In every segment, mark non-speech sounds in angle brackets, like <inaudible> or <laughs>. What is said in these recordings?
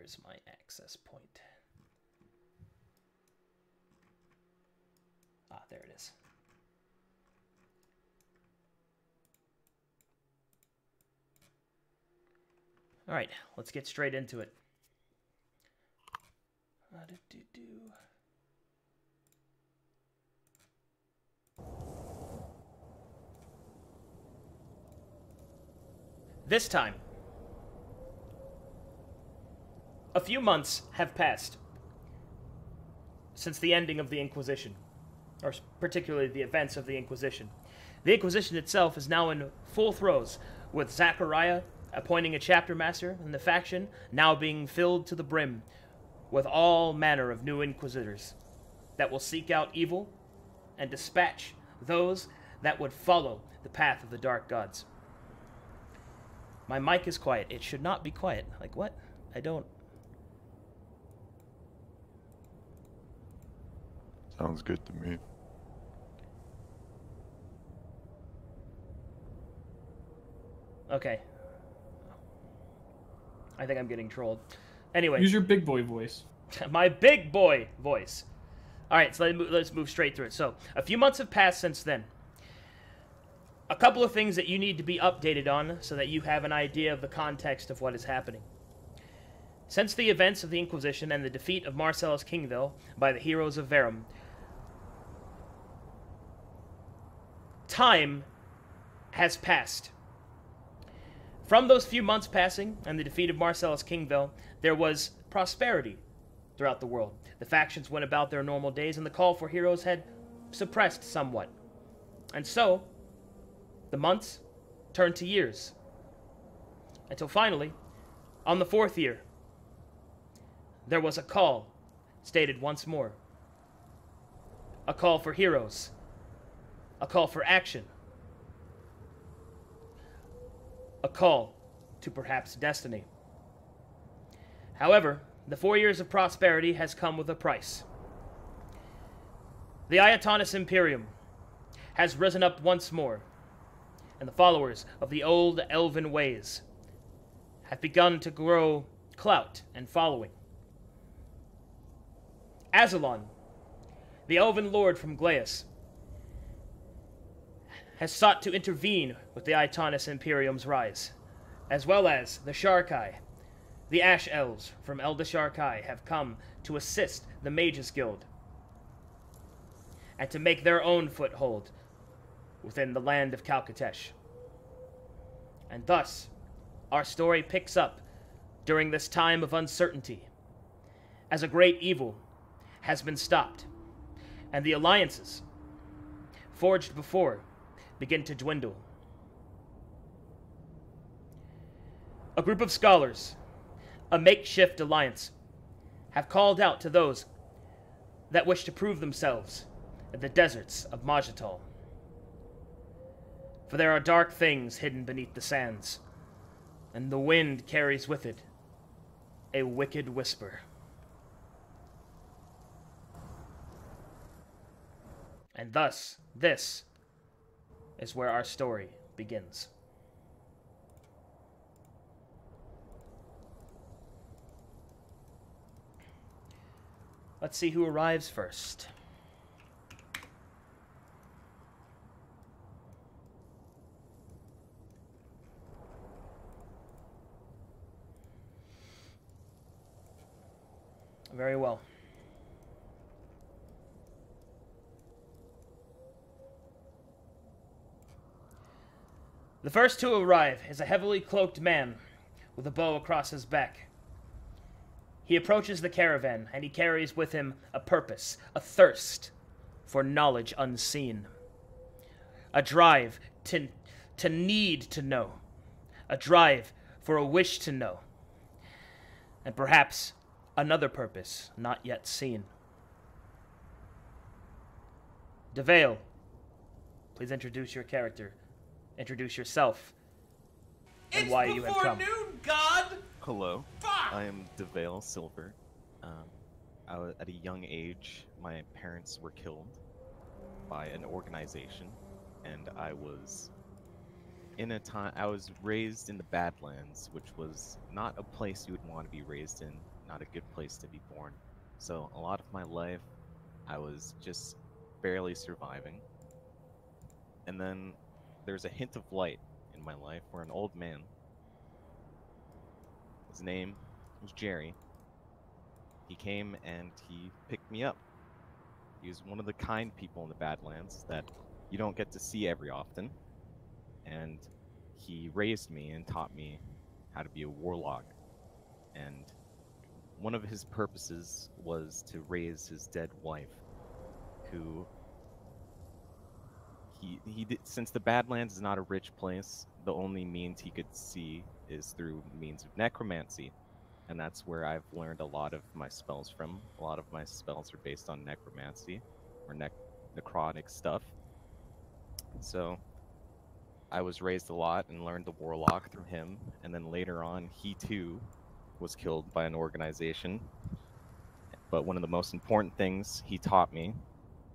where's my access point? Ah, there it is. All right, let's get straight into it. This time, a few months have passed since the ending of the Inquisition, or particularly the events of the Inquisition. The Inquisition itself is now in full throes, with Zachariah appointing a chapter master and the faction now being filled to the brim with all manner of new inquisitors that will seek out evil and dispatch those that would follow the path of the dark gods. My mic is quiet. It should not be quiet. Like what? I don't. Sounds good to me. Okay. I think I'm getting trolled. Anyway, Use your big boy voice. <laughs> my big boy voice. All right, so let me- let's move straight through it. So, a few months have passed since then. A couple of things that you need to be updated on so that you have an idea of the context of what is happening. Since the events of the Inquisition and the defeat of Marcellus Kingville by the heroes of Verum, time has passed. From those few months passing and the defeat of Marcellus Kingville, there was prosperity throughout the world. The factions went about their normal days, and the call for heroes had suppressed somewhat. And so, the months turned to years. Until finally, on the fourth year, there was a call stated once more. A call for heroes. A call for action. A call to perhaps destiny. However, the four years of prosperity has come with a price. The Iatonis Imperium has risen up once more, and the followers of the old elven ways have begun to grow clout and following. Azalon, the elven lord from Glaeus, has sought to intervene with the Itonis Imperium's rise, as well as the Sharkai. The Ash Elves from Elder Sharkai have come to assist the Mages Guild and to make their own foothold within the land of Kalkatesh. And thus, our story picks up during this time of uncertainty, as a great evil has been stopped, and the alliances forged before begin to dwindle. A group of scholars, a makeshift alliance, have called out to those that wish to prove themselves in the deserts of Majital. For there are dark things hidden beneath the sands, and the wind carries with it a wicked whisper. And thus, this is where our story begins. Let's see who arrives first. Very well. The first to arrive is a heavily cloaked man with a bow across his back. He approaches the caravan and he carries with him a purpose, a thirst for knowledge unseen, a drive to, to need to know, a drive for a wish to know, and perhaps another purpose not yet seen. Devael, please introduce your character. Introduce yourself and It's why you have before come. noon, God! Hello, Fuck! I am Devael Silver. Um, I at a young age, my parents were killed by an organization, and I was in a time I was raised in the Badlands, which was not a place you would want to be raised in, not a good place to be born. So a lot of my life, I was just barely surviving. And then there's a hint of light in my life where an old man, his name was Jerry, he came and he picked me up. He was one of the kind people in the Badlands that you don't get to see every often. And he raised me and taught me how to be a warlock. And one of his purposes was to raise his dead wife, who he he did, since the Badlands is not a rich place, the only means he could see is through means of necromancy, and that's where I've learned a lot of my spells from. A lot of my spells are based on necromancy or nec- necrotic stuff. So I was raised a lot and learned the warlock through him, and then later on, he too was killed by an organization. But one of the most important things he taught me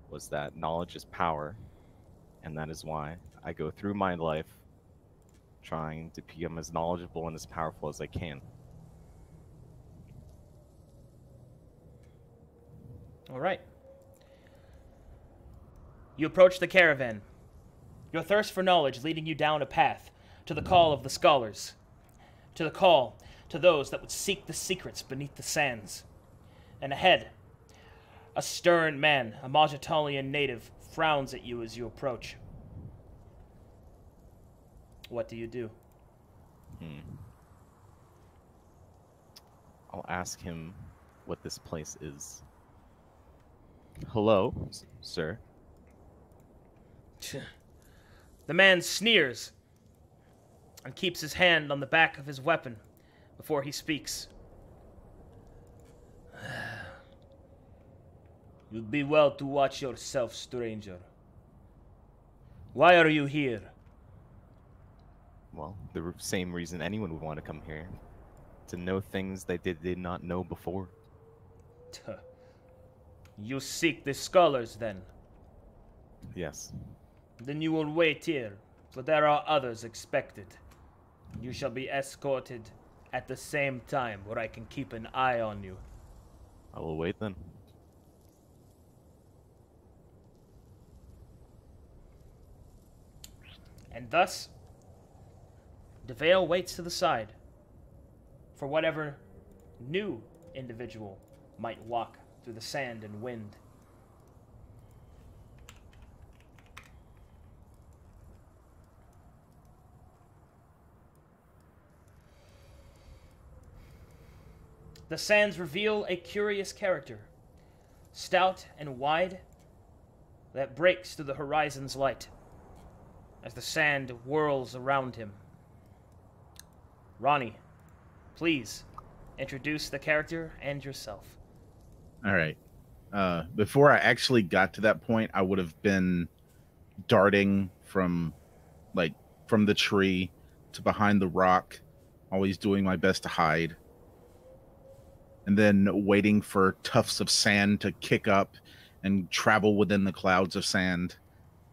was that knowledge is power, and that is why I go through my life trying to become as knowledgeable and as powerful as I can. All right. You approach the caravan, your thirst for knowledge leading you down a path to the call of the scholars, to the call to those that would seek the secrets beneath the sands. And ahead, a stern man, a Majitalian native, frowns at you as you approach. What do you do? Hmm. I'll ask him what this place is. Hello, sir. The man sneers and keeps his hand on the back of his weapon before he speaks. You'd be well to watch yourself, stranger. Why are you here? Well, the same reason anyone would want to come here. To know things they did, did not know before. You seek the scholars, then. Yes. Then you will wait here, for there are others expected. You shall be escorted at the same time, where I can keep an eye on you. I will wait then. And thus, Devael waits to the side for whatever new individual might walk through the sand and wind. The sands reveal a curious character, stout and wide, that breaks through the horizon's light as the sand whirls around him. Ronnie, please introduce the character and yourself. All right. Uh, before I actually got to that point, I would have been darting from, like, from the tree to behind the rock, always doing my best to hide, and then waiting for tufts of sand to kick up and travel within the clouds of sand,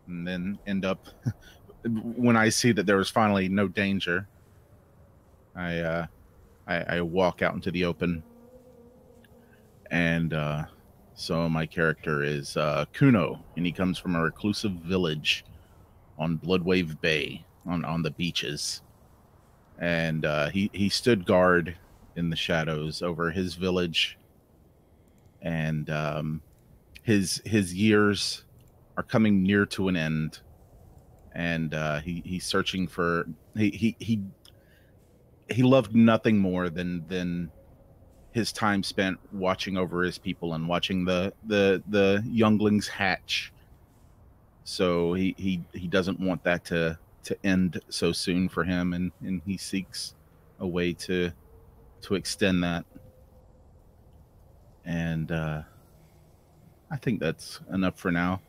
and then end up <laughs> when I see that there is finally no danger. I uh, I, I walk out into the open. And uh, so my character is uh, Kuno, and he comes from a reclusive village on Bloodwave Bay on on the beaches, and uh, he he stood guard in the shadows over his village, and um, his his years are coming near to an end, and uh, he he's searching for he he he he loved nothing more than than his time spent watching over his people and watching the the the younglings hatch. So he he he doesn't want that to to end so soon for him and and he seeks a way to to extend that. And uh i think that's enough for now.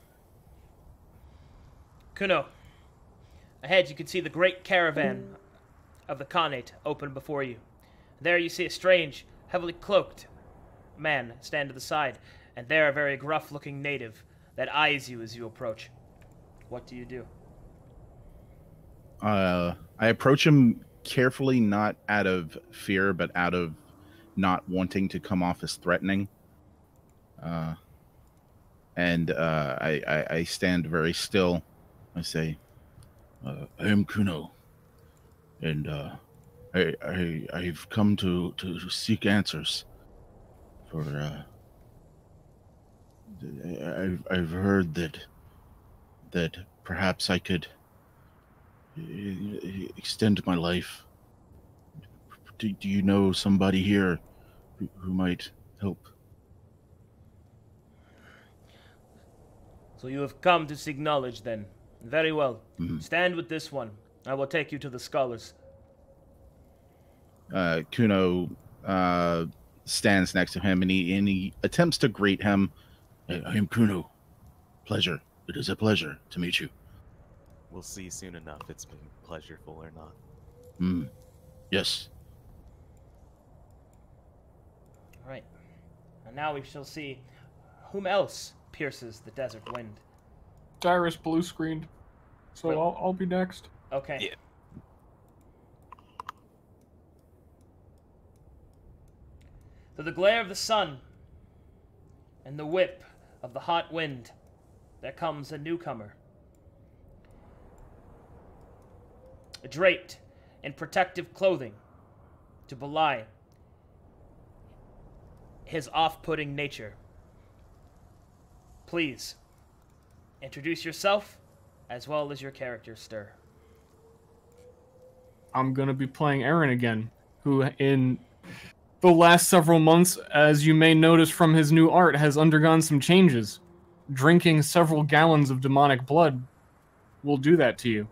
Kuno, ahead you can see the great caravan of the Khanate open before you. There you see a strange, heavily cloaked man stand to the side, and there a very gruff looking native that eyes you as you approach. What do you do? Uh, I approach him carefully, not out of fear, but out of not wanting to come off as threatening. Uh, and uh, I, I, I stand very still. I say, uh, "I am Kuno, and uh, I, I I've come to to seek answers for. Uh, I've I've heard that that perhaps I could extend my life. Do, do you know somebody here who, who might help? So you have come to seek knowledge then. Very well. Mhm. Stand with this one. I will take you to the scholars. uh, Kuno uh, stands next to him and he and he attempts to greet him. I, I am Kuno. Pleasure. It is a pleasure to meet you. We'll see soon enough if it's been pleasureful or not. Hmm. Yes. All right. And now we shall see whom else pierces the desert wind. Dyrus blue screened. So Well- I'll, I'll be next. Okay. Yeah. Through the glare of the sun and the whip of the hot wind, there comes a newcomer. Draped in protective clothing to belie his off putting nature. Please, introduce yourself as well as your character, Ster. I'm gonna be playing Erin again, who in the last several months, as you may notice from his new art, has undergone some changes. Drinking several gallons of demonic blood will do that to you.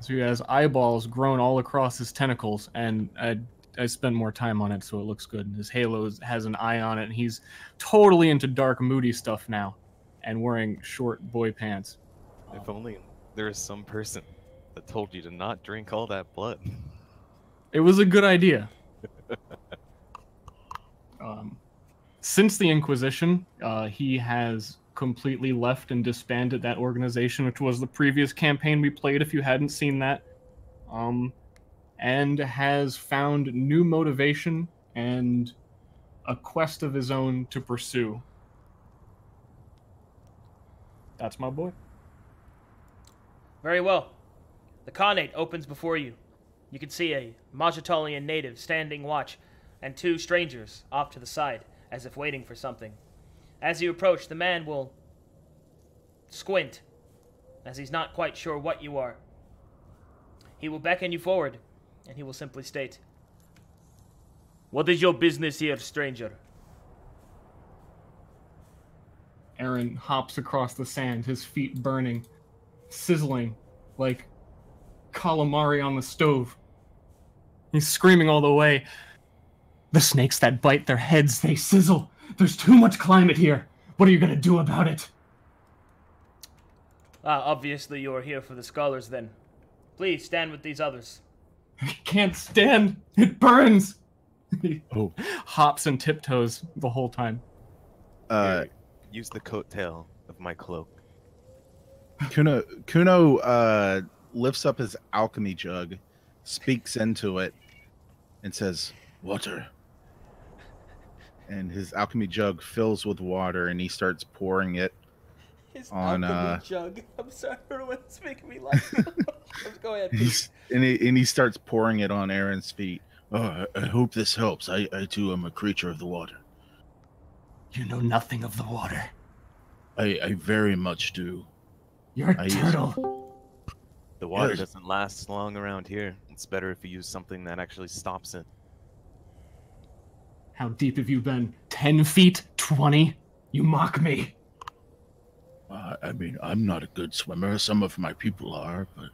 So he has eyeballs grown all across his tentacles, and I, I spent more time on it, so it looks good. His halo has an eye on it, and he's totally into dark, moody stuff now, and wearing short boy pants. If only there was some person that told you to not drink all that blood. It was a good idea. <laughs> um, since the Inquisition, uh, he has completely left and disbanded that organization, which was the previous campaign we played. If you hadn't seen that, um, and has found new motivation and a quest of his own to pursue. That's my boy. Very well. The Khanate opens before you. You can see a Majitalian native standing watch, and two strangers off to the side, as if waiting for something. As you approach, the man will squint, as he's not quite sure what you are. He will beckon you forward, and he will simply state, What is your business here, stranger? Erin hops across the sand, his feet burning, sizzling like calamari on the stove. He's screaming all the way. The snakes that bite their heads, they sizzle. There's too much climate here. What are you gonna do about it? Ah, obviously you are here for the scholars then. Please stand with these others. I can't stand. It burns. <laughs> Oh. hops and tiptoes the whole time. Uh, Here, use the coattail of my cloak. Kuno Kuno uh, lifts up his alchemy jug, speaks into it, and says, "Water." And his alchemy jug fills with water, and he starts pouring it. His On, alchemy uh, jug. I'm sorry, it's making me laugh. Go ahead. please. He's, and, he, and he starts pouring it on Erin's feet. Oh, I, I hope this helps. I, I too am a creature of the water. You know nothing of the water. I, I very much do. You're a I use- turtle. The water Yes. doesn't last long around here. It's better if you use something that actually stops it. How deep have you been? Ten feet? Twenty? You mock me. Uh, I mean, I'm not a good swimmer. Some of my people are, but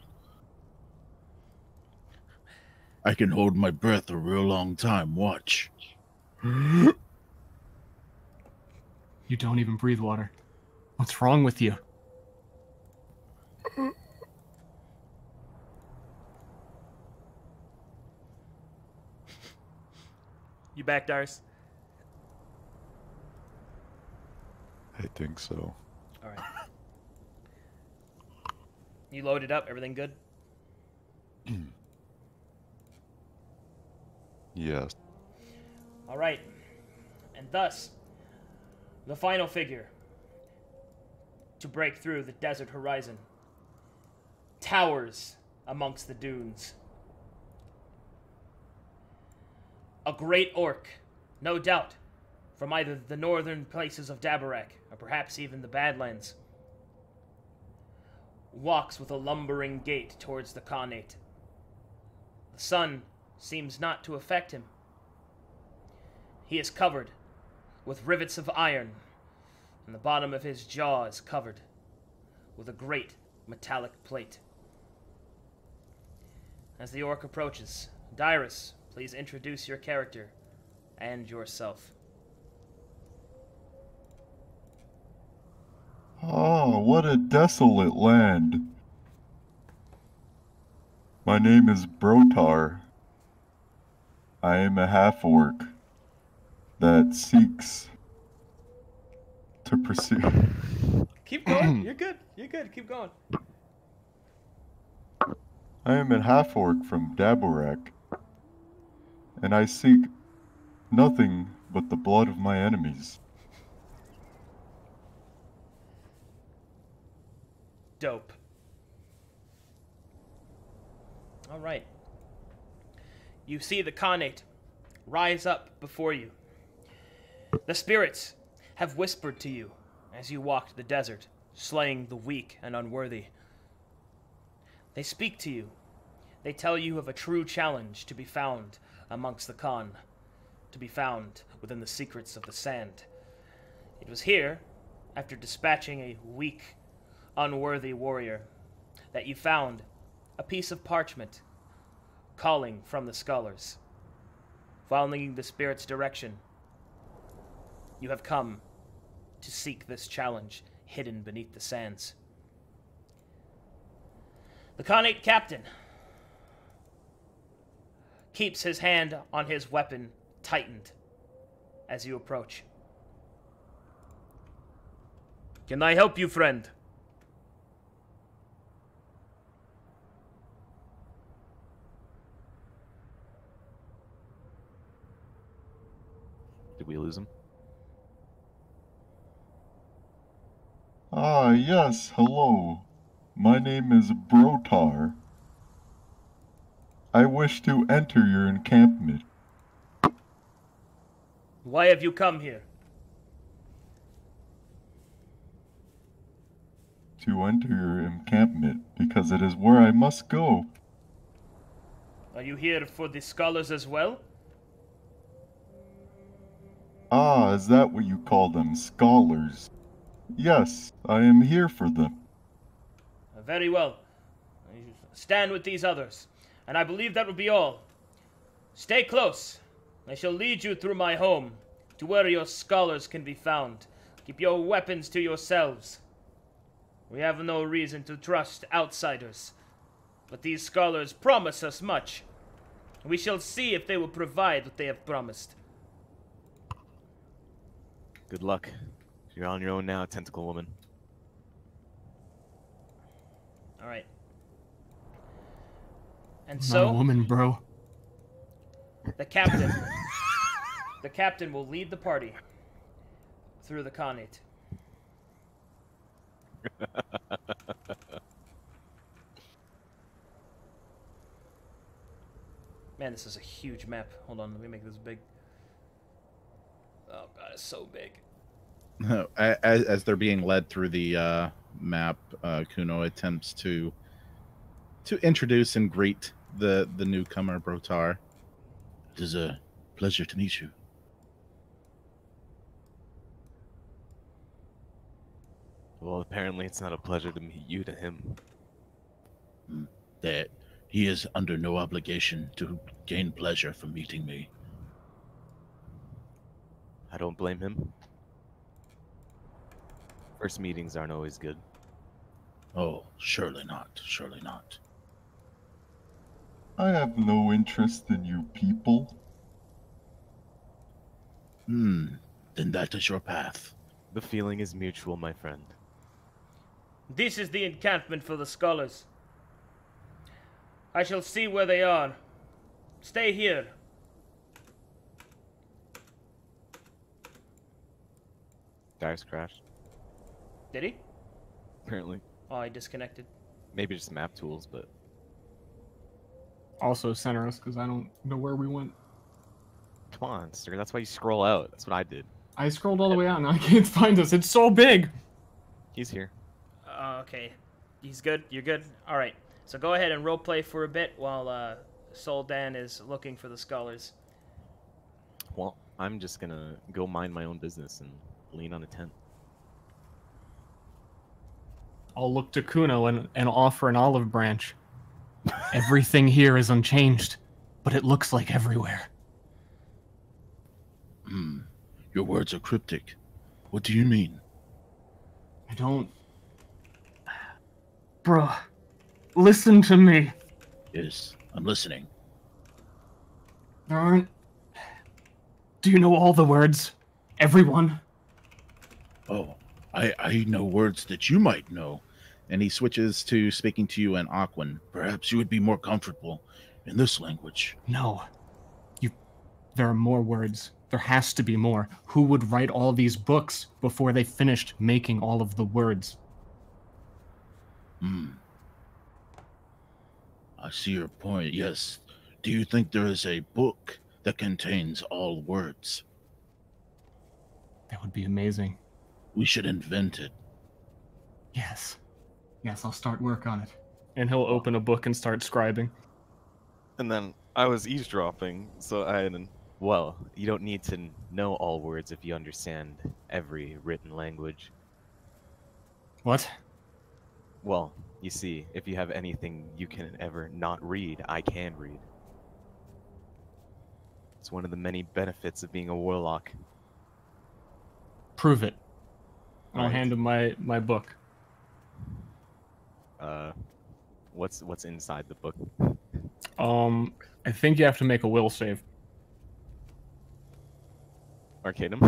I can hold my breath a real long time. Watch. <gasps> <laughs> You don't even breathe water. What's wrong with you? You back, Dars? I think so. All right. You loaded up. Everything good? <clears throat> yes. All right. And thus, the final figure to break through the desert horizon towers amongst the dunes. A great orc, no doubt, from either the northern places of Dabarak or perhaps even the Badlands, walks with a lumbering gait towards the Khanate. The sun seems not to affect him. He is covered with rivets of iron, and the bottom of his jaw is covered with a great metallic plate. As the orc approaches, Dyrus, please introduce your character and yourself. Oh, what a desolate land. My name is Brotar. I am a half orc that seeks to pursue. Keep going. <clears throat> You're good. You're good. Keep going. I am a half orc from Daborak, and I seek nothing but the blood of my enemies. Dope. All right. You see the Khanate rise up before you. The spirits have whispered to you as you walked the desert, slaying the weak and unworthy. They speak to you. They tell you of a true challenge to be found amongst the Khan, to be found within the secrets of the sand. It was here, after dispatching a weak, unworthy warrior, that you found a piece of parchment calling from the scholars. Following the spirit's direction, you have come to seek this challenge hidden beneath the sands. The Khanate captain keeps his hand on his weapon tightened as you approach. Can I help you, friend? Did we lose him? Ah, yes, hello. My name is Brotar. I wish to enter your encampment. Why have you come here? To enter your encampment, because it is where I must go. Are you here for the scholars as well? Ah, is that what you call them, scholars? Yes, I am here for them. Uh, Very well. Stand with these others, and I believe that will be all. Stay close. I shall lead you through my home to where your scholars can be found. Keep your weapons to yourselves. We have no reason to trust outsiders, but these scholars promise us much. We shall see if they will provide what they have promised. Good luck. You're on your own now, tentacle woman. All right. And Not a so woman, bro. the captain, the captain will lead the party through the Khanate. <laughs> Man, this is a huge map. Hold on, let me make this big. Oh god, it's so big. <laughs> as, as they're being led through the uh, map, uh, Kuno attempts to to introduce and greet the the newcomer Brotar. It is a pleasure to meet you. Well, apparently it's not a pleasure to meet you to him. That he is under no obligation to gain pleasure from meeting me. I don't blame him. First meetings aren't always good. Oh, surely not. Surely not. I have no interest in you people. Hmm. Then that is your path. The feeling is mutual, my friend. This is the encampment for the scholars. I shall see where they are. Stay here. Dice crashed. Did he? Apparently, Oh, I disconnected. maybe just map tools, but Also center us because I don't know where we went. come on, sir. That's why you scroll out. That's what I did. I scrolled all the way out and I <laughs> can't find us. It's so big. He's here. Uh, okay. He's good. You're good. All right. So go ahead and roleplay for a bit while uh, Soldan is looking for the scholars. Well, I'm just gonna go mind my own business and lean on a tent. I'll look to Kuno and, and offer an olive branch. Everything here is unchanged, but it looks like everywhere. Hmm. Your words are cryptic. What do you mean? I don't. Bruh, listen to me. Yes, I'm listening. There aren't. Do you know all the words? Everyone? Oh, I I know words that you might know. And he switches to speaking to you in Aquan. Perhaps you would be more comfortable in this language. No. You. There are more words. There has to be more. Who would write all these books before they finished making all of the words? Hmm. I see your point. Yes. Do you think there is a book that contains all words? That would be amazing. We should invent it. Yes. Yes, I'll start work on it. And he'll open a book and start scribing. And then I was eavesdropping, so I had an. Well, you don't need to know all words if you understand every written language. What? Well, you see, if you have anything you can ever not read, I can read. It's one of the many benefits of being a warlock. Prove it. I Alright. hand him my, my book. Uh, what's what's inside the book? Um, I think you have to make a will save. Arcanum.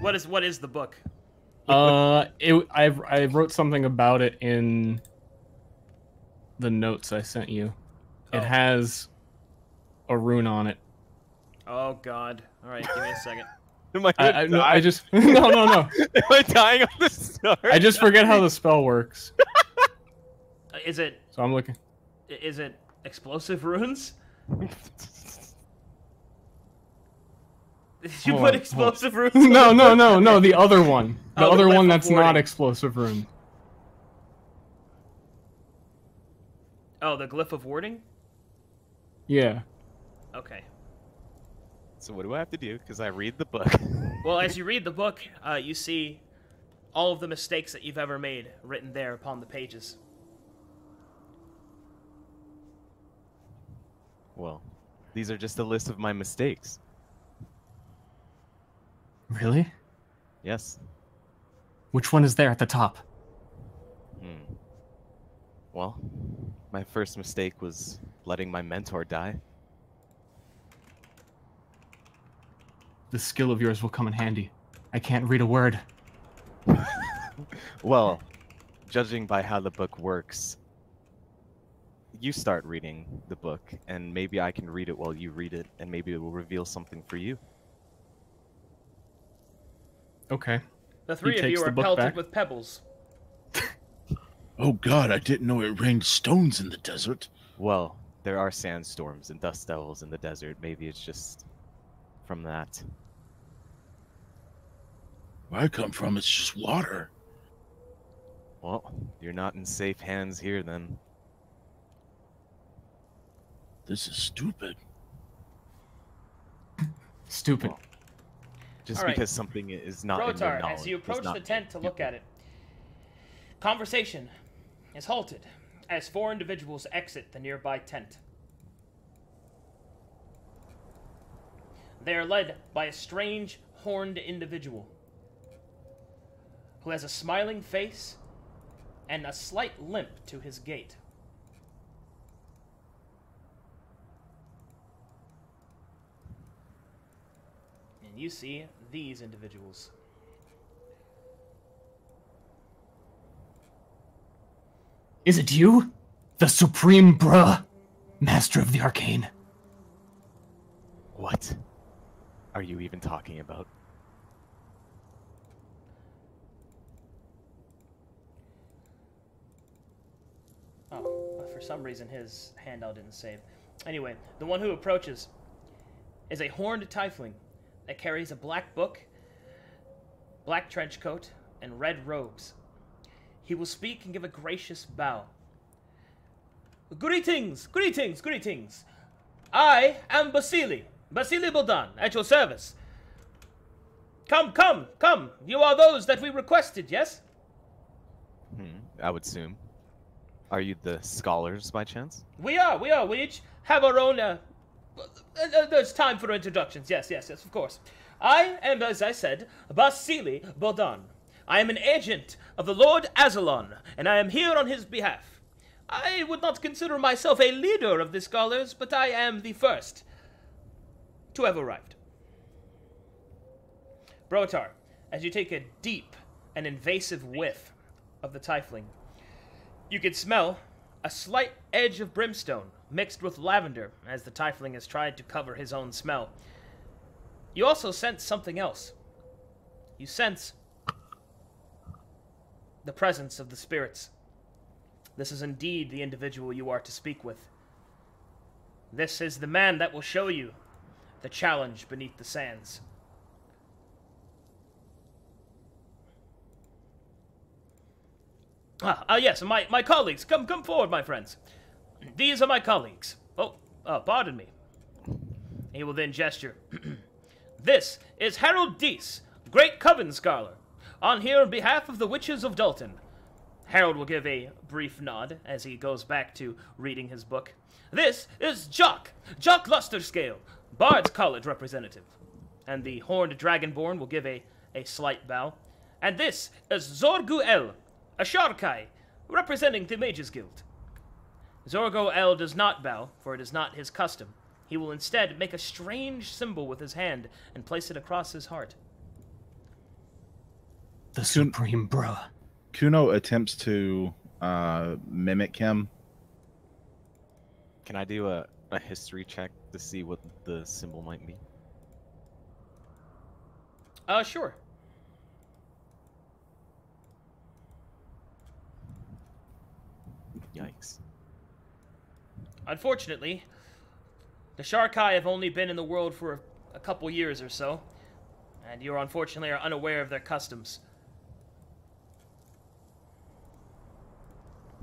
What is what is the book? Uh, it, I I wrote something about it in the notes I sent you. Oh. It has a rune on it. Oh God! All right, give me a second. Am I, I I, no. I just <laughs> no no no. Am I dying on the start? I just forget how the spell works. <laughs> Is it So I'm looking. is it explosive runes? Did <laughs> you Hold put on, hold- explosive runes? no no no no the other one. The Oh, other one of that's not explosive rune. Oh, the glyph of warding. Yeah. Okay. So what do I have to do? Because I read the book. <laughs> Well, as you read the book, uh, you see all of the mistakes that you've ever made written there upon the pages. well, these are just a list of my mistakes. Really? Yes. Which one is there at the top? Hmm. Well, my first mistake was letting my mentor die. This skill of yours will come in handy. I can't read a word. <laughs> Well, judging by how the book works, you start reading the book, and maybe I can read it while you read it, and maybe it will reveal something for you. Okay. The three of you are book pelted back. with pebbles. <laughs> Oh God, I didn't know it rained stones in the desert. Well, there are sandstorms and dust devils in the desert. Maybe it's just from that. Where I come from, it's just water. Well, you're not in safe hands here then. This is stupid. Stupid. Well, Just All right. because something is not in your Brotar, knowledge as you does approach not the tent to you- look at it, conversation is halted as four individuals exit the nearby tent. They are led by a strange, horned individual who has a smiling face and a slight limp to his gait. And you see these individuals. Is it you? The Supreme Bruh? Master of the Arcane. What are you even talking about? Oh, for some reason his handout didn't save. Anyway, the one who approaches is a horned tiefling that carries a black book, black trench coat, and red robes. He will speak and give a gracious bow. Greetings, greetings, greetings. I am Basili, Basili Bodan, at your service. Come, come, come. You are those that we requested, yes? Hmm, I would assume. Are you the scholars by chance? We are, we are. We each have our own. Uh, uh, uh, there's time for introductions. Yes, yes, yes, of course. I am, as I said, Basili Bodan. I am an agent of the Lord Azalon, and I am here on his behalf. I would not consider myself a leader of the scholars, but I am the first to have arrived. Brotar, as you take a deep and invasive whiff of the Tiefling, you can smell a slight edge of brimstone mixed with lavender as the Tiefling has tried to cover his own smell. You also sense something else. You sense the presence of the spirits. This is indeed the individual you are to speak with. This is the man that will show you the challenge beneath the sands. Ah, ah yes, my, my colleagues. Come come forward, my friends. These are my colleagues. Oh, oh, pardon me. He will then gesture. <clears throat> this is Harold Deese, Great Coven Scholar, on here on behalf of the Witches of Dalton. Harold will give a brief nod as he goes back to reading his book. This is Jock, Jock Lusterscale, Bard's College representative. And the horned dragonborn will give a, a slight bow. And this is Zorgu El, a Sharkai, representing the Mages Guild. Zorgo El does not bow, for it is not his custom. He will instead make a strange symbol with his hand and place it across his heart. The Supreme Bro. Kuno attempts to uh, mimic him. Can I do a, a history check to see what the symbol might be? Uh, sure. Yikes. Unfortunately, the Sharkai have only been in the world for a couple years or so, and you unfortunately are unaware of their customs.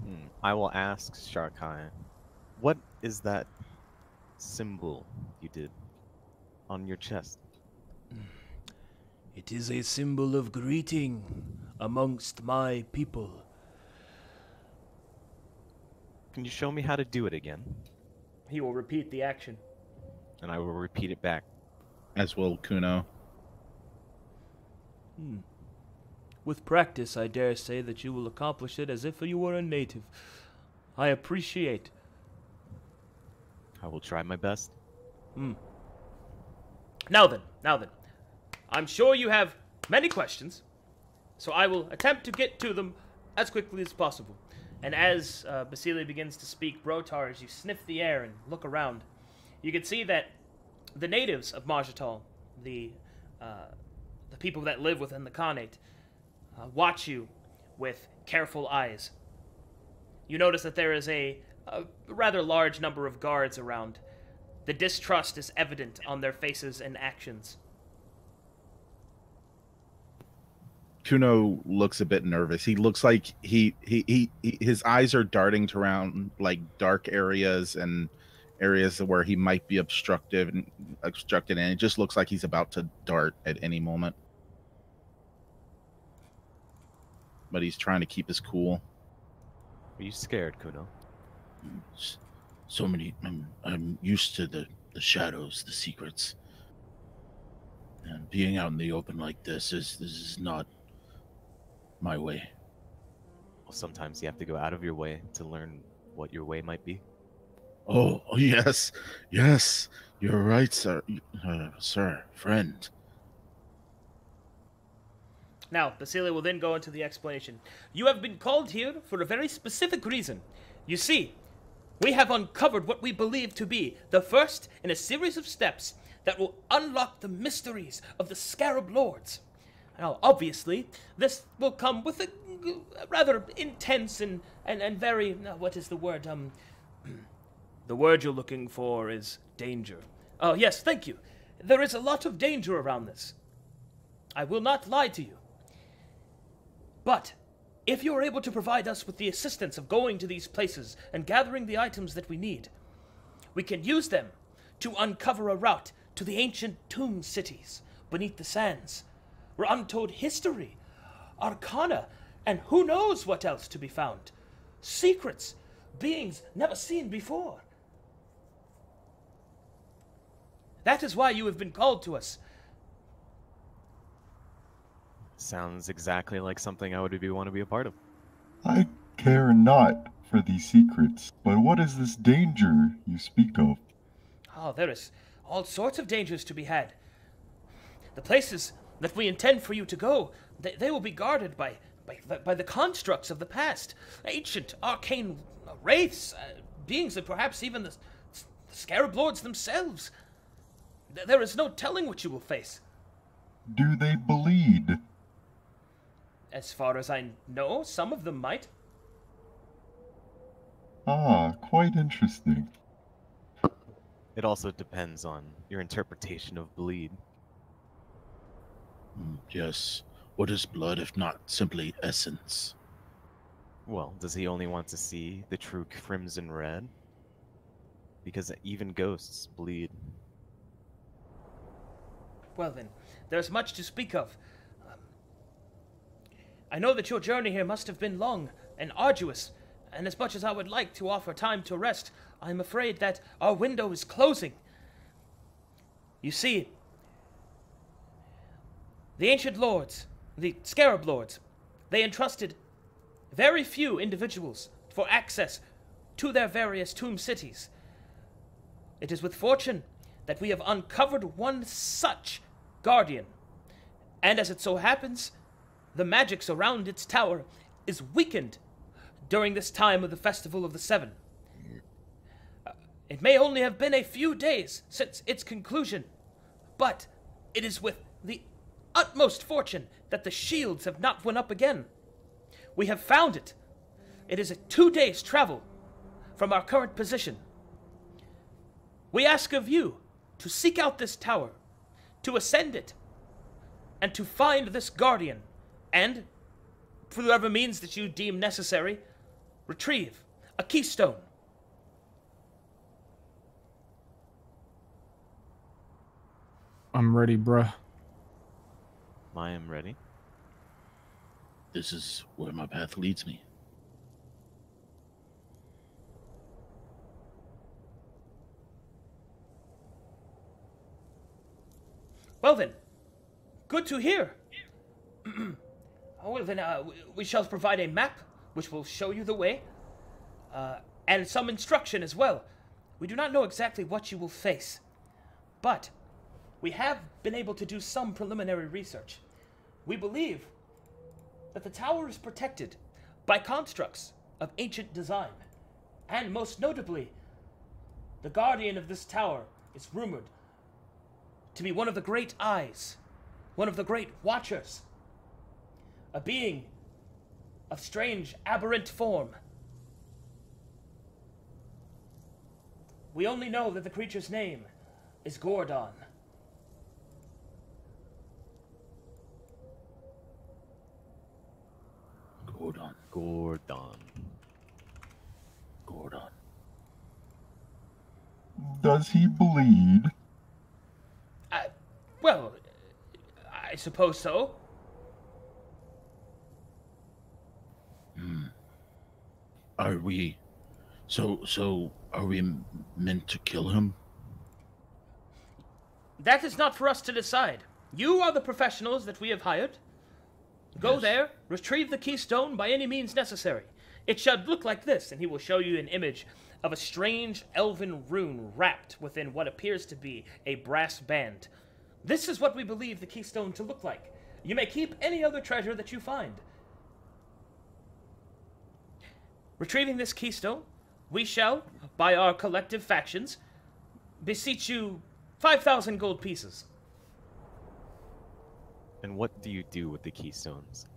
Hmm. I will ask Sharkai, what is that symbol you did on your chest? It is a symbol of greeting amongst my people. Can you show me how to do it again? He will repeat the action. And I will repeat it back. As will Kuno. Hmm. With practice, I dare say that you will accomplish it as if you were a native. I appreciate. I will try my best. Hmm. Now then, now then. I'm sure you have many questions, so I will attempt to get to them as quickly as possible. And as uh, begins to speak Brotar, as you sniff the air and look around, you can see that the natives of Majital, the uh, the people that live within the Khanate, uh, watch you with careful eyes. You notice that there is a, a rather large number of guards around. The distrust is evident on their faces and actions. Kuno looks a bit nervous. He looks like he, he he he his eyes are darting around like dark areas and areas where he might be obstructive and obstructed, and it just looks like he's about to dart at any moment. But he's trying to keep his cool. Are you scared, Kuno? So many. I'm I'm used to the the shadows, the secrets, and being out in the open like this is this is not my way. Well, sometimes you have to go out of your way to learn what your way might be. Oh, oh yes, yes, you're right, sir, uh, sir, friend. Now, Basilia will then go into the explanation. You have been called here for a very specific reason. You see, we have uncovered what we believe to be the first in a series of steps that will unlock the mysteries of the Scarab Lords. Now, obviously, this will come with a, rather intense and, and, and very, uh, what is the word, um, <clears throat> The word you're looking for is danger. Oh, yes, thank you. There is a lot of danger around this. I will not lie to you. But if you are able to provide us with the assistance of going to these places and gathering the items that we need, we can use them to uncover a route to the ancient tomb cities beneath the sands, where untold history, arcana, and who knows what else to be found. Secrets, beings never seen before. That is why you have been called to us. Sounds exactly like something I would be want to be a part of. I care not for these secrets, but what is this danger you speak of? Oh, there is all sorts of dangers to be had. The places that we intend for you to go, they, they will be guarded by, by, by the constructs of the past. Ancient, arcane wraiths, uh, beings, and perhaps even the, the scarab lords themselves. There is no telling what you will face. Do they bleed? As far as I know, some of them might. Ah, quite interesting. It also depends on your interpretation of bleed. Mm, Yes. What is blood if not simply essence? Well, does he only want to see the true crimson red? Because even ghosts bleed. Well, then, there's much to speak of. I know that your journey here must have been long and arduous, and as much as I would like to offer time to rest, I'm afraid that our window is closing. You see, the ancient lords, the scarab lords, they entrusted very few individuals for access to their various tomb cities. It is with fortune that we have uncovered one such guardian. And as it so happens, the magic surround its tower is weakened during this time of the Festival of the Seven. Uh, It may only have been a few days since its conclusion, but it is with the utmost fortune that the shields have not went up again. We have found it. It is a two days' travel from our current position. We ask of you to seek out this tower, to ascend it, and to find this guardian, and, through whatever means that you deem necessary, retrieve a keystone. I'm ready, bruh. I am ready. This is where my path leads me. Well then, good to hear. <clears throat> Oh, well then, uh, we- we shall provide a map which will show you the way, uh, and some instruction as well. We do not know exactly what you will face, but we have been able to do some preliminary research. We believe that the tower is protected by constructs of ancient design, and most notably, the guardian of this tower is rumored to be one of the great eyes, one of the great watchers, a being of strange, aberrant form. We only know that the creature's name is Gordon. Gordon, Gordon. Gordon. Does he bleed? I, well, I suppose so. Hmm. Are we? So so are we meant to kill him? That is not for us to decide. You are the professionals that we have hired. Go Yes. there, retrieve the keystone by any means necessary. It should look like this, and he will show you an image of a strange elven rune wrapped within what appears to be a brass band. This is what we believe the keystone to look like. You may keep any other treasure that you find. Retrieving this keystone, we shall, by our collective factions, beseech you 5,000 gold pieces. And what do you do with the keystones?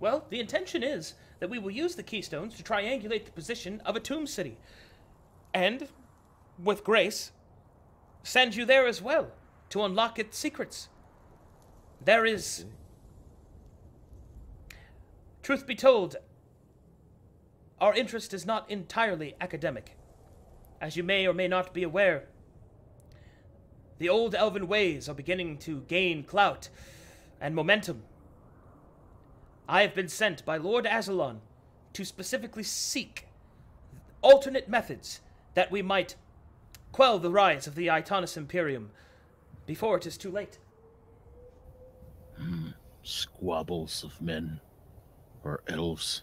Well, the intention is that we will use the keystones to triangulate the position of a tomb city. And with grace, send you there as well to unlock its secrets. There is. Truth be told, our interest is not entirely academic. As you may or may not be aware, the old elven ways are beginning to gain clout and momentum. I have been sent by Lord Azalon to specifically seek alternate methods that we might quell the rise of the Itonis Imperium before it is too late. Hmm. Squabbles of men or elves.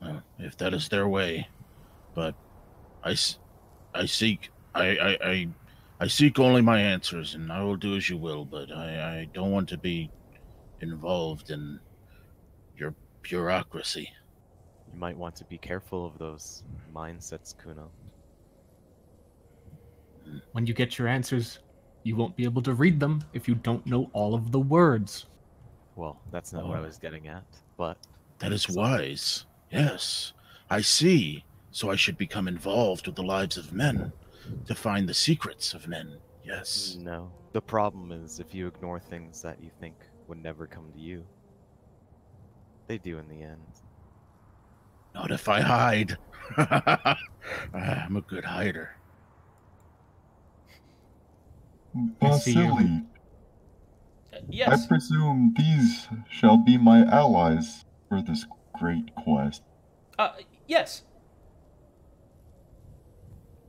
Well, if that is their way, but I, s- I seek, I, I, I, I seek only my answers, and I will do as you will. But I, I don't want to be involved in your bureaucracy. You might want to be careful of those mindsets, Kuno. When you get your answers, you won't be able to read them if you don't know all of the words. Well, that's not what I Oh. was getting at, but That is wise. Yes, I see. So I should become involved with the lives of men to find the secrets of men. Yes. no. The problem is if you ignore things that you think would never come to you, they do in the end. Not if I hide. <laughs> I'm a good hider. I see you. Vasily, Uh, I presume these shall be my allies for this great quest. uh, yes.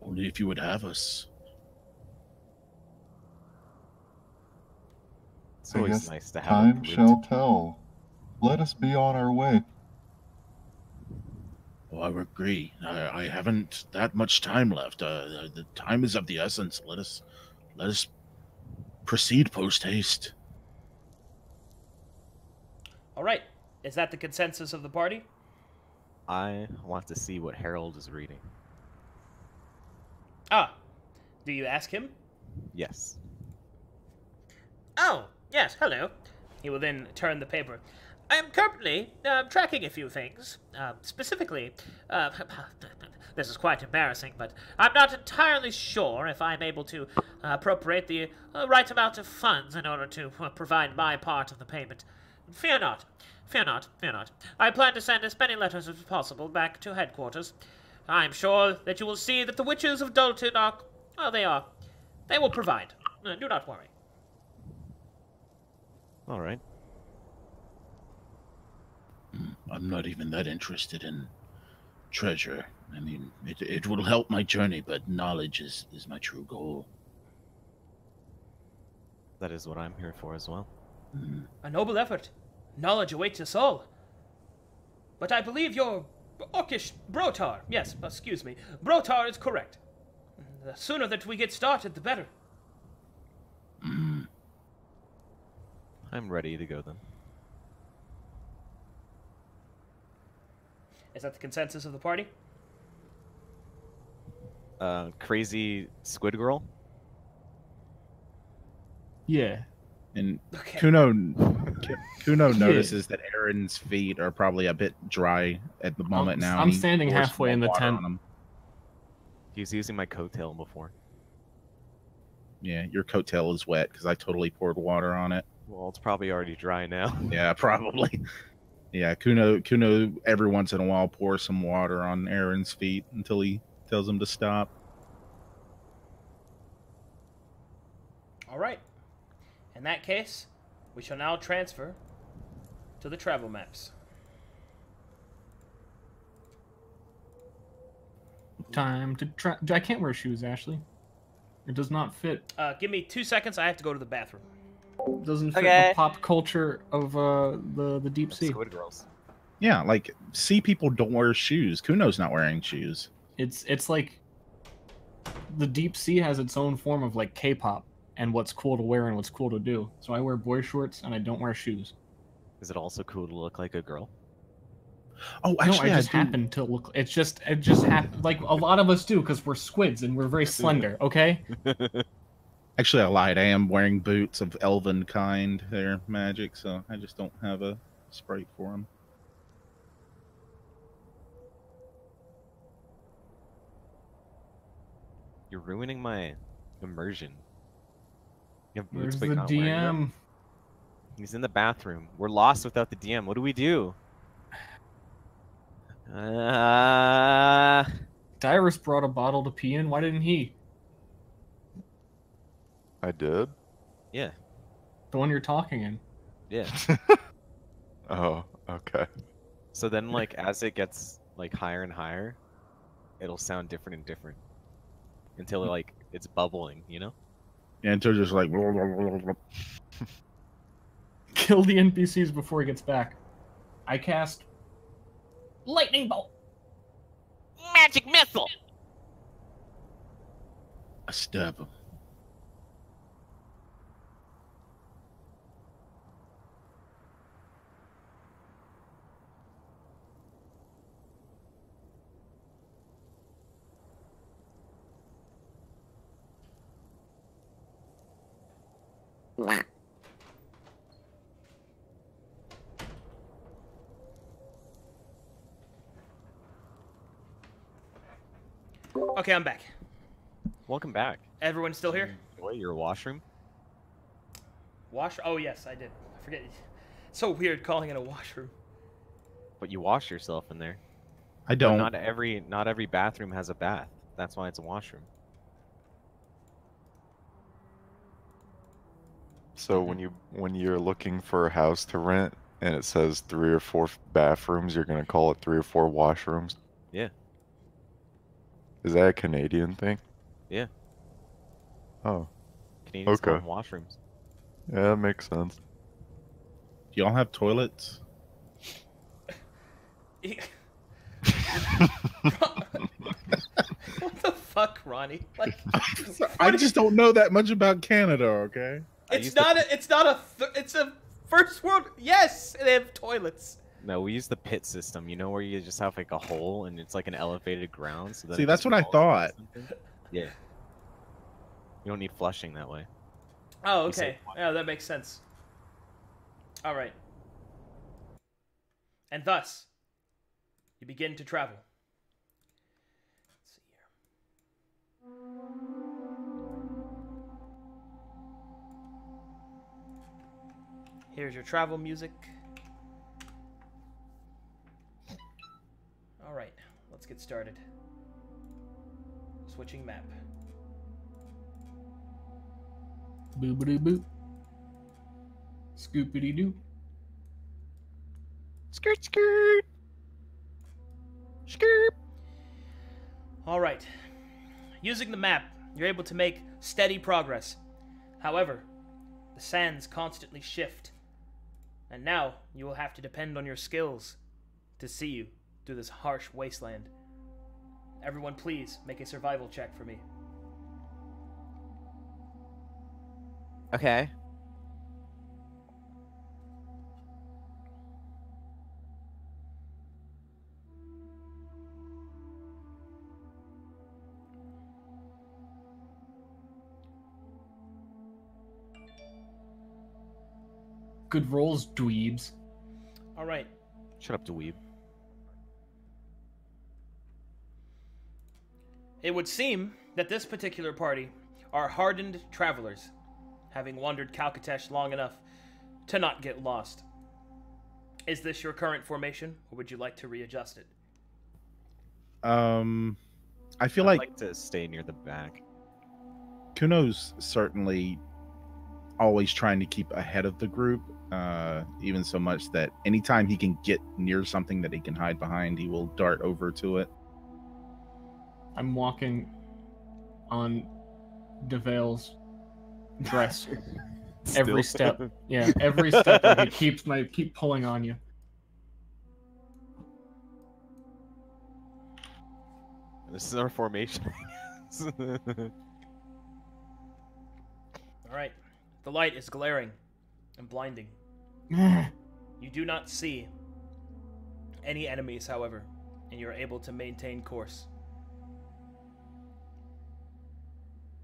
Only if you would have us. It's I always guess nice to have Time a group shall tell. Let us be on our way. Oh, I agree. I, I haven't that much time left. Uh, the, the time is of the essence. Let us, let us proceed post haste. All right. Is that the consensus of the party? I want to see what Harold is reading. Ah, do you ask him? Yes. Oh, yes, hello. He will then turn the paper. I am currently uh, tracking a few things. Uh, specifically, uh, <laughs> this is quite embarrassing, but I'm not entirely sure if I'm able to uh, appropriate the uh, right amount of funds in order to uh, provide my part of the payment. Fear not. Fear not. Fear not. I plan to send as many letters as possible back to headquarters. I am sure that you will see that the witches of Dalton are. Oh, they are. They will provide. Uh, do not worry. All right. I'm not even that interested in treasure. I mean, it, it will help my journey, but knowledge is, is my true goal. That is what I'm here for as well. Mm. A noble effort. Knowledge awaits us all. But I believe your orcish Brotar, yes, excuse me, Brotar is correct. The sooner that we get started, the better. Mm. <clears throat> I'm ready to go then. Is that the consensus of the party? Uh, crazy squid girl. Yeah. And Okay. Kuno Kuno notices that Erin's feet are probably a bit dry at the oh, moment now. I'm standing halfway in the tent. on 'em. He's using my coattail before. Yeah, your coattail is wet because I totally poured water on it. Well, it's probably already dry now. <laughs> Yeah, probably. Yeah, Kuno Kuno every once in a while pours some water on Erin's feet until he tells him to stop. All right. In that case, we shall now transfer to the travel maps. Time to try. I can't wear shoes, Ashley. It does not fit. Uh, give me two seconds. I have to go to the bathroom. Doesn't fit Okay. the pop culture of uh, the the deep sea. Squid girls. Yeah, like sea people don't wear shoes. Kuno's not wearing shoes. It's it's like the deep sea has its own form of like K-pop and what's cool to wear and what's cool to do. So I wear boy shorts and I don't wear shoes. Is it also cool to look like a girl? Oh, no, I just do- happen to look. It's just it just happened. Like a lot of us do because we're squids and we're very <laughs> slender. Okay. <laughs> Actually, I lied. I am wearing boots of elven kind. They're magic, so I just don't have a sprite for them. You're ruining my immersion. You have Where's the but you're not wearing them? DM? He's in the bathroom. We're lost without the DM. What do we do? Uh, Dyrus brought a bottle to pee in. Why didn't he? I did. yeah, The one you're talking in. yeah. <laughs> Oh, okay. So then, like, as it gets like higher and higher, it'll sound different and different until like it's bubbling. You know? And until just like <laughs> Kill the NPCs before he gets back. I cast lightning bolt. Magic missile. I stab him. Okay, I'm back. Welcome back. Everyone still here? What? Your washroom? Wash? Oh yes, I did. I forget. It's so weird calling it a washroom. But you wash yourself in there. I don't. Not every not every bathroom has a bath. That's why it's a washroom. So when you when you're looking for a house to rent and it says three or four bathrooms, you're gonna call it three or four washrooms. Yeah. Is that a Canadian thing? Yeah. Oh, Canadians Okay. them washrooms. yeah, that makes sense. Do y'all have toilets? <laughs> what the fuck, Ronnie? Like, <laughs> I just don't know that much about Canada. Okay. I it's used to- not a. It's not a. Th- it's a first world. Yes, they have toilets. No, we use the pit system. You know where you just have like a hole and it's like an elevated ground. So that See, that's what I thought. Yeah. You don't need flushing that way. Oh, okay. Yeah, oh, that makes sense. All right. And thus, you begin to travel. Let's see here. Here's your travel music. All right, let's get started. Switching map. Boobity boop. Scoopity doo. Skirt, skirt. Skirt. All right. Using the map, you're able to make steady progress. However, the sands constantly shift. And now you will have to depend on your skills to see you through this harsh wasteland. Everyone, please make a survival check for me. Okay. Good rolls, dweebs. All right. Shut up, dweeb. It would seem that this particular party are hardened travelers, having wandered Calcatesh long enough to not get lost. Is this your current formation, or would you like to readjust it? Um, I feel I'd like, like to stay near the back. Kuno's certainly always trying to keep ahead of the group. Uh, even so much that anytime he can get near something that he can hide behind, he will dart over to it. I'm walking on Devael's dress. <laughs> Every step. <laughs> Yeah, every step like, it keeps my keep pulling on you. This is our formation. <laughs> All right. The light is glaring and blinding. <sighs> You do not see any enemies, however, and you are able to maintain course.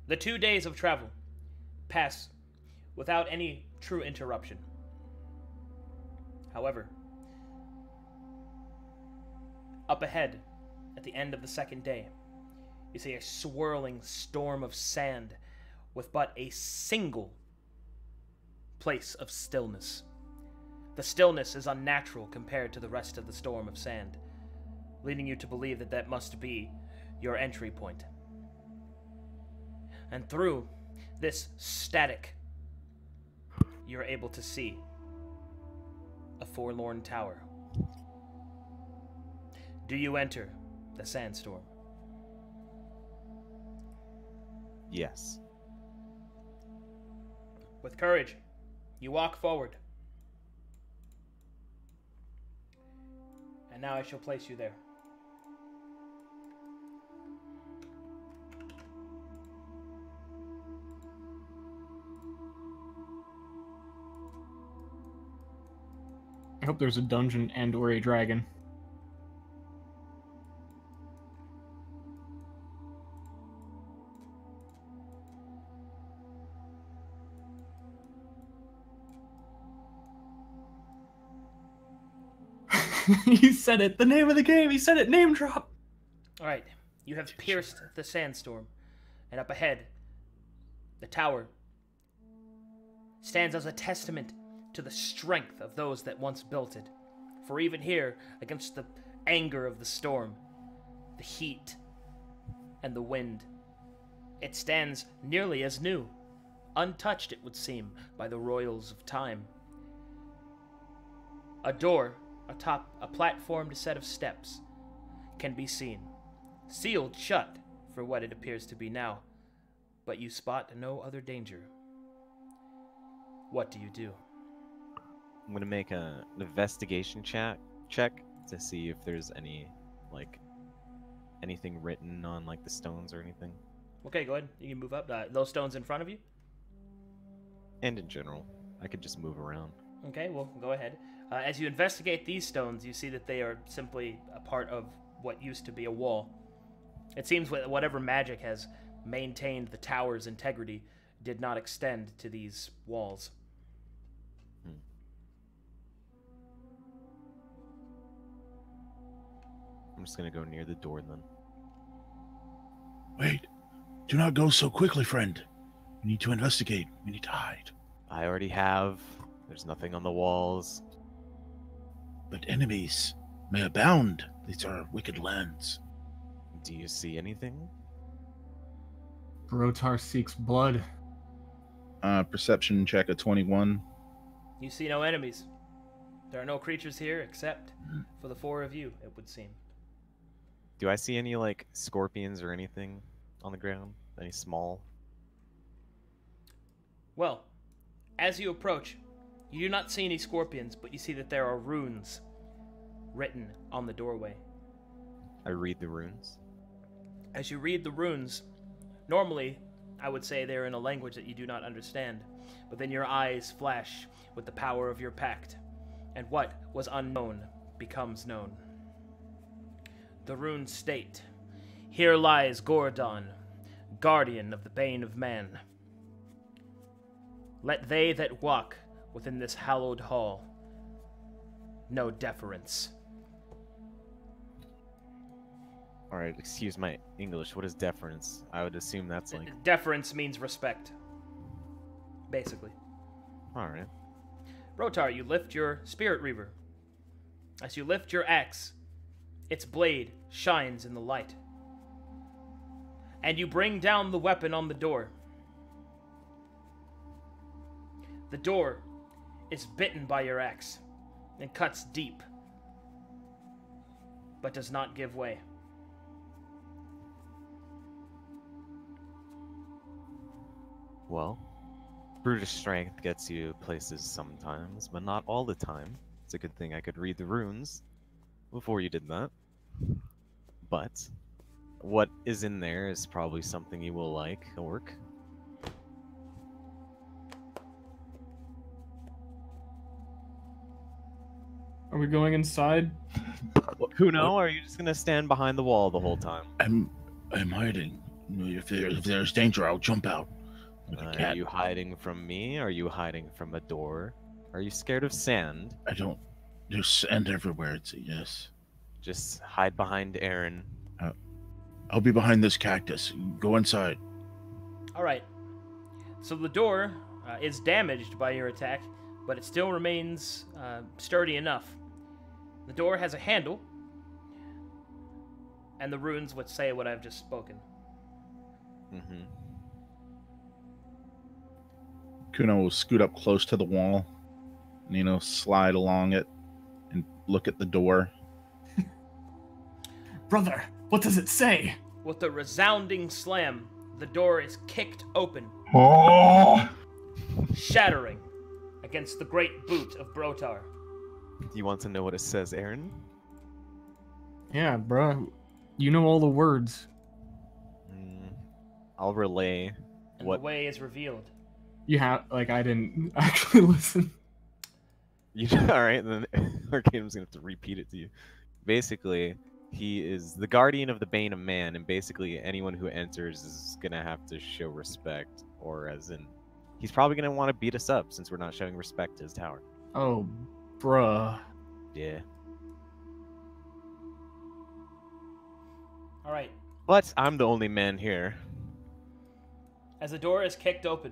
The two days of travel pass without any true interruption. However, up ahead, at the end of the second day, you see a swirling storm of sand with but a single place of stillness. The stillness is unnatural compared to the rest of the storm of sand, leading you to believe that that must be your entry point. And through this static, you're able to see a forlorn tower. Do you enter the sandstorm? Yes. With courage, you walk forward. And now I shall place you there. I hope there's a dungeon and or a dragon. <laughs> he said it. The name of the game. He said it. Name drop. All right, you have pierced the sandstorm, and up ahead, the tower stands as a testament to the strength of those that once built it. For even here, against the anger of the storm, the heat, and the wind, it stands nearly as new, untouched, it would seem, by the royals of time. A door atop a platformed set of steps can be seen, sealed shut for what it appears to be now, but you spot no other danger. What do you do? I'm gonna make a, an investigation check check to see if there's any like anything written on like the stones or anything, Okay, go ahead. You can move up. Uh, those stones in front of you. and in general, I could just move around. Okay, well, go ahead. Uh, as you investigate these stones, you see that they are simply a part of what used to be a wall. It seems that whatever magic has maintained the tower's integrity did not extend to these walls. I'm just gonna go near the door then. Wait. Do not go so quickly, friend. We need to investigate. We need to hide. I already have. There's nothing on the walls. But enemies may abound. These are wicked lands. Do you see anything? Brotar seeks blood. Uh, perception check of 21. You see no enemies. There are no creatures here except for the four of you, it would seem. Do I see any like scorpions or anything on the ground? Any small? Well, as you approach, you do not see any scorpions, but you see that there are runes written on the doorway. I read the runes. As you read the runes, normally I would say they're in a language that you do not understand, but then your eyes flash with the power of your pact, and what was unknown becomes known. The runes state Here lies Gordon, guardian of the bane of man. Let they that walk within this hallowed hall No deference. All right, excuse my English. What is deference? I would assume that's like. Deference means respect. Basically. All right. Brotar, you lift your Spirit Reaver. As you lift your axe, its blade shines in the light. And you bring down the weapon on the door. The door is bitten by your axe and cuts deep, but does not give way. Well, brutish strength gets you places sometimes, but not all the time. It's a good thing I could read the runes before you did that. But what is in there is probably something you will like, Orc. Are we going inside? Who know? Are you just gonna stand behind the wall the whole time? I'm I'm hiding. If, there, if there's danger, I'll jump out. Like Uh, are you hiding from me? Are you hiding from a door? Are you scared of sand? I don't. There's sand everywhere. It's a yes. Just hide behind Erin. I'll be behind this cactus. Go inside. All right. So the door uh, is damaged by your attack, but it still remains uh, sturdy enough. The door has a handle, and the runes would say what I've just spoken. Mm-hmm. Kuno will scoot up close to the wall and, you know, slide along it and look at the door. <laughs> Brother, what does it say? With a resounding slam, the door is kicked open, Oh! shattering against the great boot of Brotar. Do you want to know what it says, Erin? Yeah, bruh. You know all the words. Mm, I'll relay And what the way is revealed. You have like I didn't <laughs> actually listen. You <laughs> all right? Then <laughs> Arcadum's gonna have to repeat it to you. Basically, he is the guardian of the Bane of Man, and basically anyone who enters is gonna have to show respect, or as in, he's probably gonna want to beat us up since we're not showing respect to his tower. Oh, bruh. Yeah. All right. But I'm the only man here. As the door is kicked open,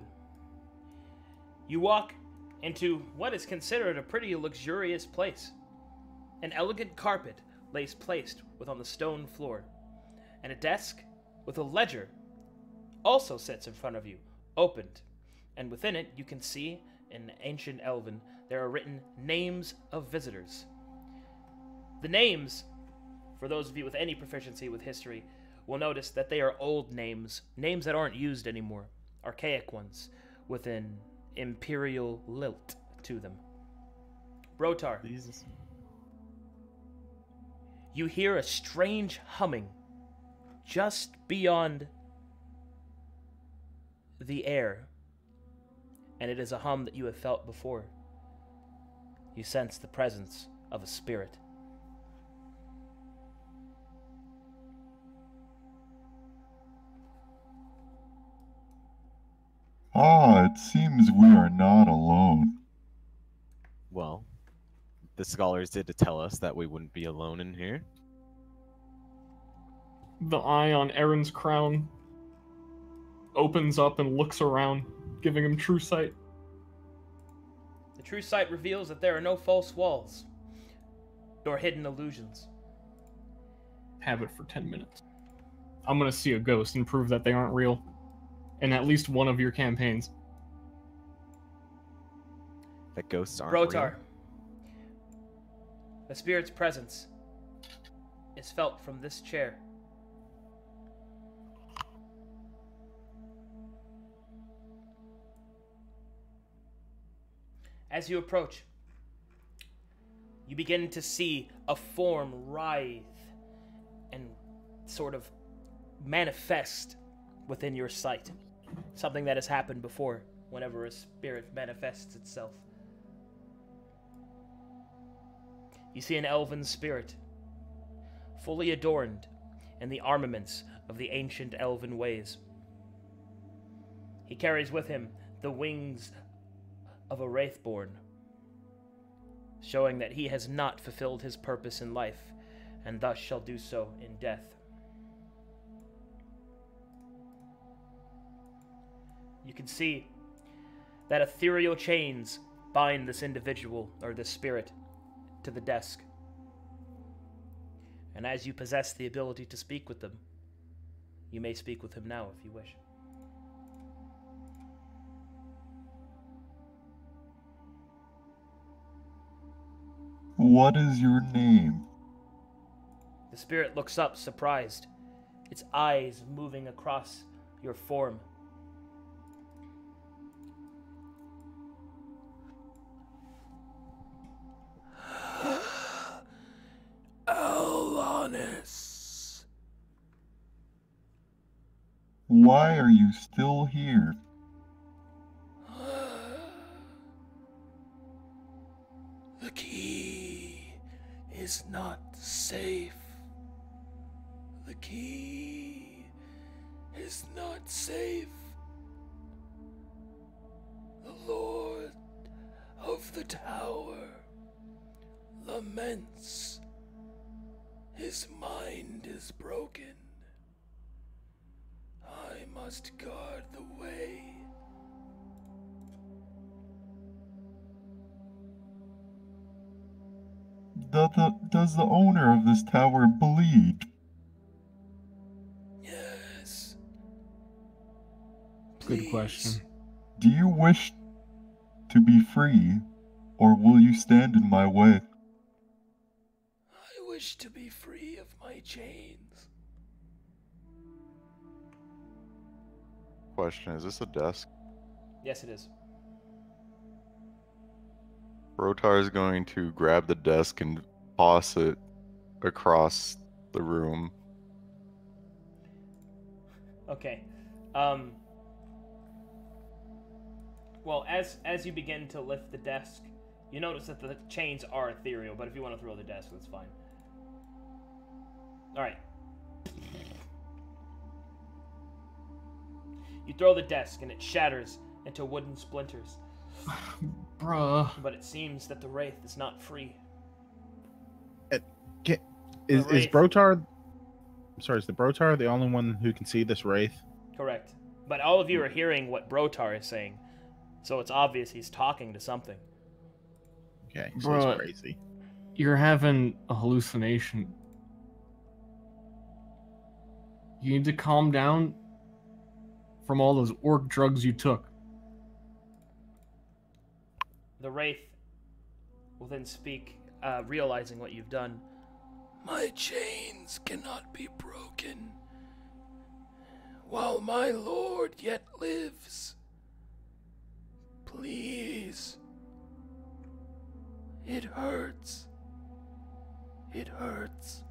you walk into what is considered a pretty luxurious place. An elegant carpet lays placed within the stone floor, and a desk with a ledger also sits in front of you, opened. And within it, you can see in ancient Elven there are written names of visitors. The names, for those of you with any proficiency with history, will notice that they are old names, names that aren't used anymore, archaic ones, with an imperial lilt to them. Brotar, you hear a strange humming just beyond the air, and it is a hum that you have felt before. You sense the presence of a spirit. Ah, it seems we are not alone. Well, the scholars did to tell us that we wouldn't be alone in here. The eye on Erin's crown opens up and looks around, giving him true sight. The true sight reveals that there are no false walls, nor hidden illusions. Have it for 10 minutes. I'm gonna see a ghost and prove that they aren't real. In at least one of your campaigns. That ghosts aren't Brotar, real. the spirit's presence is felt from this chair. As you approach, you begin to see a form writhe and sort of manifest within your sight. Something that has happened before whenever a spirit manifests itself. You see an elven spirit, fully adorned in the armaments of the ancient elven ways. He carries with him the wings of a wraithborn, showing that he has not fulfilled his purpose in life, and thus shall do so in death. You can see that ethereal chains bind this individual, or this spirit, to the desk. And as you possess the ability to speak with them, you may speak with him now if you wish. What is your name? The spirit looks up, surprised, its eyes moving across your form. <gasps> Alanis. Why are you still here? Is not safe. The key is not safe. The Lord of the Tower laments. His mind is broken. I must guard the way. Do the, does the owner of this tower bleed? Yes. Good question. Do you wish to be free, or will you stand in my way? I wish to be free of my chains. Question: Is this a desk? Yes, it is. Brotar is going to grab the desk and toss it across the room. Okay. Um. Well, as as you begin to lift the desk, you notice that the chains are ethereal. But if you want to throw the desk, that's fine. All right. You throw the desk and it shatters into wooden splinters. Bruh. But it seems that the wraith is not free. Get, is is Wraith. Brotar? I'm sorry, is the Brotar the only one who can see this wraith? Correct. But all of you are hearing what Brotar is saying, so it's obvious he's talking to something. Okay, so Bruh. it's crazy. You're having a hallucination. You need to calm down from all those orc drugs you took. The wraith will then speak, uh, realizing what you've done. My chains cannot be broken. While my lord yet lives. Please. It hurts. It hurts.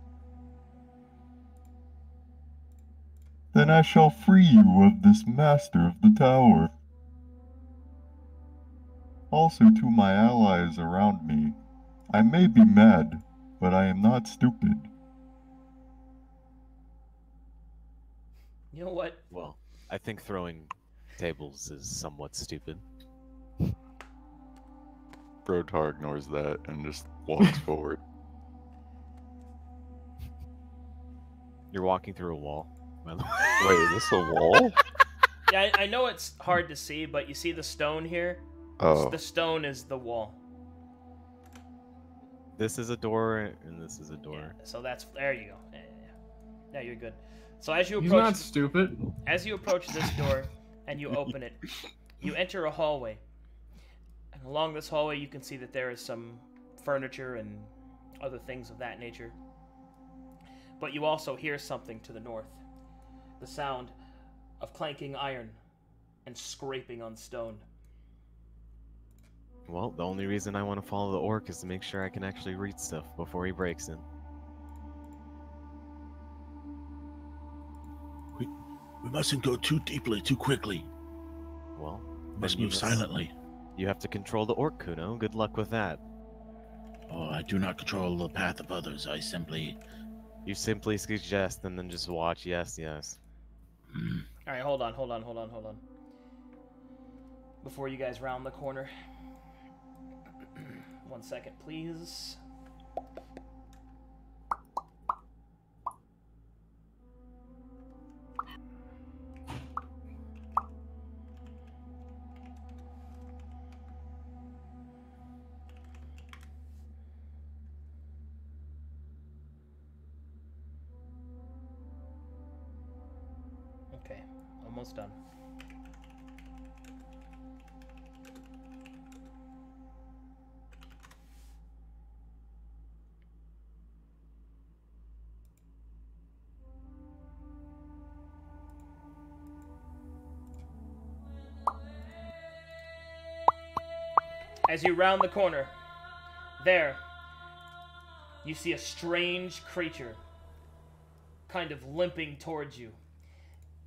Then I shall free you of this master of the tower. Also, to my allies around me, I may be mad, but I am not stupid. You know what? Well, I think throwing tables is somewhat stupid. Brotar ignores that and just walks <laughs> forward. You're walking through a wall. by the way. Wait, is this a wall? <laughs> Yeah, I, I know it's hard to see, but you see the stone here? Oh, The stone is the wall. This is a door, and this is a door. Yeah, so that's there you go. Yeah, yeah, yeah. Now you're good. So as you approach, He's approach, not stupid. as you approach this door and you open it, you enter a hallway. And along this hallway, you can see that there is some furniture and other things of that nature. But you also hear something to the north the sound of clanking iron and scraping on stone. Well, the only reason I want to follow the orc is to make sure I can actually read stuff before he breaks in. We we mustn't go too deeply, too quickly. Well, We must then you move silently. You have to control the orc, Kuno. Good luck with that. Oh, I do not control the path of others. I simply. You simply suggest and then just watch. Yes, yes. Hmm. All right, hold on, hold on, hold on, hold on. Before you guys round the corner. One second, please. As you round the corner, there, you see a strange creature kind of limping towards you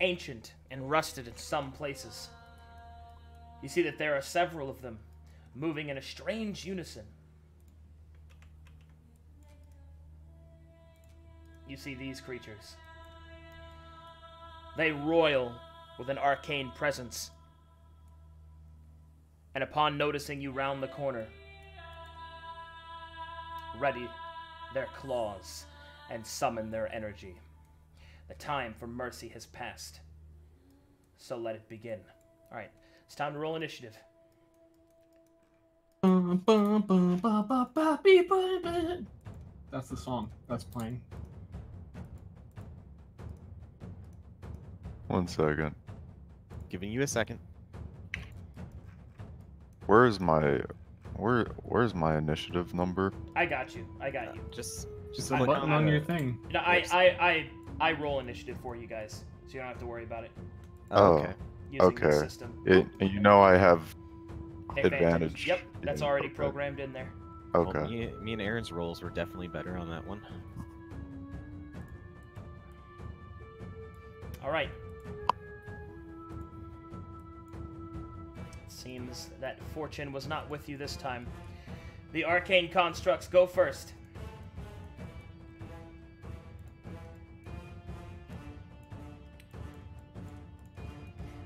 ancient and rusted in some places. You see that there are several of them moving in a strange unison. You see these creatures. They roil with an arcane presence. And upon noticing you round the corner, ready their claws and summon their energy. The time for mercy has passed. So let it begin. All right, it's time to roll initiative. That's the song that's playing. One second. Giving you a second. Where is my where where's my initiative number? I got you. I got you. Just, just I- look Button on the- your thing. No, I, I, I, I roll initiative for you guys, so you don't have to worry about it Oh, Oh. okay. Okay. system. It, you know I have advantage. Yep, that's Yeah, already programmed in there. Well, okay. me, me and Erin's rolls were definitely better on that one. All right. Seems that fortune was not with you this time. The arcane constructs go first.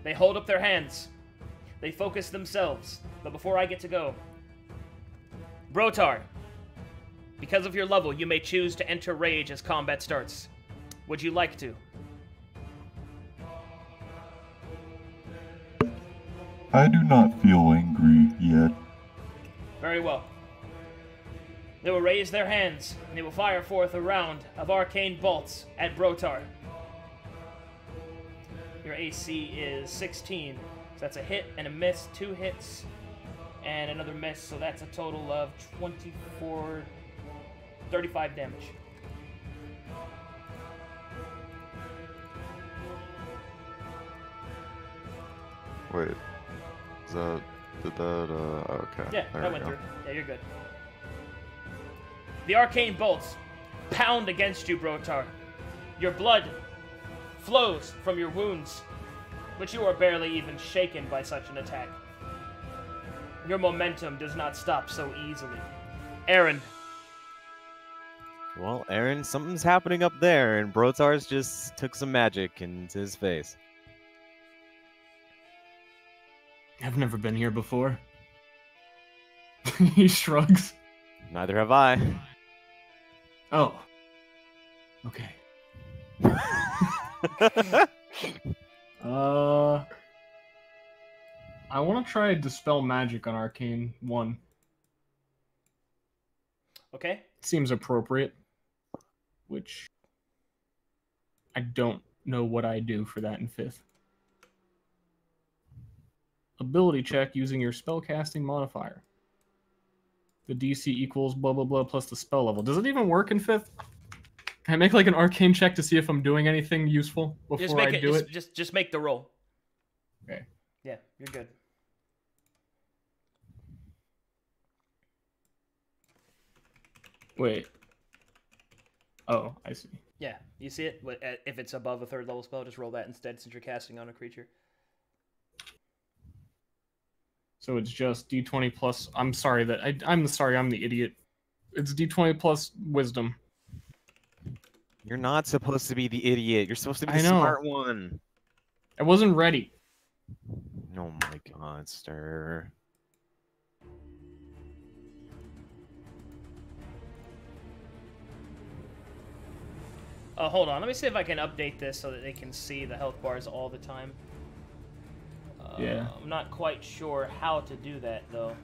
They hold up their hands. They focus themselves. But before I get to go, Brotar, because of your level, you may choose to enter rage as combat starts. Would you like to? I do not feel angry yet. Very well. They will raise their hands, and they will fire forth a round of arcane bolts at Brotar. Your AC is 16. So that's a hit and a miss, two hits, and another miss, so that's a total of 24, 35 damage. Wait. Is that did that uh okay. Yeah, there that we went go. through. Yeah, you're good. The arcane bolts pound against you, Brotar. Your blood flows from your wounds, but you are barely even shaken by such an attack. Your momentum does not stop so easily. Erin, Well, Erin, something's happening up there, and Brotar's just took some magic into his face. I've never been here before. <laughs> he shrugs. Neither have I. Oh. Okay. <laughs> Uh. I want to try dispel magic on arcane one. okay? Seems appropriate. Which I don't know what I do for that in fifth. Ability check using your spellcasting modifier. The DC equals blah blah blah plus the spell level. Does it even work in fifth? Can I make like an arcane check to see if I'm doing anything useful before Just make I it, do just, it? just just make the roll. Okay. Yeah, you're good. Wait. Oh, I see. Yeah, you see it? What- uh, If it's above a third level spell, just roll that instead since you're casting on a creature. So it's just D20 plus. I'm sorry that I, I'm sorry. I'm the idiot. It's D20 plus wisdom. You're not supposed to be the idiot. You're supposed to be I the know. smart one. I wasn't ready. Oh my god, Ster. Oh, uh, hold on. Let me see if I can update this so that they can see the health bars all the time. Yeah. I'm not quite sure how to do that though.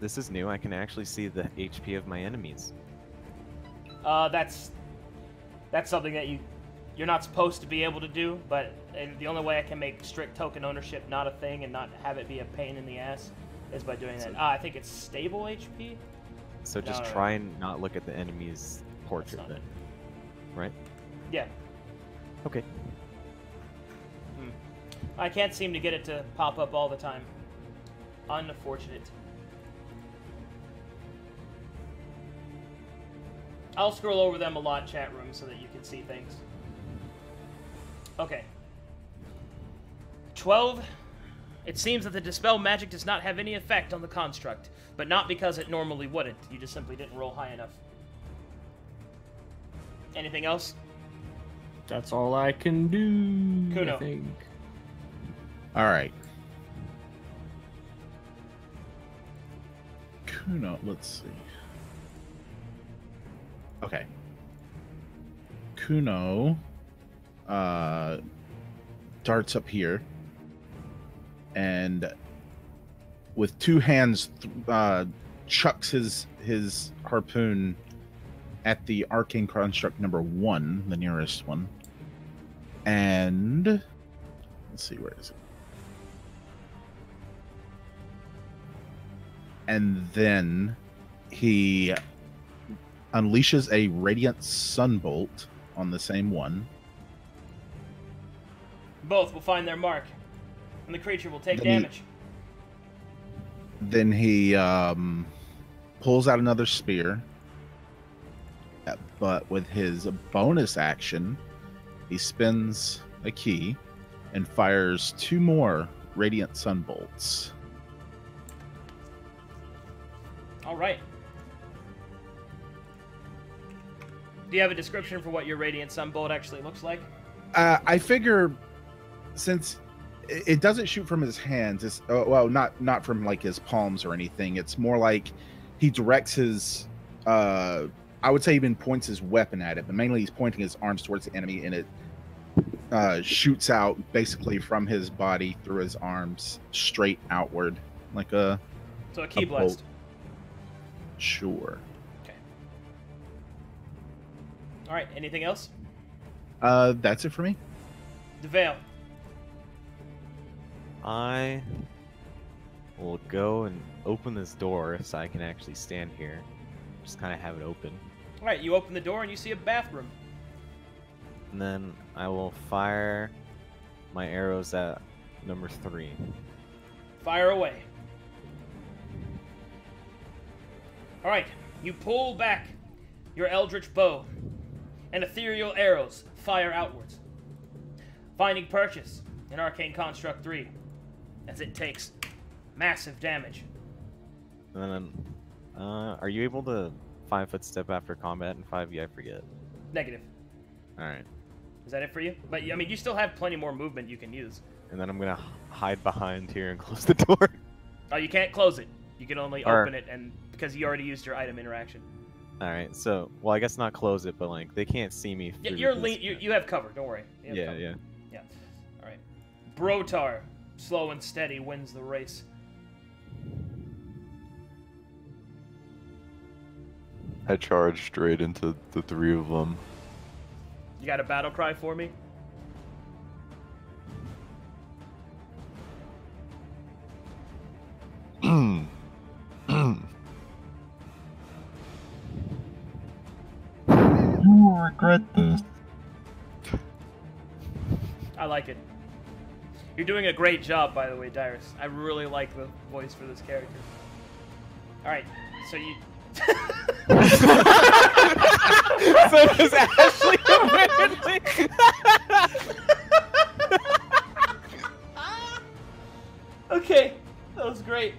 This is new. I can actually see the HP of my enemies. Uh, that's that's something that you you're not supposed to be able to do, but the only way I can make strict token ownership not a thing and not have it be a pain in the ass is by doing that. So- Ah, I think it's stable HP. So just No, no, try and not look at the enemy's portrait not then. Right? Yeah. Okay. I can't seem to get it to pop up all the time. Unfortunate. I'll scroll over them a lot, chat room, so that you can see things. Okay. 12. It seems that the Dispel magic does not have any effect on the construct, but not because it normally wouldn't. You just simply didn't roll high enough. Anything else? That's all I can do. Kuno. I think. All right. Kuno, let's see. Okay. Kuno uh darts up here, and with two hands, th- uh, chucks his his harpoon at the arcane construct number one, the nearest one, and let's see where is it. And then he unleashes a radiant sunbolt on the same one. Both will find their mark, and the creature will take Then he- damage. Then he um, pulls out another spear. Uh, But with his bonus action, he spins a ki and fires two more radiant sunbolts. All right. Do you have a description for what your radiant sunbolt actually looks like? Uh, I figure since it doesn't shoot from his hands, it's uh, well, not not from like his palms or anything. It's more like he directs his. Uh, I would say even points his weapon at it, but mainly he's pointing his arms towards the enemy, and it uh, shoots out basically from his body through his arms straight outward, like a So a key A blast. Bolt. sure. All right. Anything else? Uh, that's it for me. Devael. I will go and open this door so I can actually stand here. Just kind of have it open. All right. You open the door and you see a bathroom. And then I will fire my arrows at number three. Fire away. All right. You pull back your eldritch bow, and ethereal arrows fire outwards, finding purchase in Arcane Construct 3, as it takes massive damage. And then, uh, are you able to five foot step after combat in 5e? I forget. Negative. Alright. Is that it for you? But I mean, you still have plenty more movement you can use. And then I'm gonna hide behind here and <laughs> close the door. Oh, you can't close it. You can only Or- open it, and because you already used your item interaction. Alright, so, well, I guess not close it, but like, they can't see me. Yeah, you're this- lean. You, you have cover. Don't worry. Yeah, cover. yeah. Yeah. All right. Brotar, slow and steady, wins the race. I charge straight into the three of them. You got a battle cry for me? Will regret this. I like it. You're doing a great job, by the way, Dyrus. I really like the voice for this character. All right, so you. <laughs> so does Ashley <laughs> apparently. <laughs> okay, that was great.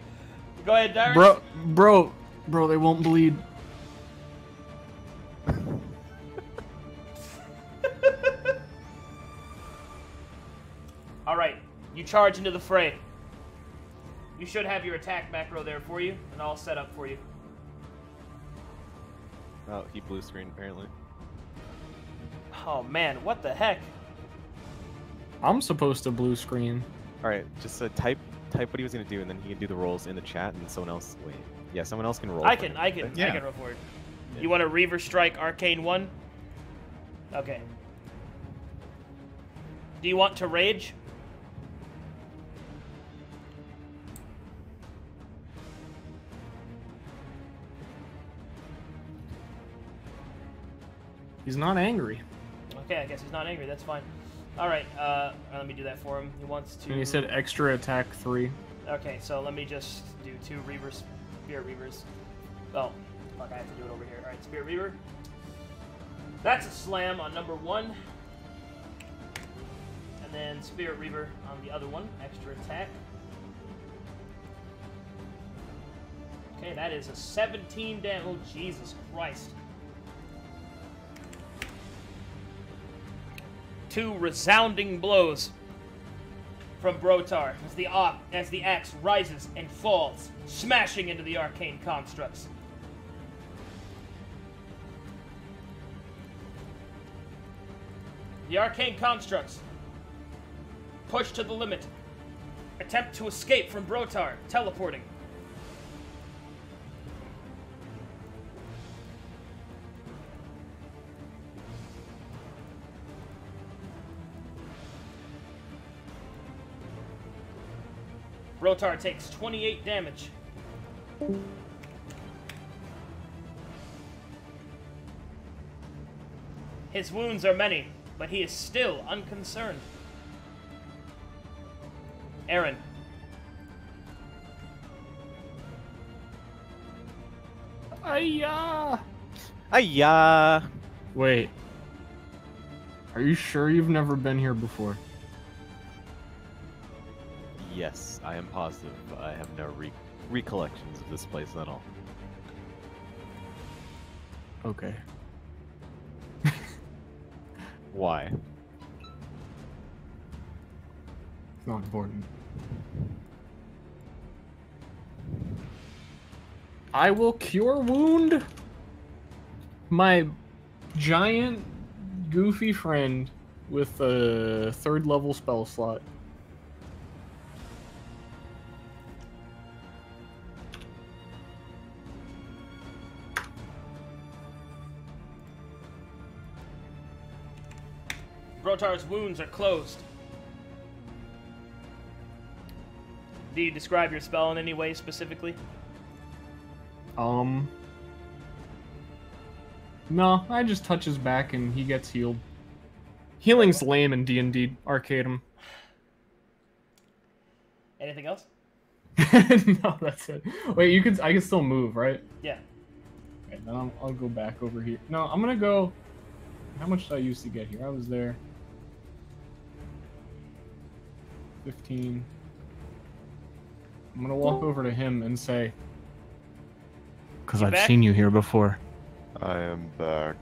Go ahead, Dyrus. Bro, bro, bro, they won't bleed. All right, you charge into the fray. You should have your attack macro there for you, and all set up for you. oh, he blue screen apparently. Oh man, what the heck? I'm supposed to blue screen. Alright, just uh, type type what he was gonna do, and then he can do the rolls in the chat, and someone else. Wait, yeah, someone else can roll. I can, him, I can, right? I Yeah. can roll for it. Yeah. You want a Reaver Strike Arcane 1? Okay. Do you want to rage? He's not angry. Okay, I guess he's not angry. That's fine. All right, uh, let me do that for him. He wants to. And he said extra attack three. Okay, so let me just do two Reavers, Spirit Reavers. Oh, fuck, I have to do it over here. All right, Spirit Reaver. That's a slam on number one. And then Spirit Reaver on the other one, extra attack. Okay, that is a 17 damage. Oh, Jesus Christ. Two resounding blows from Brotar as the op- as the axe rises and falls, smashing into the arcane constructs. The arcane constructs Push to the limit. Attempt to escape from Brotar. Teleporting. Brotar takes 28 damage. His wounds are many, but he is still unconcerned. Erin, Ayah! Hiya! Wait. Are you sure you've never been here before? Yes, I am positive. I have no re- recollections of this place at all. Okay. <laughs> Why? It's not important. I will cure wound my giant goofy friend with a third level spell slot. Brotar's wounds are closed. Do you describe your spell in any way specifically? Um. No, I just touch his back and he gets healed. Healing's lame in D and D Arcadum. Anything else? <laughs> no, that's it. Wait, you can. I can still move, right? Yeah. Okay, then I'll, I'll go back over here. No, I'm gonna go. How much did I use to get here? I was there. Fifteen. I'm gonna walk over to him and say, "Cause I've back? seen you here before." I am back.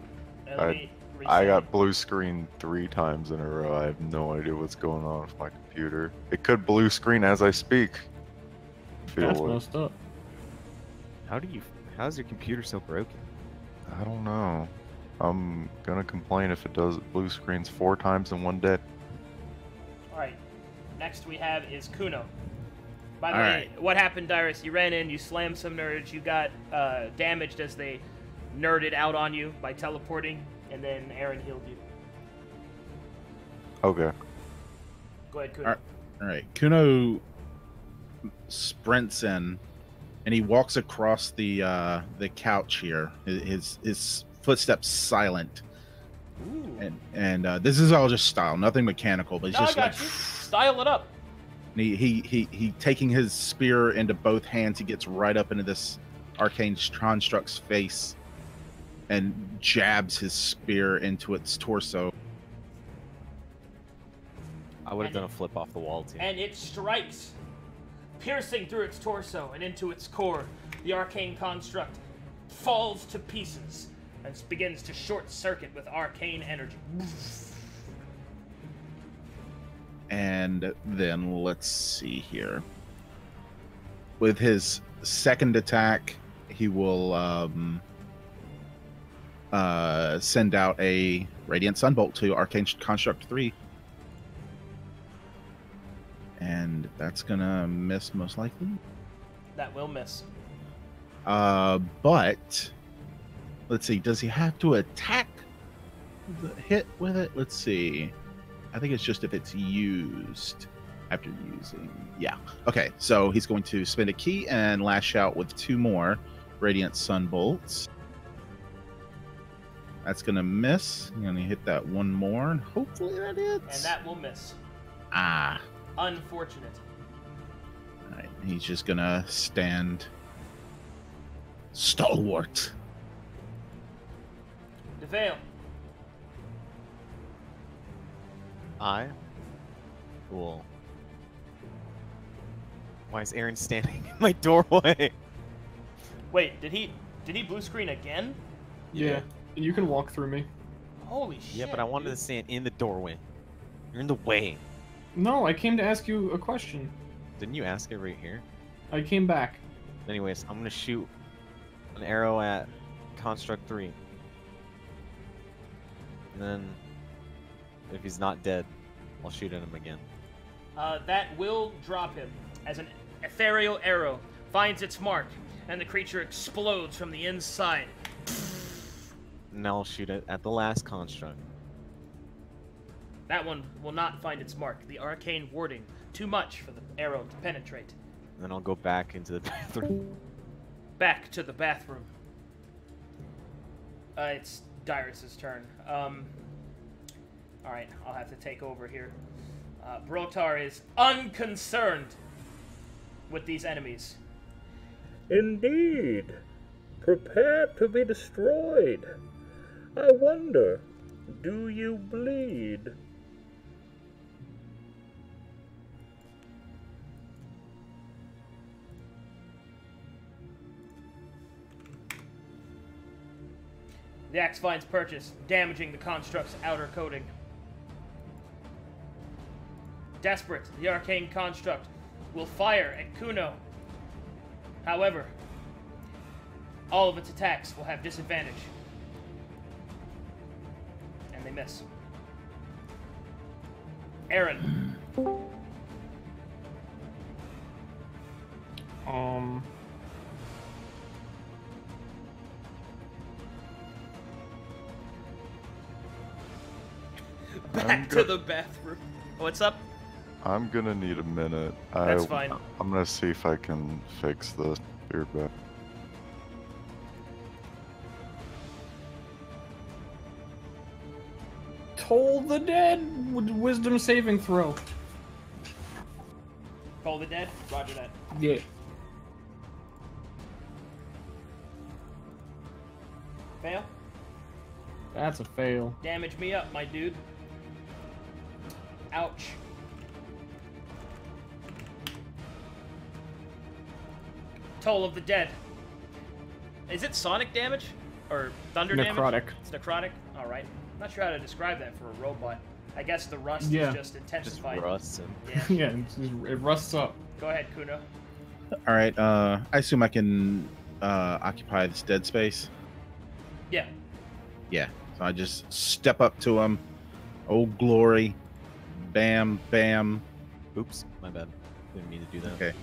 I- I got blue screen three times in a row. I have no idea what's going on with my computer. It could blue screen as I speak. Feel That's like- messed up. How do you? How's your computer so broken? I don't know. I'm gonna complain if it does blue screens four times in one day. Alright. Next we have is Kuno. By the All way, what happened, Dyrus? You ran in, you slammed some nerds, you got uh, damaged as they nerded out on you by teleporting, and then Erin healed you. Okay. Go ahead, Kuno. Alright. All right, Kuno sprints in, and he walks across the uh, the couch here. His his, his footsteps silent, Ooh. and and uh, this is all just style, nothing mechanical, but it's No, just like. You. Style it up. And he, he he he taking his spear into both hands. He gets right up into this arcane construct's face, and jabs his spear into its torso. I would have And- done a flip off the wall too. and it strikes, piercing through its torso and into its core. The arcane construct falls to pieces and begins to short circuit with arcane energy. And then let's see here. With his second attack, he will um, uh, send out a Radiant Sunbolt to Arcane Construct 3. And that's gonna miss most likely. That will miss. Uh, but let's see. Does he have to attack the hit with it? Let's see. I think it's just if it's used after using. Yeah. Okay. So he's going to spend a ki and lash out with two more radiant Sun Bolts. That's gonna miss. I'm gonna hit that one more, and hopefully that hits. And that will miss. ah. Unfortunate. All right. He's just gonna stand stalwart. Devael. I will. Why is Erin standing in my doorway? Wait, did he did he blue screen again? Yeah. And you can walk through me. Holy shit. yeah, but I wanted to stand in the doorway. You're in the way. No, I came to ask you a question. Didn't you ask it right here? I came back. Anyways, I'm gonna shoot an arrow at Construct 3. And then, if he's not dead, I'll shoot at him again. Uh, that will drop him as an ethereal arrow finds its mark, and the creature explodes from the inside. And I'll shoot it at the last construct. That one will not find its mark. The arcane warding too much for the arrow to penetrate. And then I'll go back into the <laughs> bathroom. Back to the bathroom. Uh, it's Dyrus's turn. Um, all right, I'll have to take over here. Uh, Brotar is unconcerned with these enemies. Indeed. Prepare to be destroyed. I wonder, do you bleed? The axe finds purchase, damaging the construct's outer coating. Desperate, the arcane construct will fire at Kuno. However, all of its attacks will have disadvantage. And they miss. Erin, Um. back to the bathroom. What's up? I'm gonna need a minute. That's I, fine. I'm gonna see if I can fix this here back. Toll the dead. Wisdom saving throw. Call the dead? Roger that. Yeah. Fail? That's a fail. Damage me up, my dude. Ouch. Toll of the Dead. Is it sonic damage? Or thunder damage? Necrotic. It's necrotic? Alright. Not sure how to describe that for a robot. I guess the rust Yeah. is just Just intensified. rust and Yeah. <laughs> yeah, it's just, it rusts up. Go ahead, Kuno. All right. Uh, I assume I can uh, occupy this dead space. Yeah. Yeah. So I just step up to him. Oh glory! Bam, bam, oops, my bad. Didn't mean to do that. Okay.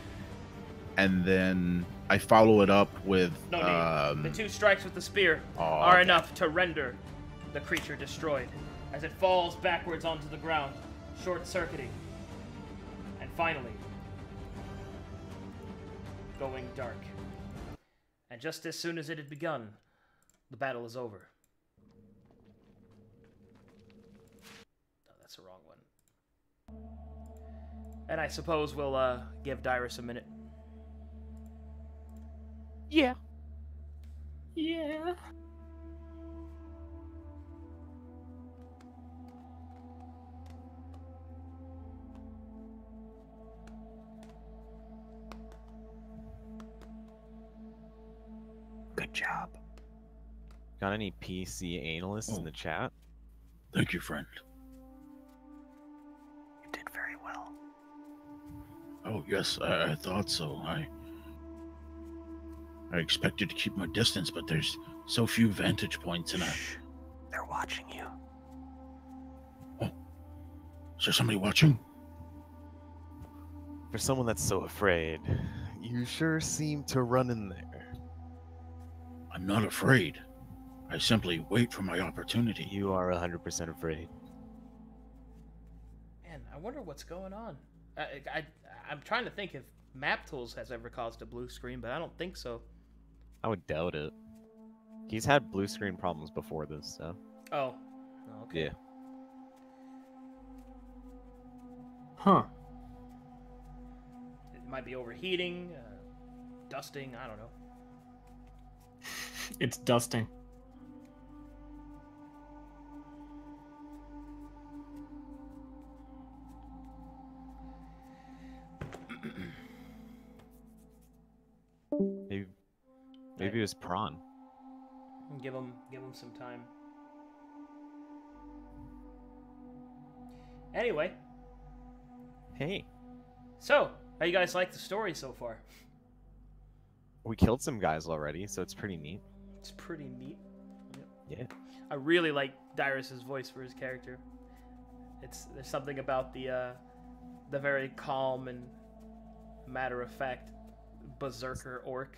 And then I follow it up with No um, the two strikes with the spear oh, are okay. enough to render the creature destroyed as it falls backwards onto the ground, short circuiting. And finally, going dark. And just as soon as it had begun, the battle is over. No, that's the wrong one. And I suppose we'll uh, give Dyrus a minute. Yeah. Yeah. Good job. Got any PC analysts Oh. in the chat? Thank you, friend. You did very well. Oh yes, I, I thought so. I I expected to keep my distance, but there's so few vantage points, and I Shh. They're watching you. Oh. is there somebody watching? For someone that's so afraid, you sure seem to run in there. I'm not afraid. I simply wait for my opportunity. You are 100% afraid. Man, I wonder what's going on. I, I, I'm trying to think if Map Tools has ever caused a blue screen, but I don't think so. I would doubt it. He's had blue screen problems before this, so. Oh, oh, okay. Yeah. Huh. It might be overheating, uh, dusting. I don't know. <laughs> It's dusting. Maybe it was prawn. Give him, give him some time. Anyway, Hey, so how you guys like the story so far? we killed some guys already, so it's pretty neat. It's pretty neat. Yeah. I really like Dyrus's voice for his character. It's there's something about the uh, the very calm and matter of fact berserker orc.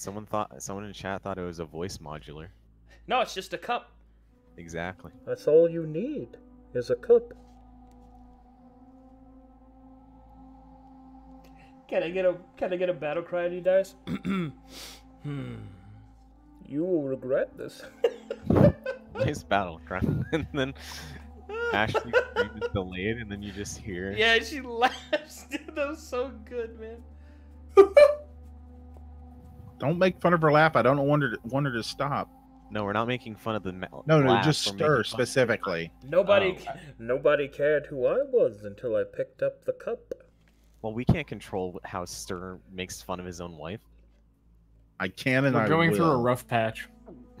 Someone thought someone in chat thought it was a voice modular. No, it's just a cup. Exactly. That's all you need is a cup. Can I get a can I get a battle cry on you guys? <clears throat> hmm. You will regret this. <laughs> Nice battle cry. <laughs> and then Ashley is delayed, and then you just hear. Yeah, she laughs. <laughs> Dude, that was so good, man. Don't make fun of her laugh. I don't want her to, want her to stop. No, we're not making fun of the. Ma- No, no, laugh, just we're making Ster specifically. Nobody, Oh. nobody cared who I was until I picked up the cup. Well, we can't control how Ster makes fun of his own wife. I can and We're I going through a rough patch. <laughs>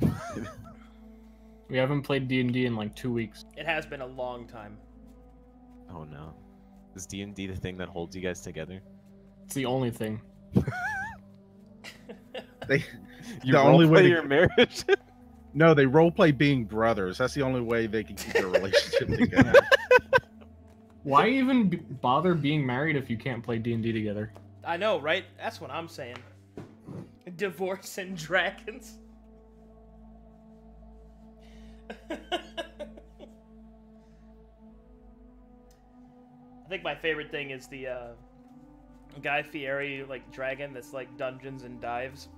we haven't played D and D in like two weeks. It has been a long time. Oh no, is D and D the thing that holds you guys together? It's the only thing. <laughs> They, <laughs> You the only way to- your marriage. <laughs> no, they roleplay being brothers. That's the only way they can keep their relationship <laughs> together. Why even b- bother being married if you can't play D and D together? I know, right? That's what I'm saying. Divorce and dragons. I think my favorite thing is the uh, Guy Fieri like dragon that's like Dungeons and Dives.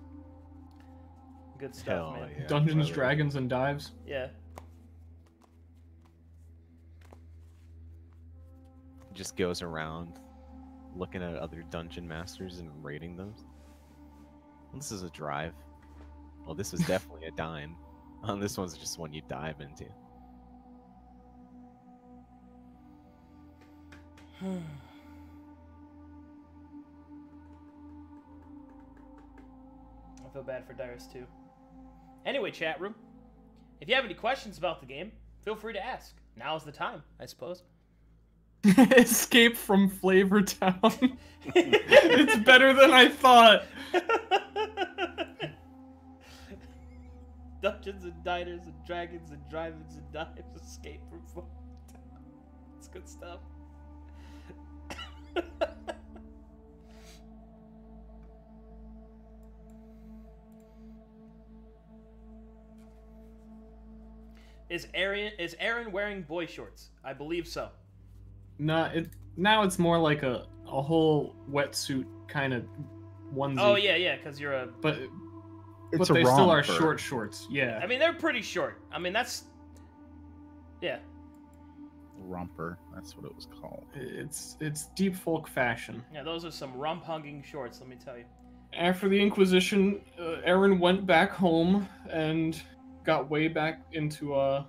Good stuff, Hell man. yeah, Dungeons, brother. Dragons, and Dives. Yeah. Just goes around looking at other dungeon masters and rating them. This is a drive. Well, this is <laughs> definitely a dime. On this one's just one you dive into. <sighs> I feel bad for Dyrus too. Anyway, chat room, if you have any questions about the game, feel free to ask. Now's the time, I suppose. <laughs> Escape from Flavor Town. <laughs> it's better than I thought. <laughs> Dungeons and diners and dragons and drive-ins and dives escape from Flavor Town. It's good stuff. Is Erin is Erin wearing boy shorts? I believe so. No, it now it's more like a a whole wetsuit kind of onesie. Oh yeah, yeah, because you're a. but It's but a they still are romper. short shorts. Yeah. I mean, they're pretty short. I mean, that's. Yeah. Romper. That's what it was called. It's it's deep folk fashion. Yeah, those are some rump hugging shorts, let me tell you. After the Inquisition, uh, Erin went back home and got way back into a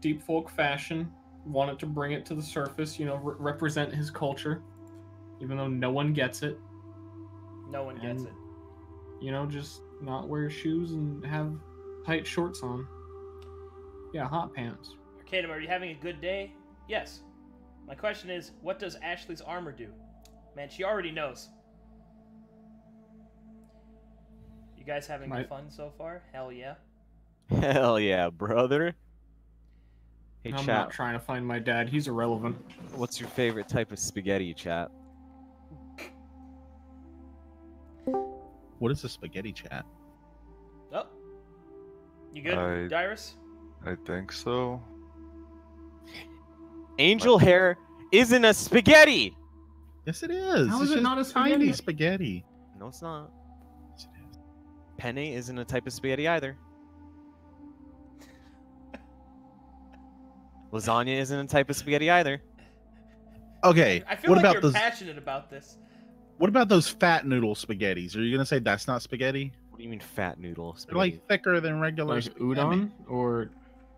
deep folk fashion. Wanted to bring it to the surface, you know, re- represent his culture, even though no one gets it. No one gets it. You know, just not wear shoes and have tight shorts on. Yeah, hot pants. Arcadum, are you having a good day? Yes. My question is, what does Ashley's armor do? Man, she already knows. You guys having My- fun so far? Hell yeah. Hell yeah, brother. Hey, I'm chat. not trying to find my dad. He's irrelevant. What's your favorite type of spaghetti, chat? What is a spaghetti chat? Oh. You good, I- Dyrus? I think so. Angel hair isn't a spaghetti. Yes, it is. How It's is it not a tiny spaghetti? spaghetti? No, it's not. Yes, it is. Penne isn't a type of spaghetti either. Lasagna isn't a type of spaghetti either. Okay. I feel what like about you're those? passionate about this. What about those fat noodle spaghettis? Are you gonna say that's not spaghetti? What do you mean fat noodle Spaghetti? They're spaghetti? like thicker than regular Like spaghetti. udon or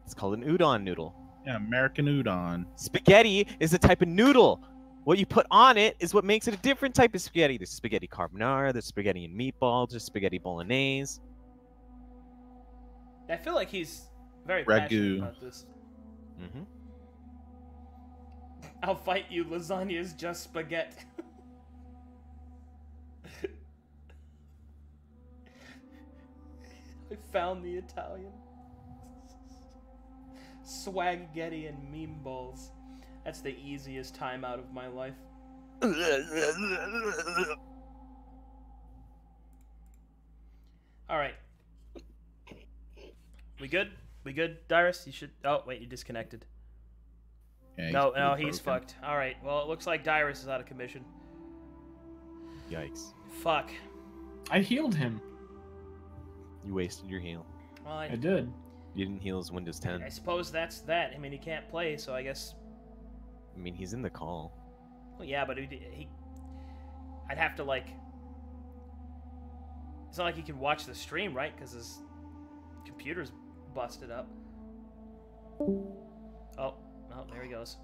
It's called an udon noodle. Yeah, American udon. Spaghetti is a type of noodle. What you put on it is what makes it a different type of spaghetti. There's spaghetti carbonara, there's spaghetti and meatballs, there's spaghetti bolognese. I feel like he's very Ragu. passionate about this. Hmm I'll fight you. Lasagna is just spaghetti. <laughs> I found the Italian. Swaggetti and meme balls. That's the easiest time out of my life. All right. We good? We good, Dyrus? You should. Oh wait, you disconnected. Yeah, no, pretty no, he's broken. fucked. All right. Well, it looks like Dyrus is out of commission. Yikes. Fuck. I healed him. You wasted your heal. Well, I, I did. You didn't heal his Windows 10. I suppose that's that. I mean, he can't play, so I guess. I mean, he's in the call. Well, yeah, but he, he. I'd have to like. It's not like he can watch the stream, right? Because his computer's busted up. Oh, oh, there he goes.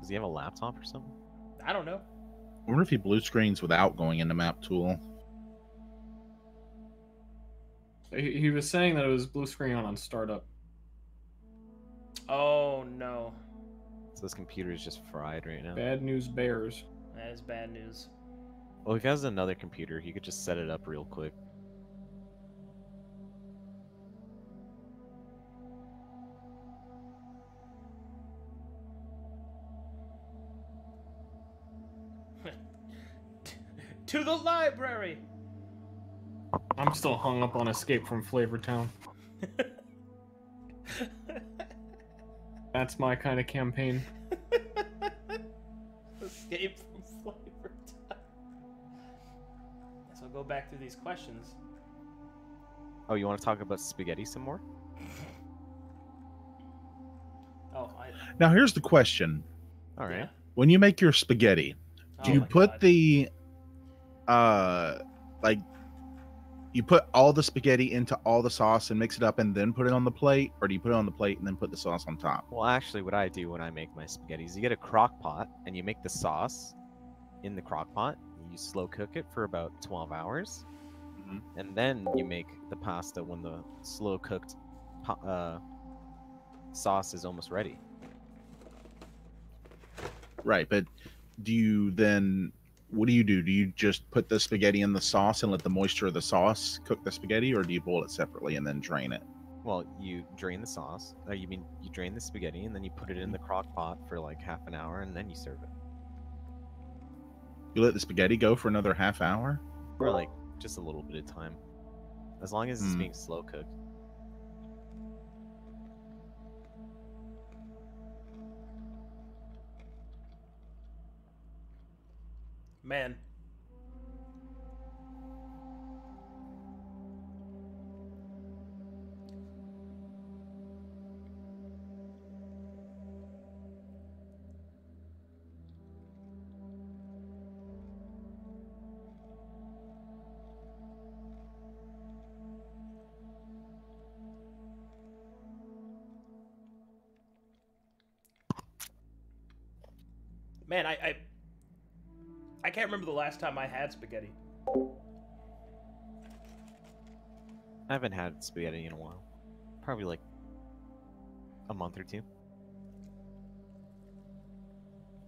Does he have a laptop or something? I don't know. I wonder if he blue screens without going into map tool. He, he was saying that it was blue screen on on startup. Oh no, So his computer is just fried right now. Bad news bears. that is bad news. Well, if he has another computer, he could just set it up real quick. To the library. I'm still hung up on Escape from Flavortown. <laughs> That's my kind of campaign. Escape from Flavor Town. Guess I'll go back through these questions. Oh, you want to talk about spaghetti some more? <laughs> Oh, I. Now here's the question: All right. When you make your spaghetti, do Oh you put God. the, uh, like, you put all the spaghetti into all the sauce and mix it up and then put it on the plate, or do you put it on the plate and then put the sauce on top? Well, actually, what I do when I make my spaghetti is you get a crock pot and you make the sauce in the crock pot. You slow cook it for about 12 hours. Mhm. And then you make the pasta when the slow cooked uh, sauce is almost ready. Right, but do you then? What do you do? Do you just put the spaghetti in the sauce and let the moisture of the sauce cook the spaghetti, or do you boil it separately and then drain it? Well, you drain the sauce. Uh, you mean you drain the spaghetti and then you put it in the crock pot for like half an hour and then you serve it. You let the spaghetti go for another half hour. For like just a little bit of time. As long as it's Hmm. being slow cooked. Man. Man, I, I can't remember the last time I had spaghetti. I haven't had spaghetti in a while. Probably like a month or two.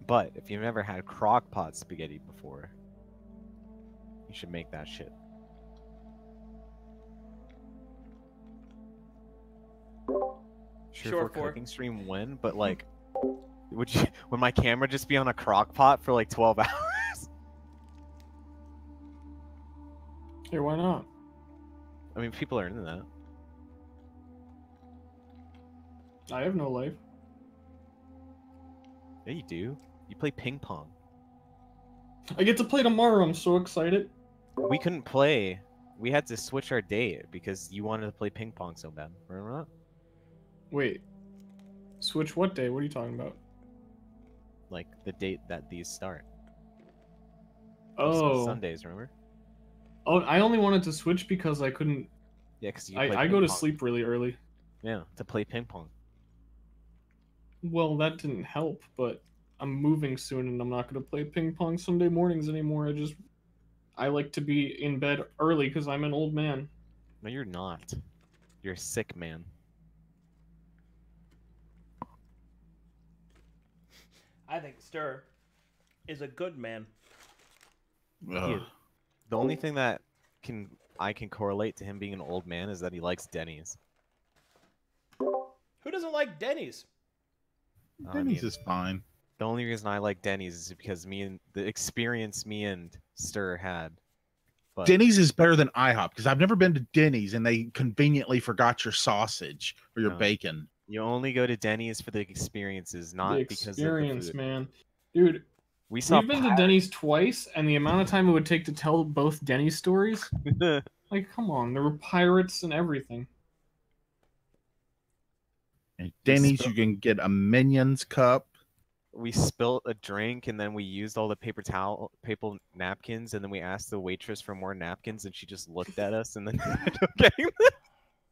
But if you've never had crock pot spaghetti before, you should make that shit. Sure, Sure for for. cooking stream when, but <laughs> like, would you? Would my camera just be on a crock pot for like twelve hours? Hey, why not? I mean, people are into that. I have no life. Yeah, you do. You play ping pong. I get to play tomorrow. I'm so excited. We couldn't play. We had to switch our date because you wanted to play ping pong so bad. Remember that? Wait. Switch what day? What are you talking about? Like the date that these start. Oh. Sundays, remember? Oh, I only wanted to switch because I couldn't. Yeah, because I, I go to pong. sleep really early. Yeah, to play ping pong. Well, that didn't help, but I'm moving soon and I'm not going to play ping pong Sunday mornings anymore. I just. I like to be in bed early because I'm an old man. No, you're not. You're a sick man. I think Ster is a good man. He- the only thing that can I can correlate to him being an old man is that he likes Denny's. Who doesn't like Denny's? I Denny's mean- is fine. The only reason I like Denny's is because me and the experience me and Ster had. But Denny's is better than IHOP because I've never been to Denny's and they conveniently forgot your sausage or your No. bacon. you only go to Denny's for the experiences, not the because experience, of the food. man. Dude, We saw we've been to Denny's twice, and the amount of time it would take to tell both Denny's stories. <laughs> Like, come on, there were pirates and everything. At Denny's, still- you can get a Minions cup. we spilt a drink and then we used all the paper towel paper napkins and then we asked the waitress for more napkins and she just looked at us and then <laughs> ended up getting them.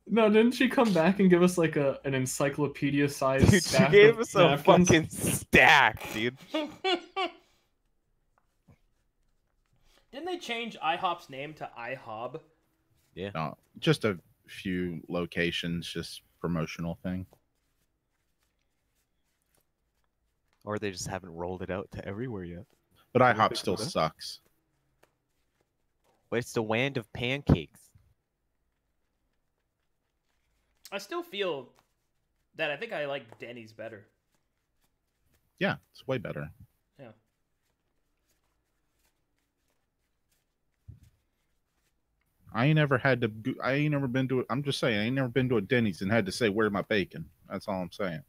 No, didn't she come back and give us like a an encyclopedia sized Dude, she gave us a fucking stack, dude. <laughs> Didn't they change IHOP's name to IHOB? No, uh, just a few locations, just promotional thing. Or they just haven't rolled it out to everywhere yet. But What do you IHOP still of sucks. But it's the land of pancakes. I still feel that I think I like Denny's better. Yeah, it's way better. Yeah. I ain't never had to. go- I ain't never been to. A, I'm just saying, I ain't never been to a Denny's and had to say, "Where's my bacon?" That's all I'm saying.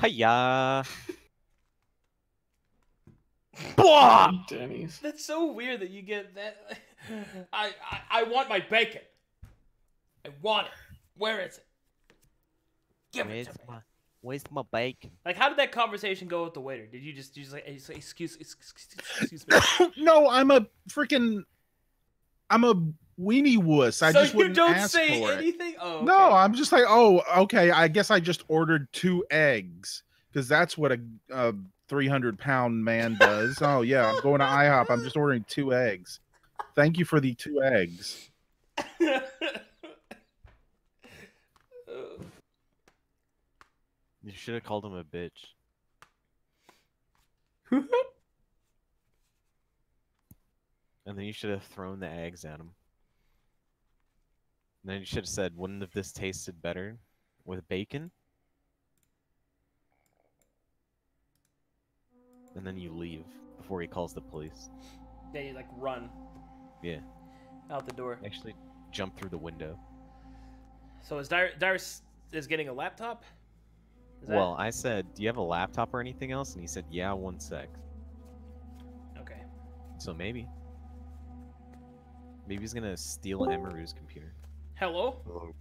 Hiya. <laughs> Blah! Denny's. That's so weird that you get that. <laughs> I, I I want my bacon. I want it. Where is it? Give it Where's to me. my, where's my bacon? Like, how did that conversation go with the waiter? Did you just, you just like, excuse, excuse, excuse me? <coughs> no, I'm a freaking. I'm a weenie wuss. I so just you wouldn't don't ask say for it. anything? Oh, okay. No, I'm just like, oh, okay. I guess I just ordered two eggs because that's what a, a 300 pound man does. <laughs> oh yeah, I'm going to IHOP. I'm just ordering two eggs. Thank you for the two eggs. You should have called him a bitch. <laughs> and then you should have thrown the eggs at him. And then you should have said, wouldn't have this tasted better with bacon? And then you leave before he calls the police. yeah, you like run Yeah. out the door. Actually, jump through the window. So is Dyrus is getting a laptop? That- Well, I said, do you have a laptop or anything else? And he said, yeah, one sec. okay. So maybe. Maybe he's gonna steal Emeru's computer. Hello. Hello.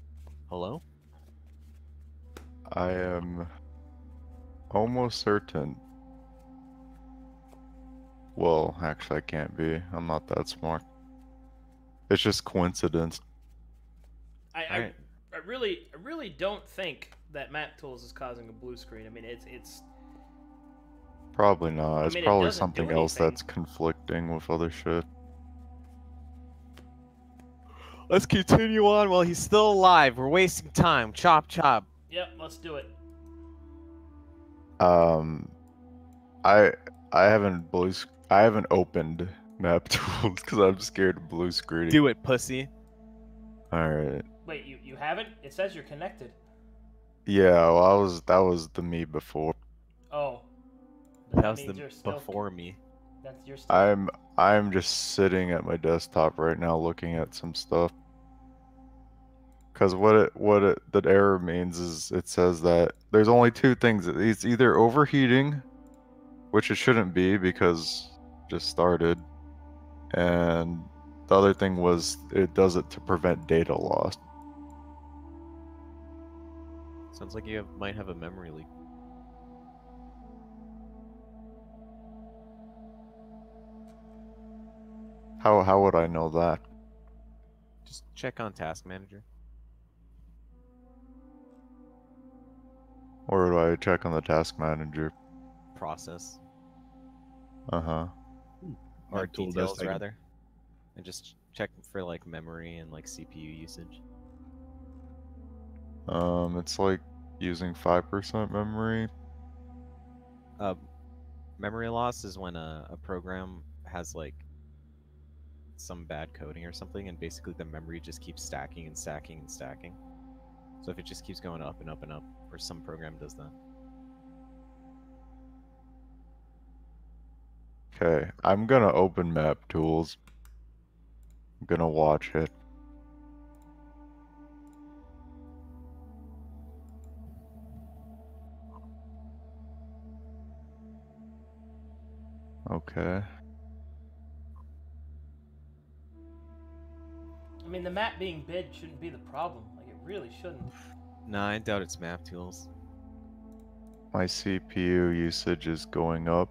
Hello? I am almost certain. Well, actually, I can't be. I'm not that smart. It's just coincidence. I, I, Alright. I really, I really don't think that Map Tools is causing a blue screen. I mean, it's, it's. Probably not. It's mean, probably doesn't something else that's conflicting with other shit. Let's continue on while he's still alive. We're wasting time. Chop, chop. Yep, let's do it. Um, I I haven't blue. I haven't opened map <laughs> tools because I'm scared of blue screen. Do it, pussy. All right. Wait, you, you haven't? It says you're connected. Yeah. Well, I was. That was the me before. Oh, That was the you're still- before me. That's your. Stuff. I'm. I'm just sitting at my desktop right now, looking at some stuff. Because what it what it the error means is it says that there's only two things. It's either overheating, which it shouldn't be because just started, and the other thing was it does it to prevent data loss. Sounds like you have, might have a memory leak. How how would I know that? Just check on Task Manager. Or do I check on the task manager? Process. Uh huh. Or That tool details, take a- rather. And just check for like memory and like CPU usage. Um, it's like using five percent memory. Uh, memory loss is when a, a program has like some bad coding or something, and basically the memory just keeps stacking and stacking and stacking. So if it just keeps going up and up and up, or some program does that. Okay, I'm gonna open map tools. I'm gonna watch it. Okay. I mean, the map being big shouldn't be the problem. Like, it really shouldn't. Nah, I doubt it's map tools. My CPU usage is going up.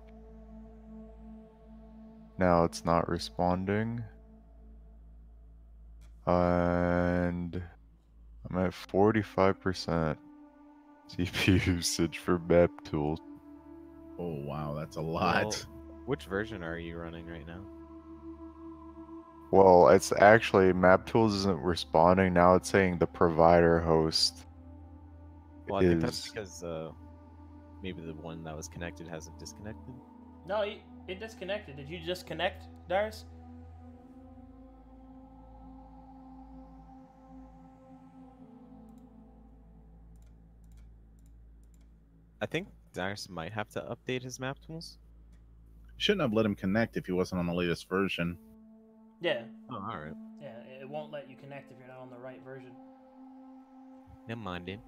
Now it's not responding. And I'm at 45% <laughs> CPU usage for map tools. Oh wow, that's a lot. Well, which version are you running right now? Well, it's actually map tools isn't responding. Now it's saying the provider host Well, I think that's because uh, maybe the one that was connected hasn't disconnected. No, it, it disconnected. Did you disconnect, Dyrus? I think Dyrus might have to update his map tools. Shouldn't have let him connect if he wasn't on the latest version. Yeah. Oh, all right. Yeah, it won't let you connect if you're not on the right version. Never mind, dude.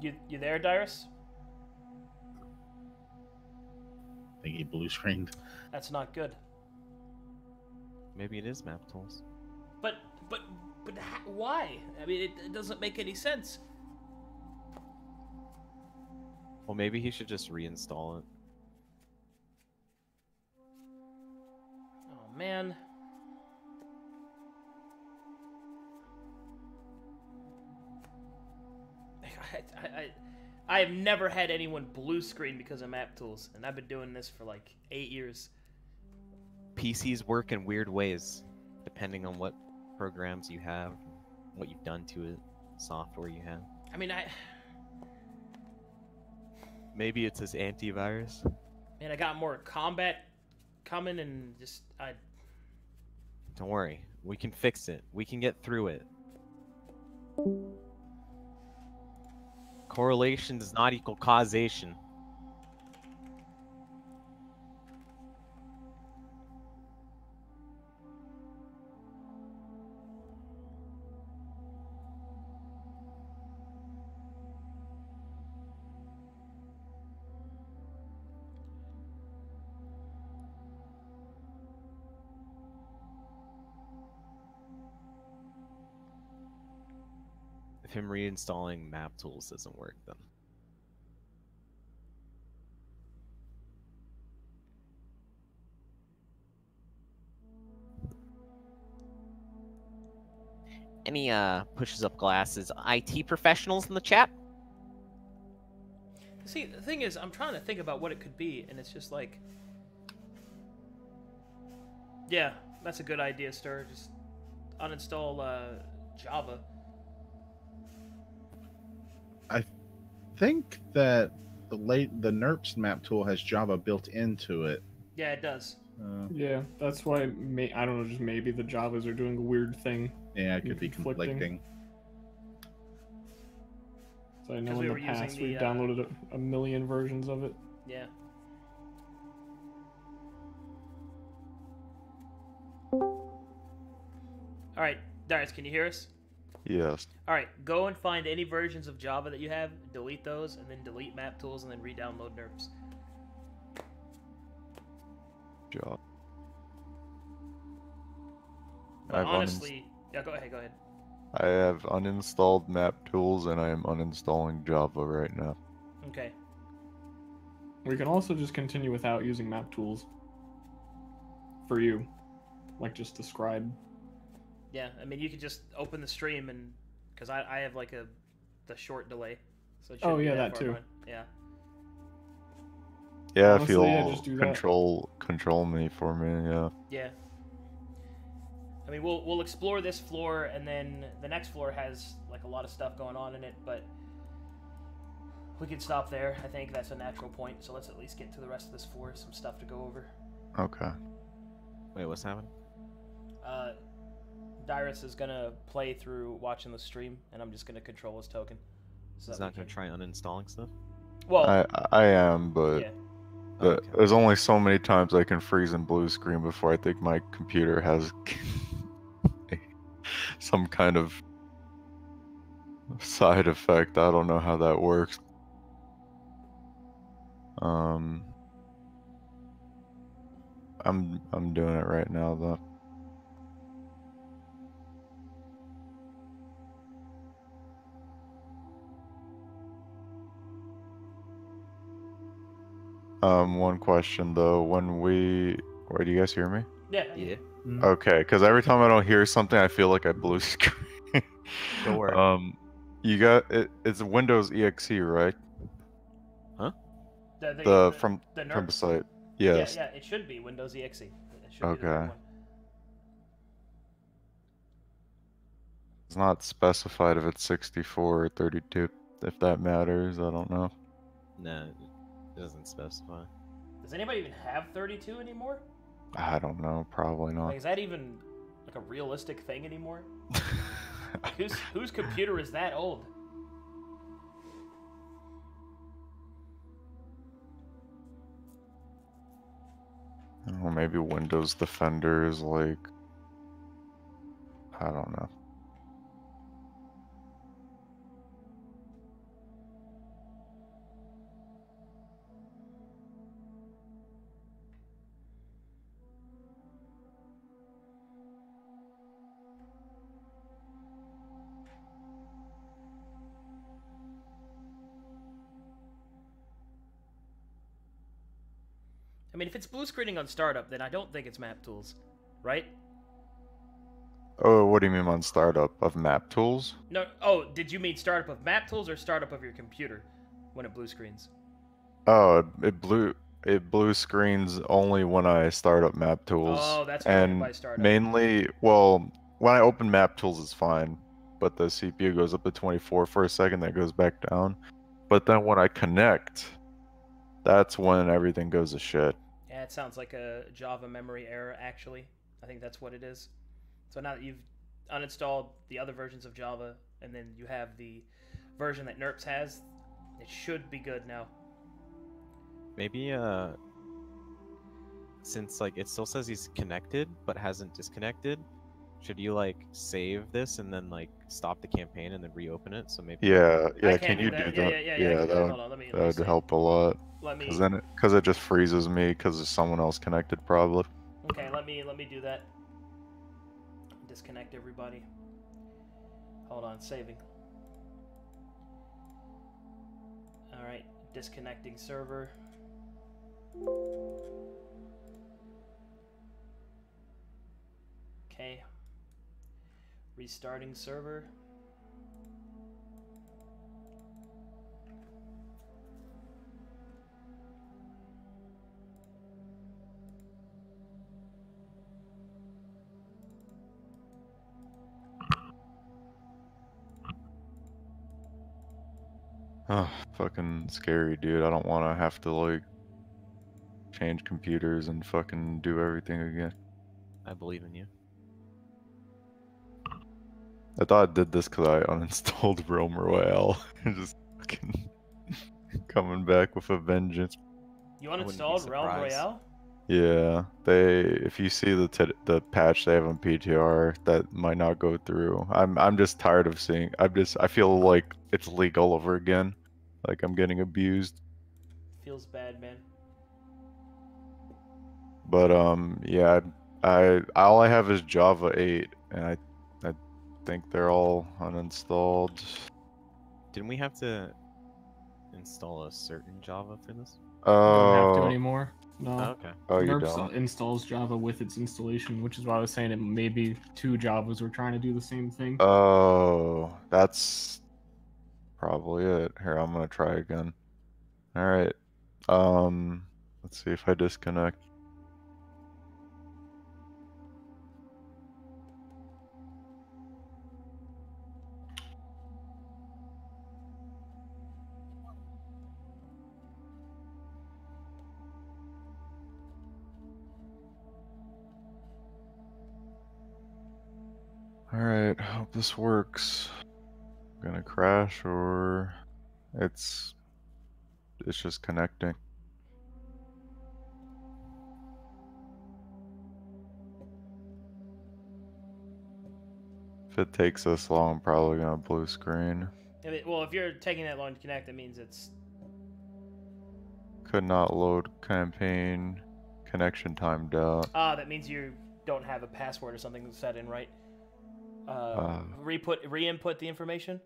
You you there, Dyrus? I think he blue screened. That's not good. Maybe it is map tools. But but but ha- why? I mean, it, it doesn't make any sense. Well, maybe he should just reinstall it. Man. I, I, I, I have never had anyone blue screen because of map tools, and I've been doing this for like eight years. PCs work in weird ways, depending on what programs you have, what you've done to it, software you have. I mean, I Maybe it's his antivirus. man, I got more combat coming, and just I Don't worry, we can fix it. We can get through it. Correlation does not equal causation. Him reinstalling map tools doesn't work, then Any uh pushes up glasses IT professionals in the chat? see. The thing is, I'm trying to think about what it could be, and it's just like, yeah, that's a good idea, Ster. Just uninstall uh, Java. Think that the late the NERPS map tool has Java built into it. Yeah, it does. Uh, Yeah, that's why. May, I don't know. Just maybe the Javas are doing a weird thing. yeah, it could be Conflicting. conflicting. So I know in we the past the, we've uh, downloaded a, a million versions of it. Yeah. All right, Dyrus, can you hear us? Yes. All right, go and find any versions of Java that you have, delete those, and then delete map tools, and then re-download NERPS. Job. But I've uninst- honestly, yeah, go ahead, go ahead. I have uninstalled map tools and I am uninstalling Java right now. Okay. We can also just continue without using map tools. For you, like just describe. Yeah, I mean, you could just open the stream and because I, I have like a the short delay. So it Oh, shouldn't be yeah, that far too. behind. Yeah. Yeah, Honestly, if you'll yeah, just do that. control control me for me, yeah. Yeah. I mean, we'll we'll explore this floor, and then the next floor has like a lot of stuff going on in it, but we can stop there. I think that's a natural point. So let's at least get to the rest of this floor. Some stuff to go over. Okay. Wait, what's happening? Uh, Dyrus is gonna play through watching the stream, and I'm just gonna control his token. So He's not going to can- try uninstalling stuff? Well, I I am, but yeah. The, Okay. There's only so many times I can freeze in blue screen before I think my computer has <laughs> some kind of side effect. I don't know how that works. Um, I'm I'm doing it right now though. Um, one question though, when we, wait, do you guys hear me? Yeah. Yeah. Okay, because every time I don't hear something, I feel like I blue <laughs> screen. Don't worry. Um, you got it. It's Windows EXE, right? Huh? The, the, The from the from the site. Yes. yeah, it should be Windows EXE. It should Okay. right. It's not specified if it's 64 or 32. If that matters, I don't know. No, it doesn't specify. Does anybody even have 32 anymore? I don't know. Probably Like, not. is that even like a realistic thing anymore? <laughs> Whose whose computer is that old? I don't know, maybe Windows Defender is like. I don't know. Mean, if it's blue screening on startup, then I don't think it's map tools, right? Oh, what do you mean on startup of map tools? No. Oh, did you mean startup of map tools or startup of your computer when it blue screens? Oh, it, blue it blue screens only when I start up map tools. Oh, that's what I mean and by startup. mainly, well, when I open map tools, it's fine, but the CPU goes up to 24 for a second, then it goes back down. But then when I connect, that's when everything goes to shit. Yeah, it sounds like a Java memory error. Actually, I think that's what it is. So now that you've uninstalled the other versions of Java, and then you have the version that NERPS has, it should be good now. Maybe uh since like it still says he's connected but hasn't disconnected, should you like save this and then like stop the campaign and then reopen it? So maybe Yeah, yeah. can Can do you that. do Yeah, that? yeah, yeah, yeah, I can that that. would, on, let me- let that would help a lot. Let me- Cause then, it, it just freezes me because there's someone else connected, probably. Okay, let me let me do that. Disconnect everybody. Hold on, saving. All right, disconnecting server. Okay. Restarting server. Oh, fucking scary, dude. I don't want to have to like change computers and fucking do everything again. I believe in you. I thought I did this because I uninstalled <laughs> Realm Royale <laughs> just fucking <laughs> coming back with a vengeance. You uninstalled Realm surprised. Royale? Yeah, they. If you see the t- the patch they have on PTR, that might not go through. I'm I'm just tired of seeing. I'm just. I feel like it's league all over again. Like I'm getting abused. Feels bad, man. But um, yeah, I all I have is Java 8, and I I think they're all uninstalled. Didn't we have to install a certain Java for this? You don't have to Oh, anymore. No. Oh, okay. Oh, you NERPS don't? installs Java with its installation, which is why I was saying it maybe two Javas were trying to do the same thing. Oh, that's probably it. Here, I'm gonna try again. All right. Um, let's see if I disconnect. All right, hope this works gonna crash or it's it's just connecting. If it takes this long, I'm probably gonna blue screen. If it, well, if you're taking that long to connect, that means it's. Could not load campaign connection timed out. Ah, that means you don't have a password or something set in, right? Uh, uh, re-put, re-input the information.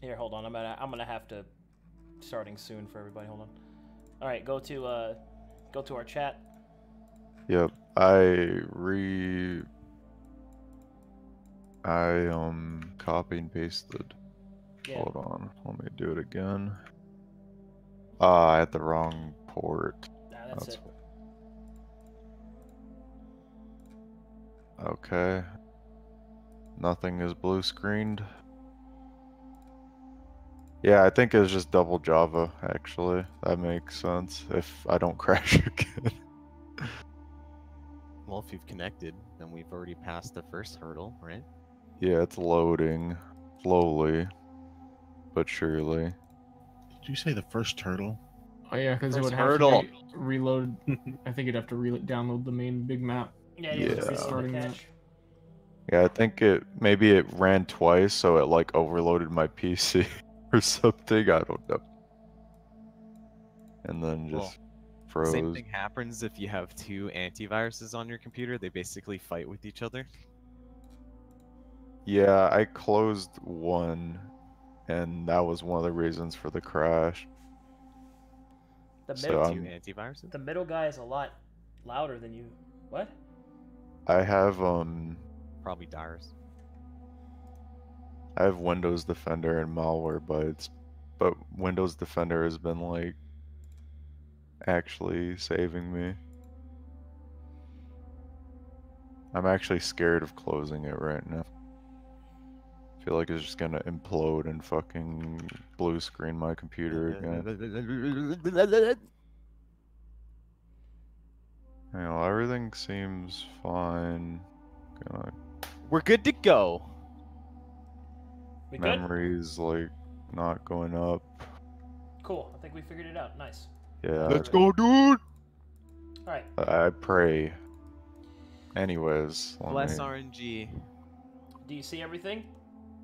Here, hold on. I'm gonna, I'm gonna have to, starting soon for everybody. Hold on. All right, go to, uh, go to our chat. Yep. I re. I um copy and pasted. Yeah. Hold on. Let me do it again. Ah, I had the wrong port. Nah, that's, That's it. Okay. Nothing is blue screened. Yeah, I think it's just double Java, actually. That makes sense if I don't <laughs> crash again. Well, if you've connected, then we've already passed the first hurdle, right? yeah, it's loading slowly, but surely. Did you say the first turtle? Oh yeah, because it First would have hurdle. to re- reload. <laughs> I think you'd have to re- download the main big map. Yeah, you have to Yeah. reload Starting the that. Yeah, I think it maybe it ran twice, so it like overloaded my PC <laughs> <laughs> or something. I don't know. And then Well, just froze. Same thing happens if you have two antiviruses on your computer. They basically fight with each other. Yeah, I closed one, and that was one of the reasons for the crash. The middle, um, Two antiviruses. the middle guy is a lot louder than you. What? I have um Probably Dars. I have Windows Defender and malware, but but Windows Defender has been like actually saving me. I'm actually scared of closing it right now. I feel like it's just gonna implode and fucking blue screen my computer again. You know, everything seems fine. Gonna We're good to go. We good? memories like not going up. Cool. I think we figured it out. Nice. Yeah. Let's go, dude! All right. I pray. Anyways, let Bless me- RNG. Do you see everything?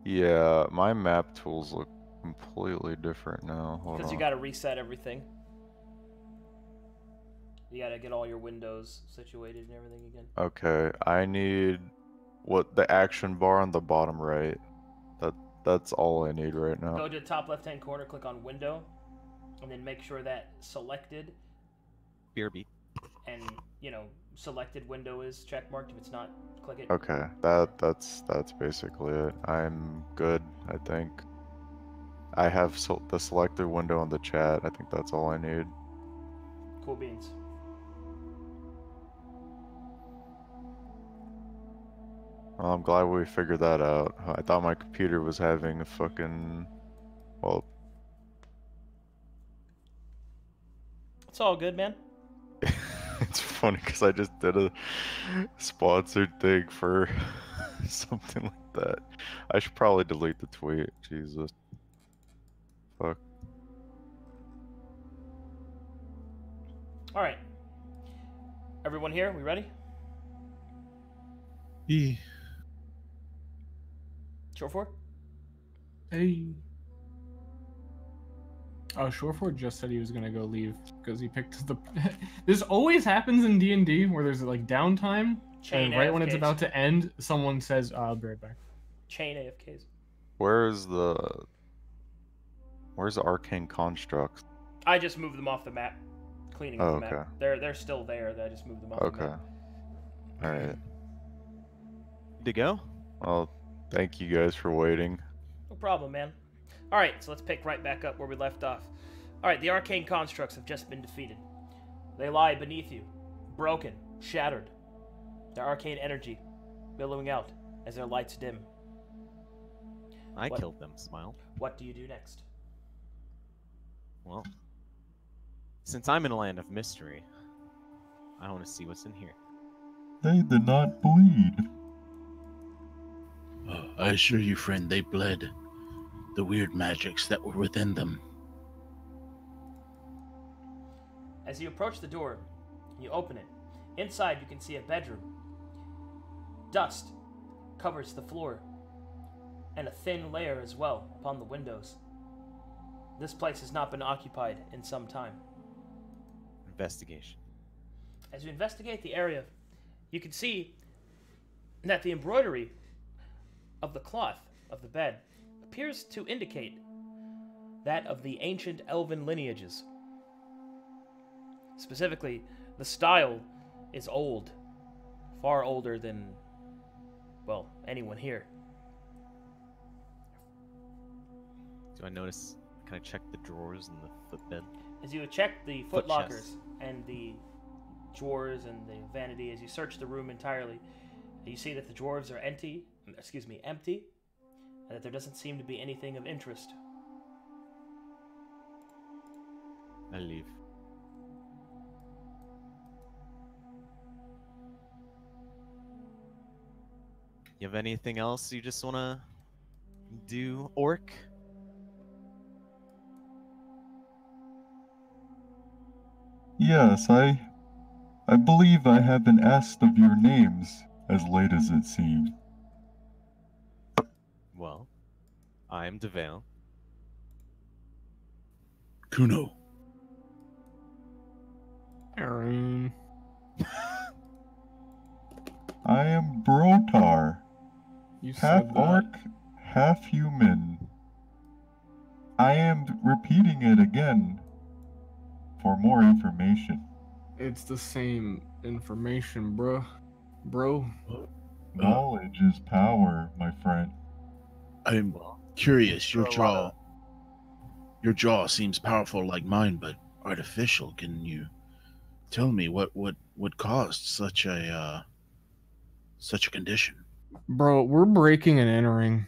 Yeah, my map tools look completely different now. Because you got to reset everything. You got to get all your windows situated and everything again. Okay, I need what the action bar on the bottom right. That that's all I need right now. Go to the top left hand corner, click on window, and then make sure that selected Beer beat. and you know selected window is check marked. If it's not, click it. Okay, that that's that's basically it. I'm good, I think. I have so the selected window in the chat. I think that's all I need. Cool beans. Well, I'm glad we figured that out. I thought my computer was having a fucking well, It's all good, man. <laughs> it's funny because I just did a sponsored thing for <laughs> something like that. I should probably delete the tweet. Jesus. Fuck. All right. Everyone here, we ready? Yeah. Short four. Hey. Uh, oh, Surefour just said he was gonna go leave because he picked the. <laughs> this always happens in D and D where there's like downtime, Chain and right when it's about to end, someone says, "I'll be right back." Chain AFKs. Where's the Where's the arcane constructs? I just moved them off the map, cleaning Oh, the map. okay. They're they're still there. I just moved them off the Okay. map. Alright. To go? Well, thank you guys for waiting. No problem, man. All right, so let's pick right back up where we left off. All right, the arcane constructs have just been defeated. They lie beneath you, broken, shattered. Their arcane energy billowing out as their lights dim. I What? killed them, smile. What do you do next? Well, since I'm in a land of mystery, I want to see what's in here. They did not bleed. Uh, I assure you, friend, they bled. The weird magics that were within them. As you approach the door, you open it. Inside, you can see a bedroom. Dust covers the floor, and a thin layer as well upon the windows. This place has not been occupied in some time. Investigation. As you investigate the area, you can see that the embroidery of the cloth of the bed appears to indicate that of the ancient elven lineages. Specifically, the style is old, far older than, well, anyone here. Do I notice? Can I check the drawers and the footbed? As you check the Foot foot lockers and the drawers and the vanity, as you search the room entirely, you see that the drawers are empty. Excuse me, empty, and that there doesn't seem to be anything of interest. I leave. You have anything else you just wanna do, Orc? Yes, I. I believe I have been asked of your names, as late as it seems. Well, I'm Devael. Kuno. Erin. I am Brotar, You half said orc, half human. I am repeating it again for more information. It's the same information, bro. Bro. Knowledge is power, my friend. I'm curious. Your jaw. Your jaw seems powerful like mine, but artificial. Can you tell me what what what caused such a uh, such a condition? Bro, we're breaking and entering.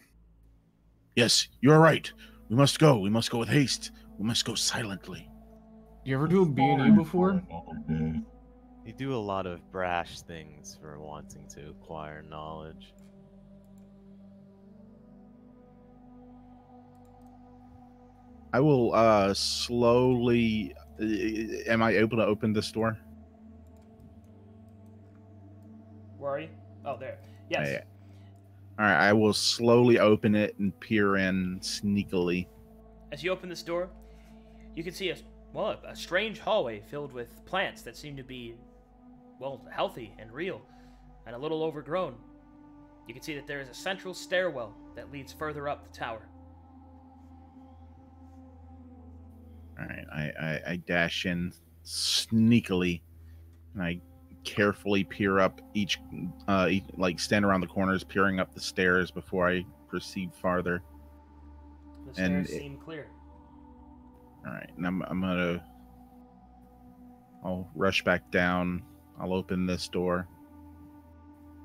Yes, you're right. We must go. We must go with haste. We must go silently. You ever do a B&E before? Another. You do a lot of brash things for wanting to acquire knowledge. I will uh slowly. uh, Am I able to open this door? Where are you? Oh, there. Yes. Yeah. All right, I will slowly open it and peer in sneakily. As you open this door, you can see a well a strange hallway filled with plants that seem to be well healthy and real, and a little overgrown. You can see that there is a central stairwell that leads further up the tower. All right, I, I, I dash in sneakily, and I carefully peer up each, uh, each, like stand around the corners, peering up the stairs before I proceed farther. The And stairs it- seem clear. All right, and I'm I'm gonna. I'll rush back down. I'll open this door.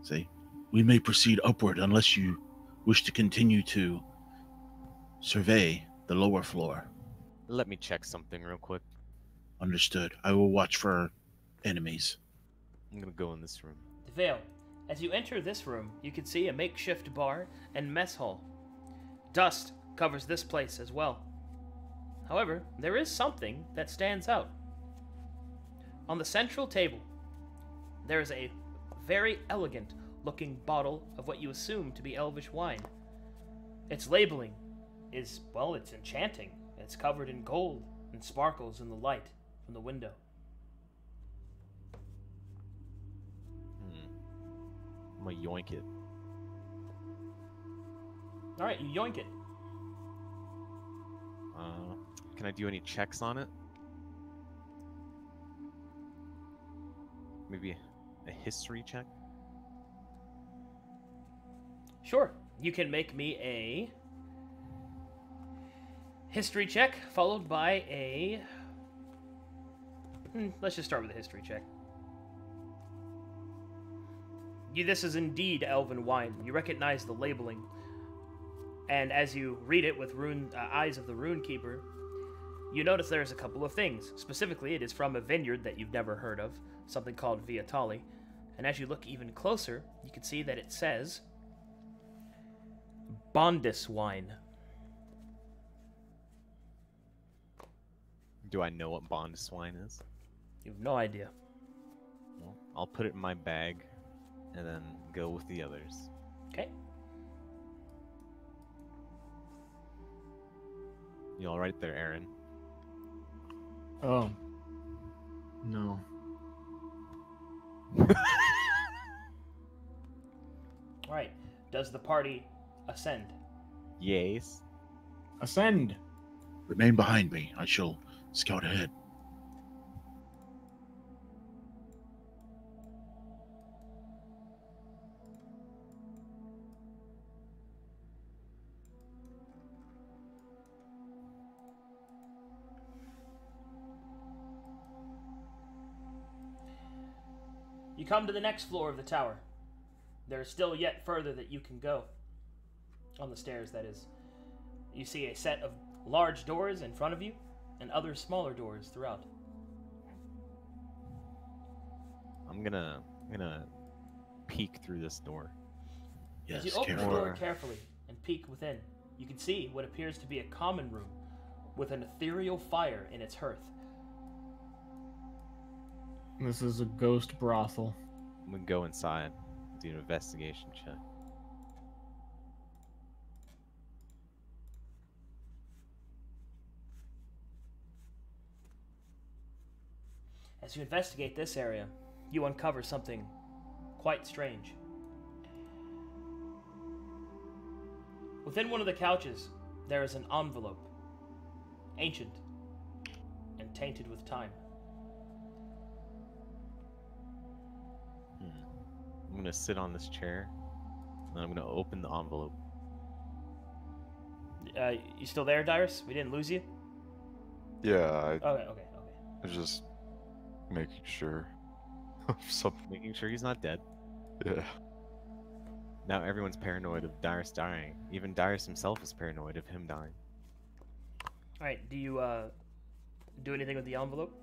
Say, we may proceed upward unless you wish to continue to survey the lower floor. Let me check something real quick. Understood. I will watch for enemies. I'm gonna go in this room. Vale, as you enter this room, you can see a makeshift bar and mess hall. Dust covers this place as well. However, there is something that stands out. On the central table, there is a very elegant looking bottle of what you assume to be elvish wine. Its labeling is, well, it's enchanting. It's covered in gold and sparkles in the light from the window. Hmm. I'm gonna yoink it. Alright, you yoink it. Uh, can I do any checks on it? Maybe a history check? Sure. You can make me a history check, followed by a. Hmm, let's just start with a history check. You, this is indeed elven wine. You recognize the labeling, and as you read it with rune uh, eyes of the rune keeper, you notice there's a couple of things. Specifically, it is from a vineyard that you've never heard of, something called Viatali. And as you look even closer, you can see that it says Bondis wine. do I know what bond swine is? You have no idea. Well, I'll put it in my bag and then go with the others. Okay. You all right there, Erin? Oh. No. <laughs> all right. Does the party ascend? Yes. Ascend. Remain behind me. I shall scout ahead. You come to the next floor of the tower. There is still yet further that you can go. On the stairs, that is. You see a set of large doors in front of you, and other smaller doors throughout. I'm gonna I'm gonna peek through this door. Yes, As you open the door carefully and peek within, you can see what appears to be a common room with an ethereal fire in its hearth. This is a ghost brothel. I'm gonna go inside, do an investigation check. As you investigate this area, you uncover something quite strange. Within one of the couches, there is an envelope, ancient and tainted with time. Hmm. I'm gonna sit on this chair, and I'm gonna open the envelope. Uh, you still there, Dyrus? We didn't lose you? Yeah, I Okay, okay, okay. was just making sure <laughs> of something. Making sure he's not dead. Yeah. Now everyone's paranoid of Dyrus dying. Even Dyrus himself is paranoid of him dying. Alright, do you, uh, do anything with the envelope?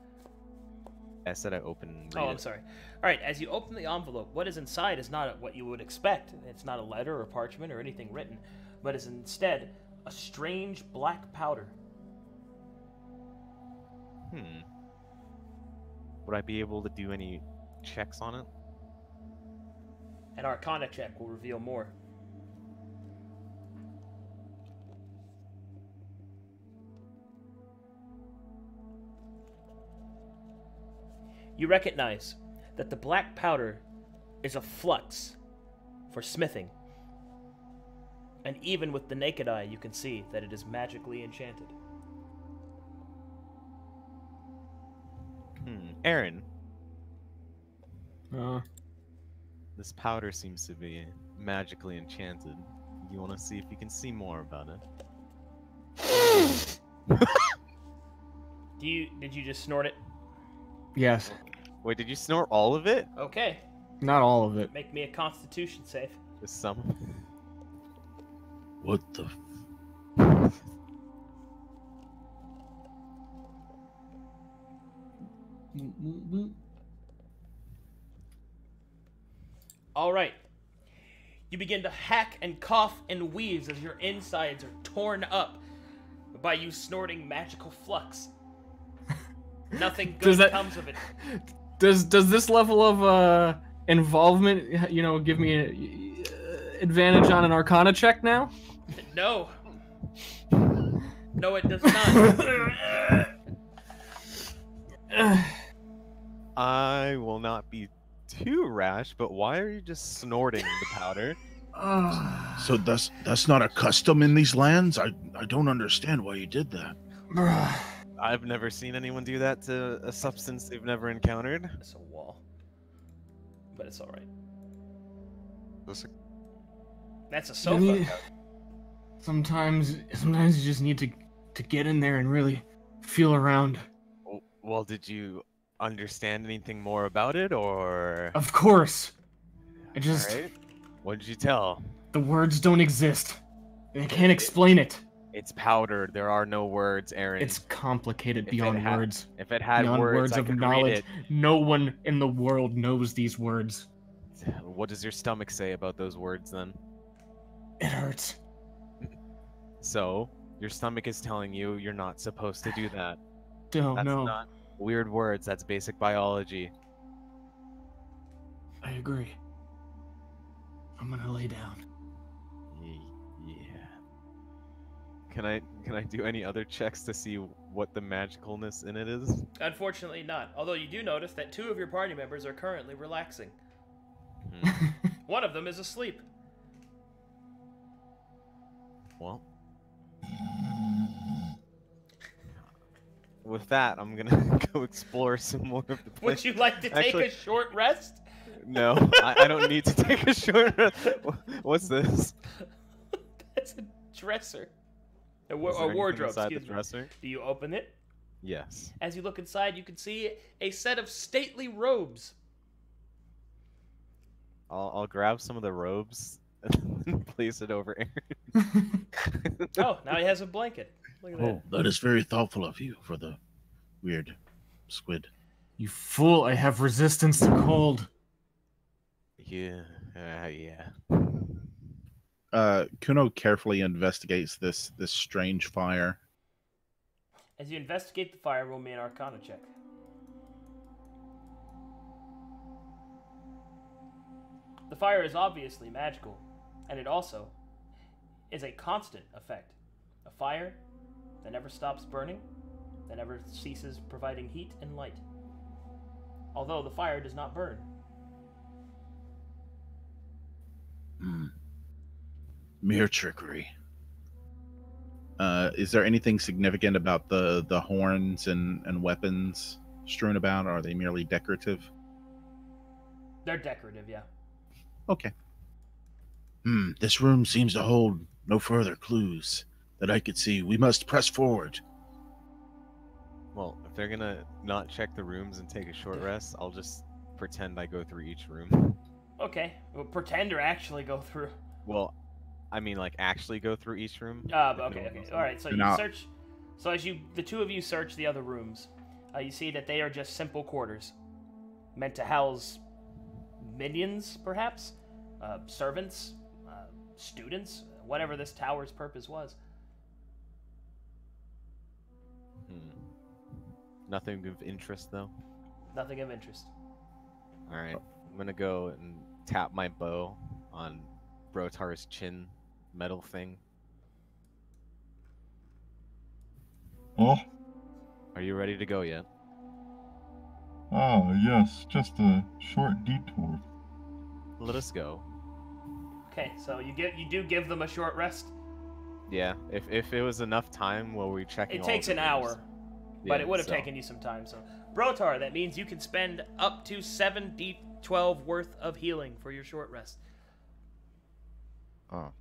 I said I open. and Oh, I'm it. sorry. All right, as you open the envelope, what is inside is not what you would expect. It's not a letter or parchment or anything written, but is instead a strange black powder. Hmm. Would I be able to do any checks on it? An arcana check will reveal more. You recognize that the black powder is a flux for smithing. And even with the naked eye, you can see that it is magically enchanted. Erin, Uh, this powder seems to be magically enchanted. You want to see if you can see more about it? <laughs> Do you did you just snort it? yes. Wait, did you snort all of it? Okay, Not all of it. make me a constitution save. Just some. What the? All right. You begin to hack and cough and wheeze as your insides are torn up by you snorting magical flux. <laughs> Nothing good that- comes of it. <laughs> Does does this level of uh involvement, you know, give me an advantage on an Arcana check now? No. No, it does not. <laughs> I will not be too rash, but why are you just snorting the powder? so <sighs> that's that's not a custom in these lands. I I don't understand why you did that. I've never seen anyone do that to a substance they've never encountered. it's a wall. But it's alright. This That's a You sofa. need- sometimes sometimes you just need to to get in there and really feel around. Well, did you understand anything more about it, or? Of course. I just Alright. What did you tell? the words don't exist. I can't explain it. It's powder. There are no words, Erin. It's complicated If beyond had- words. if it had beyond words, words of knowledge. No one in the world knows these words. What does your stomach say about those words then? It hurts. So, your stomach is telling you you're not supposed to do that. <sighs> Don't That's know. not weird words. That's basic biology. I agree. I'm gonna lay down. Yeah. Can I can I do any other checks to see what the magicalness in it is? Unfortunately, not. Although you do notice that two of your party members are currently relaxing. Hmm. One of them is asleep. Well, with that, I'm gonna <laughs> go explore some more of the place. Would you like to take Actually- a short rest? No, I, I don't need to <laughs> take a short rest. What's this? <laughs> That's a dresser. A, wa- a wardrobe, inside the excuse me. Do you open it? Yes. As you look inside, you can see a set of stately robes. I'll, I'll grab some of the robes and place it over Erin. Oh, now he has a blanket. Look at Oh, that is very thoughtful of you for the weird squid. You fool! I have resistance to cold. Yeah, uh, yeah. Uh, Kuno carefully investigates this this strange fire. As you investigate the fire, roll me an Arcana check. The fire is obviously magical, and it also is a constant effect. A fire that never stops burning, that never ceases providing heat and light. Although the fire does not burn. Hmm. Mere trickery. Uh, is there anything significant about the the horns and and weapons strewn about? Or are they merely decorative? They're decorative, yeah. Okay. Hmm. This room seems to hold no further clues that I could see. We must press forward. Well, if they're gonna not check the rooms and take a short rest, I'll just pretend I go through each room. Okay, well, pretend or actually go through. Well, I mean, like actually go through each room. Uh, if no okay, okay, all right. So And you I'll- search. So as you, the two of you search the other rooms, uh, you see that they are just simple quarters, meant to house minions, perhaps, uh, servants, uh, students, whatever this tower's purpose was. Nothing of interest though. Nothing of interest. All right, I'm gonna go and tap my bow on Brotar's chin metal thing. Oh, Are you ready to go yet? ah, yes, just a short detour. Let us go. Okay, so you get you do give them a short rest. Yeah, if if it was enough time while we checking. It all takes the an rooms. hour, but yeah, it would have so. taken you some time. So, Brotar, that means you can spend up to 7d12 worth of healing for your short rest. Oh.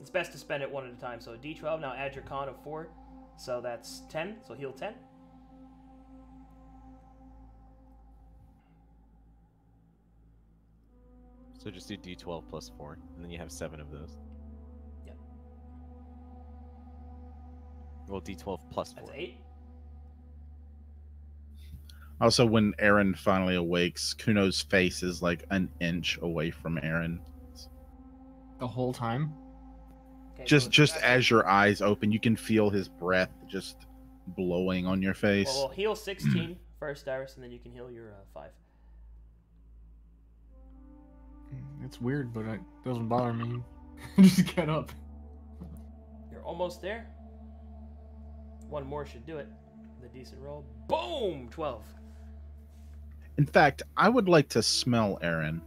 It's best to spend it one at a time. So, a d12, now add your con of 4. So, that's 10. So, heal 10. So just do d12 plus 4, and then you have 7 of those. Yep. Well, d12 plus 4. That's 8. Also, when Erin finally awakes, Kuno's face is like an inch away from Erin. The whole time. Okay, Just so just as your eyes open, you can feel his breath just blowing on your face. Well, we'll heal 16 <clears throat> first, Dyrus, and then you can heal your uh, five. It's weird, but it doesn't bother me. <laughs> Just get up. You're almost there. One more should do it. The decent roll. Boom! 12. In fact, I would like to smell Erin.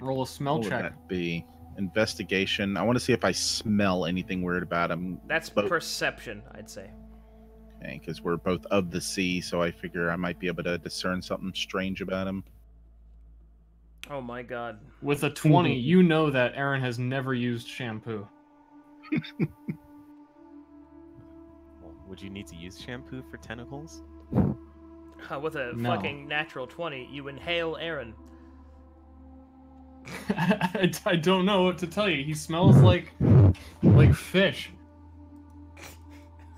Roll a smell What would check. that be? Investigation. I want to see if I smell anything weird about him. That's But- perception, I'd say. Okay, because we're both of the sea, so I figure I might be able to discern something strange about him. Oh my god. With a 20, you know that Erin has never used shampoo. Well, <laughs> would you need to use shampoo for tentacles? Uh, <laughs> with a No. fucking natural 20, you inhale Erin. <laughs> I, I don't know what to tell you. He smells like like fish.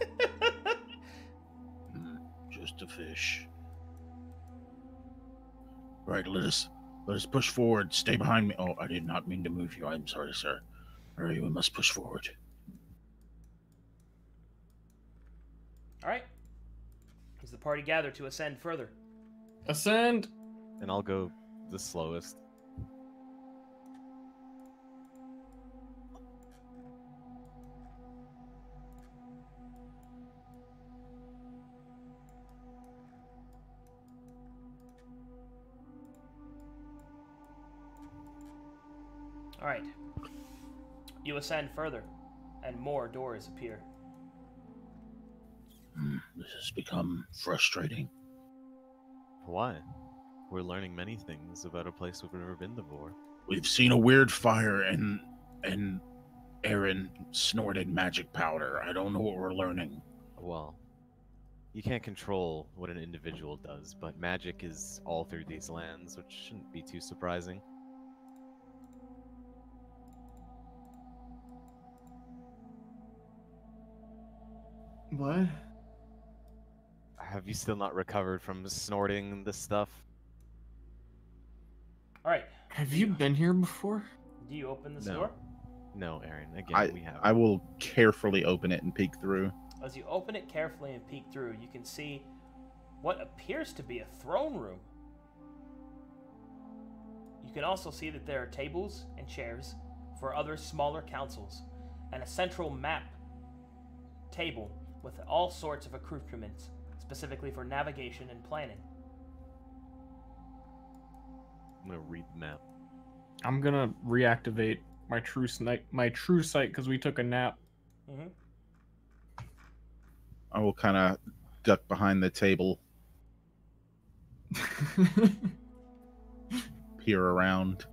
<laughs> Just a fish. Right, let us let us push forward. Stay behind me. Oh, I did not mean to move you. I'm sorry, sir. Hurry, we must push forward. Alright. As the party gather to ascend further. Ascend! And I'll go the slowest. All right. You ascend further, and more doors appear. Hmm, this has become frustrating. Why? We're learning many things about a place we've never been before. We've seen a weird fire and and Erin snorted magic powder. I don't know what we're learning. Well, you can't control what an individual does, but magic is all through these lands, which shouldn't be too surprising. What? Have you still not recovered from snorting this stuff? All right. Have you been here before? Do you open this No. door? No, Erin. Again, I we have. I will carefully open it and peek through. As you open it carefully and peek through, you can see what appears to be a throne room. You can also see that there are tables and chairs for other smaller councils, and a central map table with all sorts of accoutrements, specifically for navigation and planning. I'm gonna read the map. I'm gonna reactivate my true sight. My true sight because we took a nap. Mm-hmm. I will kind of duck behind the table, <laughs> peer around.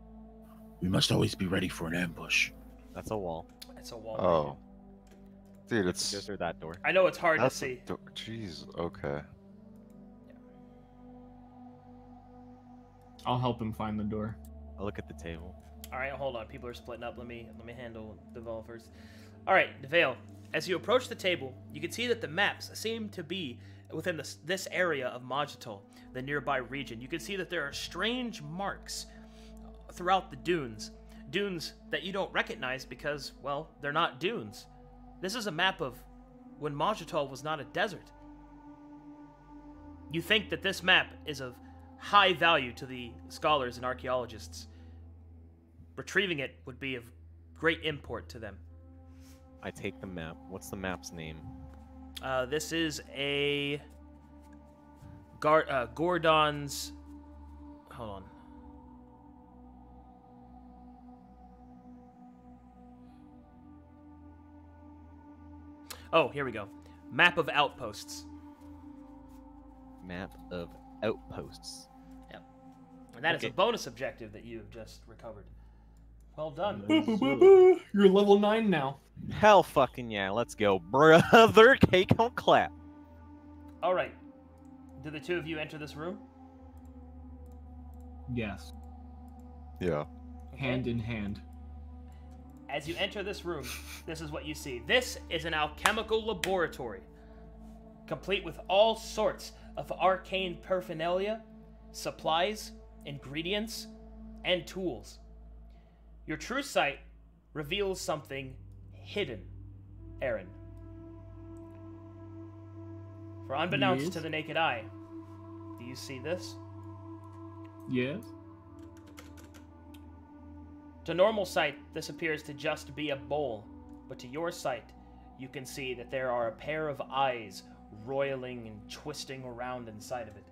We must always be ready for an ambush. That's a wall. It's a wall. Oh. Dude, Go it's. through that door. I know it's hard to That's a see. do- Jeez, okay. I'll help him find the door. I'll look at the table. All right, hold on. People are splitting up. Let me let me handle Devael first. All right, Devael. As you approach the table, you can see that the maps seem to be within this, this area of Majital, the nearby region. You can see that there are strange marks throughout the dunes, dunes that you don't recognize because, well, they're not dunes. This is a map of when Majital was not a desert. You think that this map is of high value to the scholars and archaeologists retrieving it would be of great import to them. I take the map. What's the map's name? Uh, this is a Gar- uh, Gordon's. Hold on. Oh, here we go. Map of outposts. Map of outposts. Yep. And that is Okay. a bonus objective that you've just recovered. Well done. Boo, boo, boo, boo. You're level nine now. Hell fucking yeah, let's go, brother. <laughs> Cake don't clap. All right. Do the two of you enter this room? Yes. Yeah. Hand in hand. As you enter this room, this is what you see. This is an alchemical laboratory, complete with all sorts of arcane paraphernalia, supplies, ingredients, and tools. Your true sight reveals something hidden, Erin. For unbeknownst Yes. to the naked eye, do you see this? Yes. To normal sight, this appears to just be a bowl, but to your sight, you can see that there are a pair of eyes roiling and twisting around inside of it.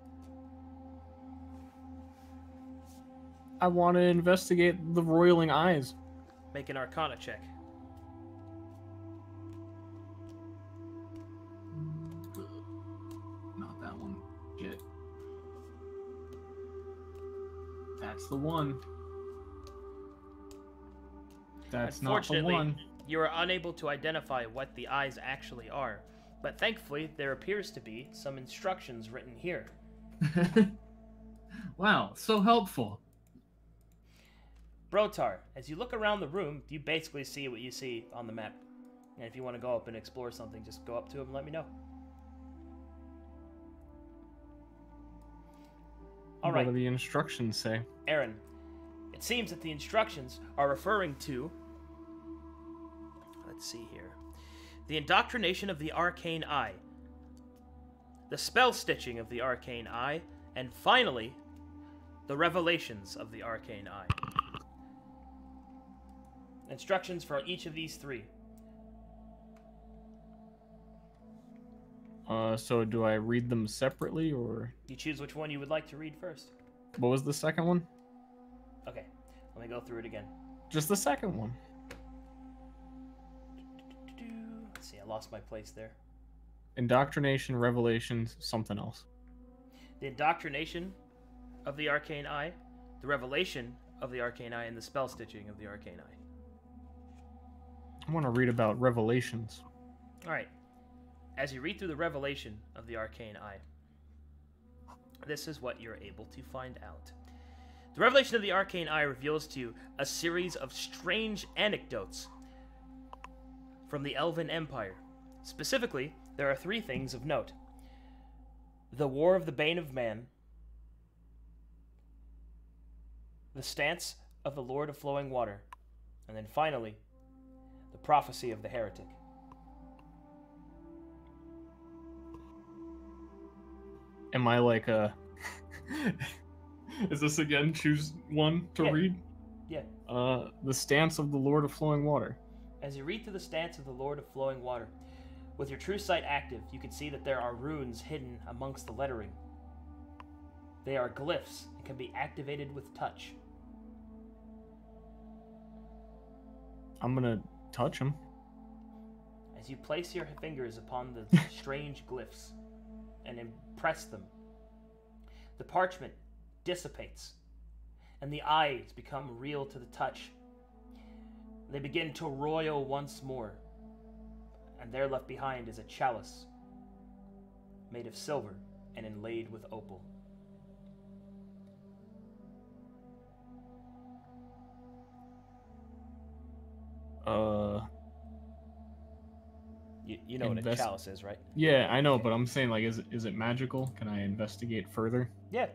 I want to investigate the roiling eyes. Make an arcana check. Not that one. Shit. That's the one. That's not the one. you are unable to identify what the eyes actually are, but thankfully, there appears to be some instructions written here. <laughs> wow, so helpful. Brotar, as you look around the room, you basically see what you see on the map. And if you want to go up and explore something, just go up to him and let me know. All right. What do the instructions say? Erin, it seems that the instructions are referring to. Let's see here. The indoctrination of the arcane eye, the spell stitching of the arcane eye, and finally, the revelations of the arcane eye. Instructions for each of these three. Uh, so do I read them separately or You choose which one you would like to read first. what was the second one? Okay, let me go through it again. Just the second one. Lost my place there. Indoctrination, revelations, something else. The indoctrination of the arcane eye, the revelation of the arcane eye, and the spell stitching of the arcane eye. I want to read about revelations. All right. As you read through the revelation of the arcane eye, this is what you're able to find out. The revelation of the arcane eye reveals to you a series of strange anecdotes from the Elven Empire. Specifically, there are three things of note the War of the Bane of Man, the stance of the Lord of Flowing Water, and then finally, the prophecy of the heretic. Am I like a. <laughs> Is this again choose one to Yeah. read? Yeah. Uh, the stance of the Lord of Flowing Water. As you read through the stance of the Lord of Flowing Water, with your true sight active, you can see that there are runes hidden amongst the lettering. They are glyphs and can be activated with touch. I'm gonna touch him. As you place your fingers upon the <laughs> strange glyphs and impress them, the parchment dissipates, and the eyes become real to the touch. They begin to roil once more, and there left behind is a chalice made of silver and inlaid with opal. Uh, You, you know what a chalice is, right? yeah, I know, but I'm saying like, is it, is it magical? Can I investigate further? Yeah.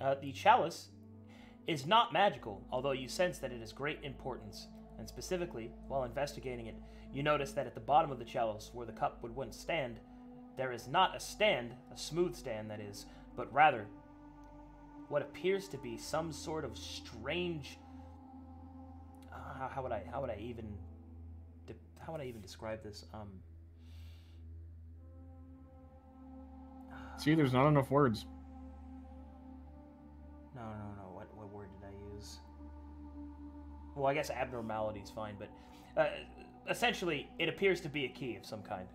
Uh, the chalice is not magical, although you sense that it is great importance. And specifically, while investigating it, you notice that at the bottom of the chalice, where the cup would once stand, there is not a stand, a smooth stand that is, but rather what appears to be some sort of strange. Uh, how, how would I? How would I even? How would I even describe this? Um. See, there's not enough words. No, no, no. Well, I guess abnormality is fine, but uh, essentially, it appears to be a key of some kind.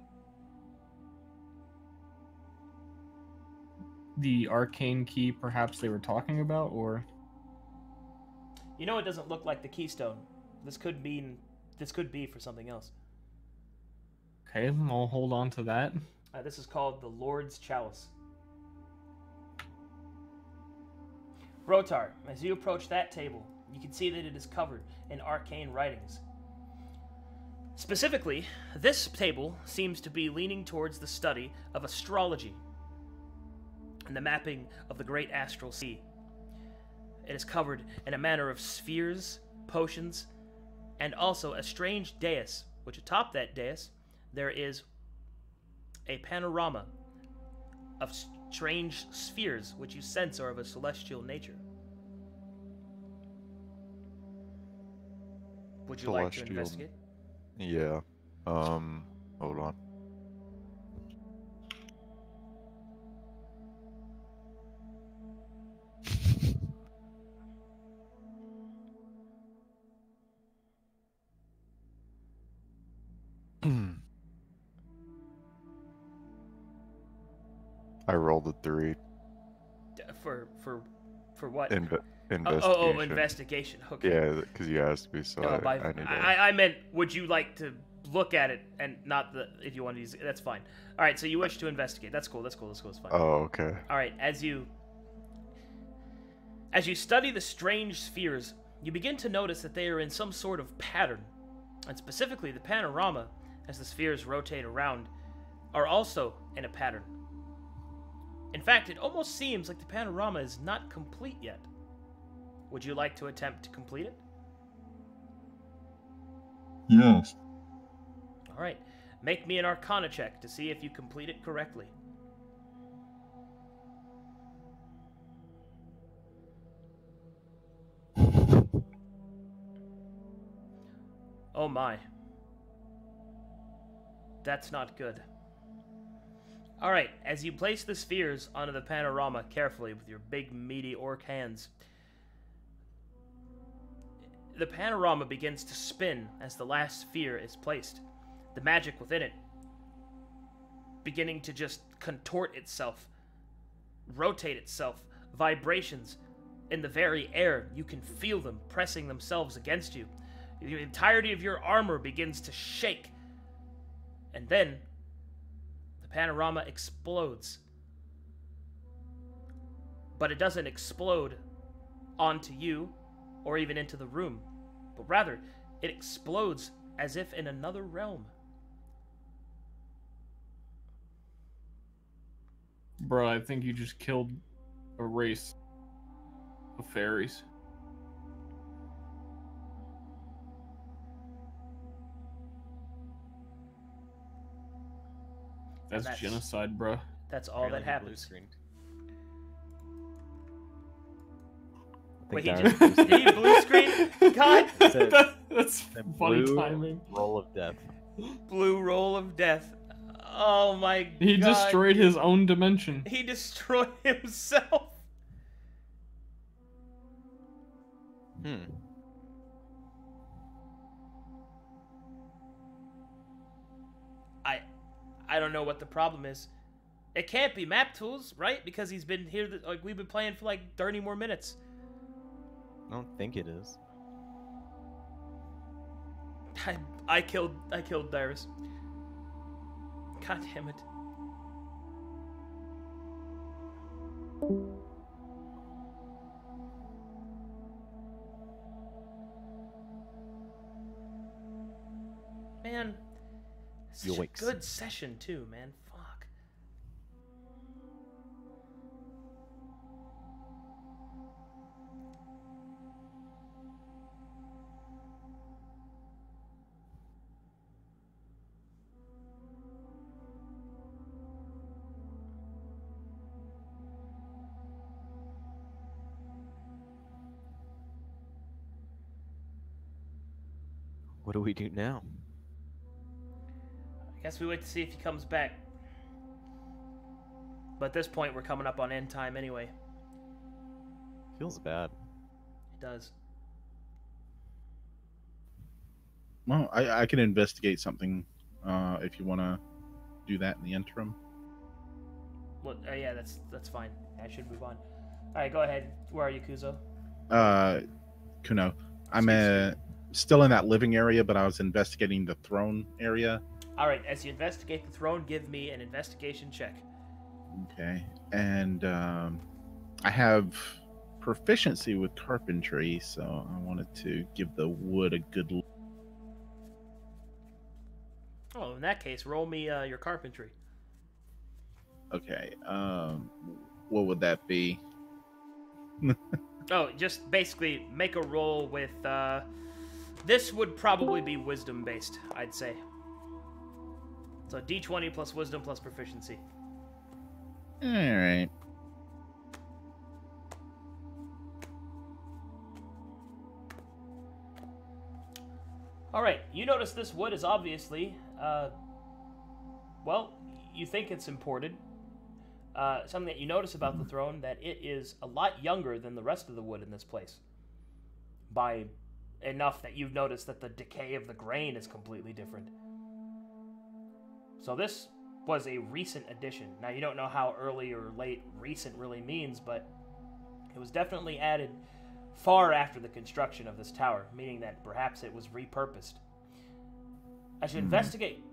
The arcane key, perhaps they were talking about, or You know, it doesn't look like the keystone. This could mean this could be for something else. okay, I'll hold on to that. Uh, this is called the Lord's Chalice. Brotar, as you approach that table, you can see that it is covered in arcane writings. Specifically, this table seems to be leaning towards the study of astrology and the mapping of the great astral sea. It is covered in a manner of spheres, potions, and also a strange dais, which atop that dais there is a panorama of strange spheres which you sense are of a celestial nature. Would you like to investigate? Yeah. Um. Hold on. <clears throat> I rolled a three. For for for what? Inve- investigation. oh, oh, investigation. Okay. Yeah, because you asked me, so No, I, by- I. I, I meant, would you like to look at it and not the if you want to use it? That's fine. All right, so you wish to investigate. That's cool. That's cool. That's cool. That's fine. Oh, okay. All right, as you as you study the strange spheres, you begin to notice that they are in some sort of pattern, and specifically the panorama, as the spheres rotate around, are also in a pattern. In fact, it almost seems like the panorama is not complete yet. Would you like to attempt to complete it? Yes. All right. Make me an arcana check to see if you complete it correctly. Oh my. That's not good. All right, as you place the spheres onto the panorama carefully with your big, meaty orc hands, the panorama begins to spin as the last sphere is placed. The magic within it beginning to just contort itself, rotate itself, vibrations in the very air. You can feel them pressing themselves against you. The entirety of your armor begins to shake. And then the panorama explodes. But it doesn't explode onto you or even into the room, but rather it explodes as if in another realm. Bro, I think you just killed a race of fairies. That's, That's- genocide, bro. That's all that Apparently he happens. screened. Wait, he just blue he <laughs> blue screen? <laughs> God, That- <laughs> that's funny blue timing. Roll of death. blue roll of death. Oh my god. He god. destroyed his own dimension. He destroyed himself. Hmm. I I don't know what the problem is. It can't be map tools, right? Because he's been here th- like we've been playing for like 30 more minutes. I don't think it is. I I killed I killed Dyrus. God damn it. Man, such a good session too, man. Do we do now? I guess we wait to see if he comes back. But at this point, we're coming up on end time anyway. Feels bad. It does. Well, I, I can investigate something uh, if you want to do that in the interim. Well, uh, yeah, that's that's fine. I should move on. All right, go ahead. Where are you, Kuzo? Uh, Kuno, I'm uh, still in that living area, but I was investigating the throne area. All right, as you investigate the throne, give me an investigation check. Okay, and um, I have proficiency with carpentry, so I wanted to give the wood a good. l- Oh, in that case, roll me uh, your carpentry. Okay, um, what would that be? <laughs> Oh, just basically make a roll with. Uh, this would probably be wisdom based, I'd say. So d20 plus wisdom plus proficiency. All right. All right, you notice this wood is obviously, uh, well, you think it's imported. Uh, something that you notice about the throne that it is a lot younger than the rest of the wood in this place. By enough that you've noticed that the decay of the grain is completely different. So this was a recent addition. Now you don't know how early or late recent really means, but it was definitely added far after the construction of this tower, meaning that perhaps it was repurposed. As you mm-hmm. investigate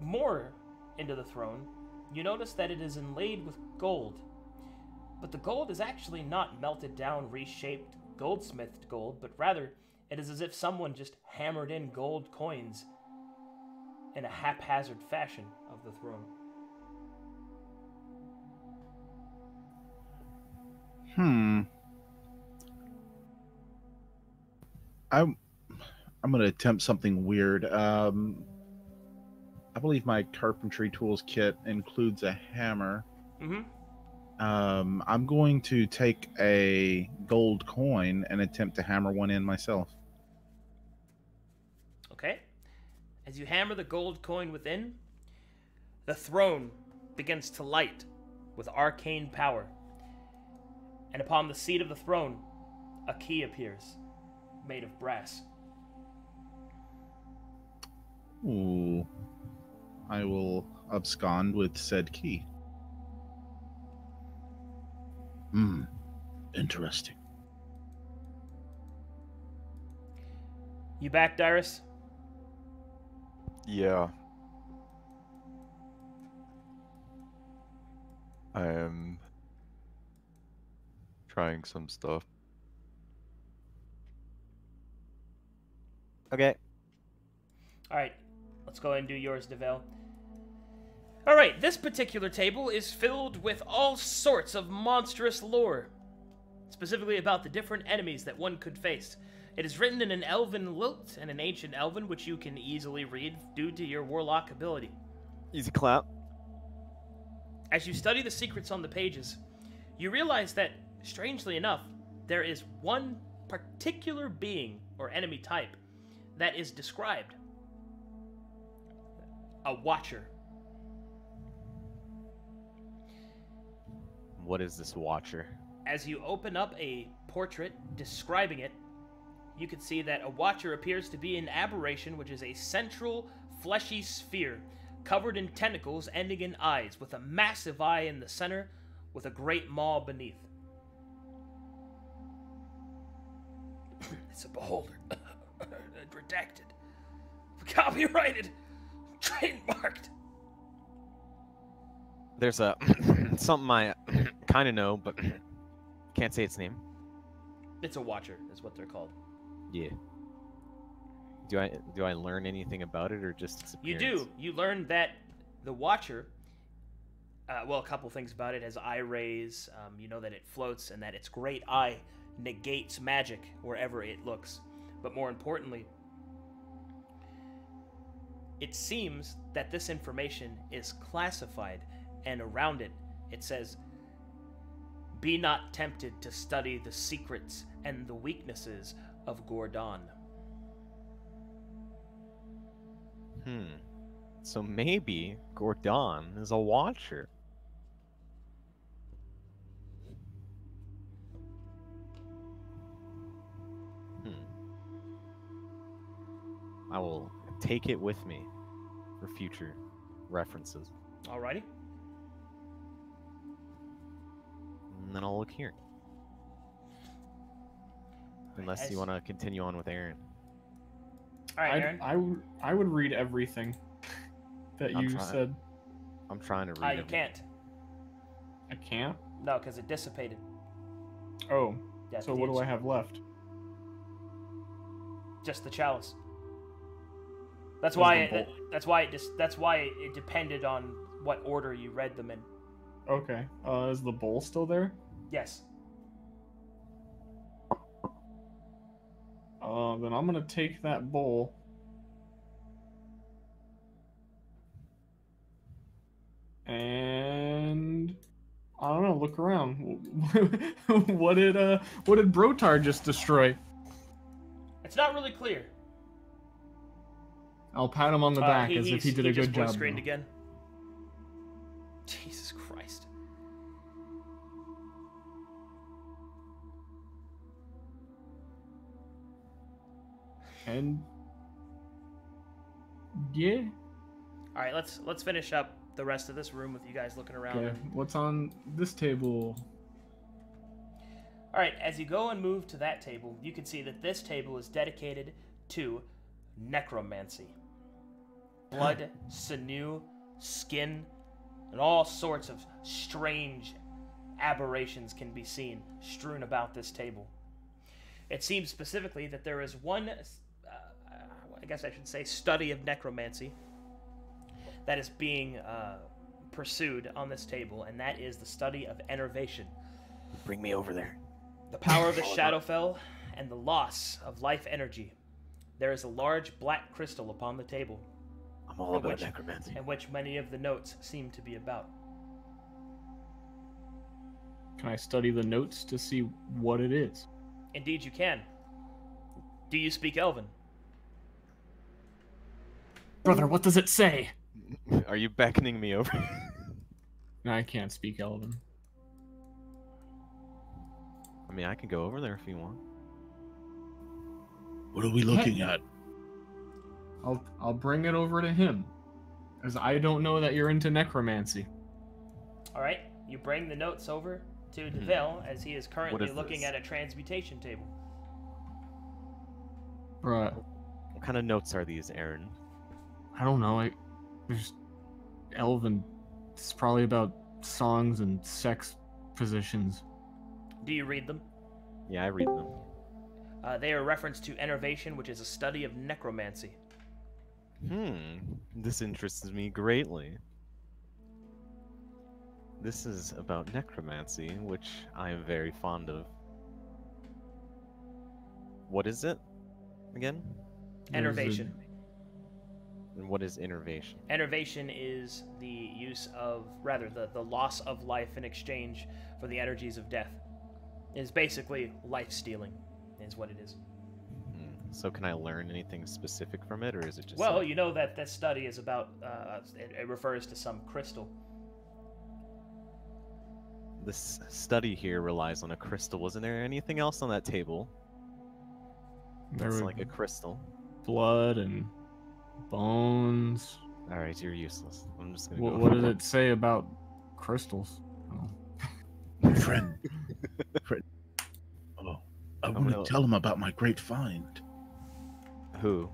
more into the throne, you notice that it is inlaid with gold. But the gold is actually not melted down, reshaped, goldsmithed gold, but rather it is as if someone just hammered in gold coins in a haphazard fashion of the throne. Hmm. I'm I'm gonna attempt something weird. Um, I believe my carpentry tools kit includes a hammer. Mm-hmm. Um, I'm going to take a gold coin and attempt to hammer one in myself. Okay? As you hammer the gold coin within, the throne begins to light with arcane power. And upon the seat of the throne, a key appears. made of brass. Ooh. I will abscond with said key. Hmm. Interesting. You back, Dyrus? Yeah. I am trying some stuff. Okay. All right, let's go ahead and do yours, Devael. All right, this particular table is filled with all sorts of monstrous lore, specifically about the different enemies that one could face. It is written in an elven lilt and an ancient elven, which you can easily read due to your warlock ability. Easy clap. As you study the secrets on the pages, you realize that, strangely enough, there is one particular being or enemy type that is described a watcher. What is this watcher? As you open up a portrait describing it, you can see that a watcher appears to be an aberration, which is a central fleshy sphere covered in tentacles ending in eyes, with a massive eye in the center, with a great maw beneath. <coughs> it's a beholder. <coughs> Redacted. Copyrighted. Trademarked. There's a <coughs> something I kind of know, but can't say its name. It's a watcher, is what they're called. Yeah. Do I do I learn anything about it or just its You do. You learn that the Watcher. Uh, well, a couple things about it. It has eye rays. Um, you know that it floats and that its great eye negates magic wherever it looks. But more importantly, it seems that this information is classified, and around it, it says, Be not tempted to study the secrets and the weaknesses of Gordon. Hmm. So maybe Gordon is a watcher. Hmm. I will take it with me for future references. Alrighty. And then I'll look here. Unless you want to continue on with Erin. All right, I'd- Erin. I would I would read everything <laughs> that I'm you trying. said. I'm trying to read Ah, you them. can't. I can't. No, because it dissipated. Oh, Yeah, so what do I have left? Just the chalice. That's There's why. It, that- that's why it just. That's why it depended on what order you read them in. Okay. Uh, is the bowl still there? Yes. Uh, then I'm gonna take that bowl. And I don't know. Look around. <laughs> what did uh what did Brotar just destroy? It's not really clear. I'll pat him on the Uh, back as if he did a just good job. screened though. again. Jesus Christ. And yeah, All right, let's let's finish up the rest of this room with you guys looking around. yeah. What's on this table? All right, as you go and move to that table, you can see that this table is dedicated to necromancy. Blood, <laughs> sinew, skin, and all sorts of strange aberrations can be seen strewn about this table. It seems specifically that there is one, I guess I should say, study of necromancy that is being uh, pursued on this table, and that is the study of enervation. Bring me over there. The power of the <coughs> Shadowfell and the loss of life energy. There is a large black crystal upon the table, I'm all in about which, necromancy. in which many of the notes seem to be about. Can I study the notes to see what it is? Indeed, you can. Do you speak Elven? Brother, what does it say? Are you beckoning me over? No, <laughs> I can't speak Elven. I mean, I can go over there if you want. What are we looking at? I'll I'll bring it over to him, as I don't know that you're into necromancy. All right, you bring the notes over to Hmm. Devael as he is currently is looking this? at a transmutation table. Right. What kind of notes are these, Erin? I don't know. I there's Elven. It's probably about songs and sex positions. Do you read them? Yeah, I read them. Uh, they are a reference to enervation, which is a study of necromancy. Hmm, this interests me greatly. This is about necromancy, which I am very fond of. What is it again? There's a- Enervation. And what is innervation? Enervation is the use of, rather, the, the loss of life in exchange for the energies of death. It is basically life stealing, is what it is. Hmm. So can I learn anything specific from it, or is it just Well, like- you know that this study is about, uh, it, it refers to some crystal. this study here relies on a crystal? Wasn't there anything else on that table? There It's were like a crystal. blood and bones. All right, you're useless. I'm just gonna What, go. what did it say about crystals? Oh. My friend. friend. Oh, I want gonna- tell him about my great find. Who?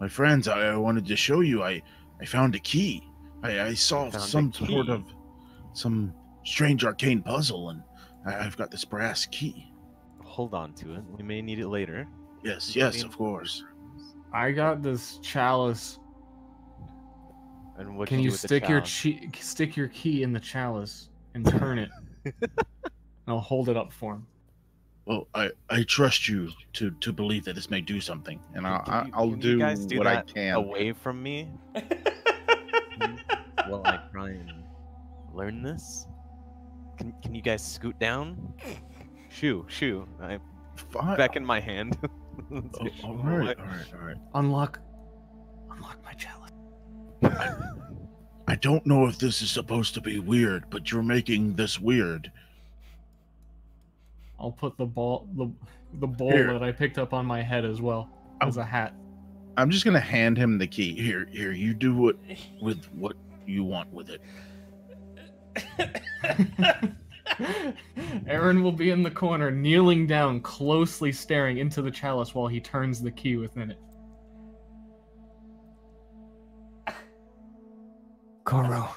My friends, I, I wanted to show you. I, I found a key. I, I solved Found some sort of, some strange arcane puzzle, and I, I've got this brass key. Hold on to it. We may need it later. Yes, You yes, mean- of course. I got this chalice. And what Can you you do with the stick your chi- stick your key in the chalice and turn it? <laughs> and I'll hold it up for him. Well, I, I trust you to, to believe that this may do something, and And I, I'll, Can I, you- I'll can do, you guys do what I can. away from me <laughs> while I try and learn this. Can Can you guys scoot down? Shoo, shoo! I Fine. beckon my hand. <laughs> Let's Oh, get all shoo right, away. all right, all right. Unlock, unlock my chalice. I don't know if this is supposed to be weird, but you're making this weird. I'll put the ball, the the bowl Here. that I picked up on my head as well oh. as a hat. I'm just gonna hand him the key. Here, here, you do what with what you want with it. <laughs> <laughs> Erin will be in the corner, kneeling down, closely staring into the chalice while he turns the key within it. Goro.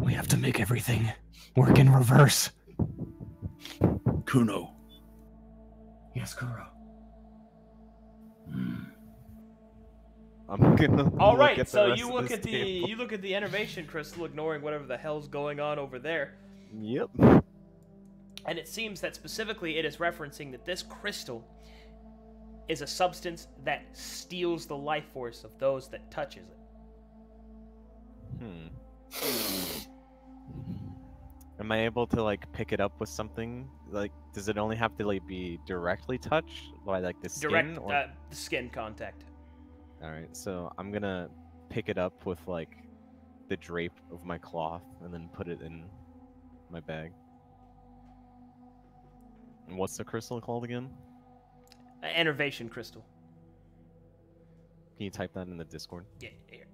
We have to make everything work in reverse. Kuno. Yes, Goro. Hmm. I'm <laughs> gonna. All right, so you look at the table. you look at the enervation crystal, ignoring whatever the hell's going on over there, Yep. and it seems that specifically it is referencing that this crystal is a substance that steals the life force of those that touches it. Hmm. Am I able to like pick it up with something? Like, does it only have to like be directly touched by like the skin? Direct or... uh, skin contact. All right, so I'm gonna pick it up with like the drape of my cloth and then put it in my bag. And what's the crystal called again? Uh, enervation crystal. Can you type that in the Discord? Yeah, here.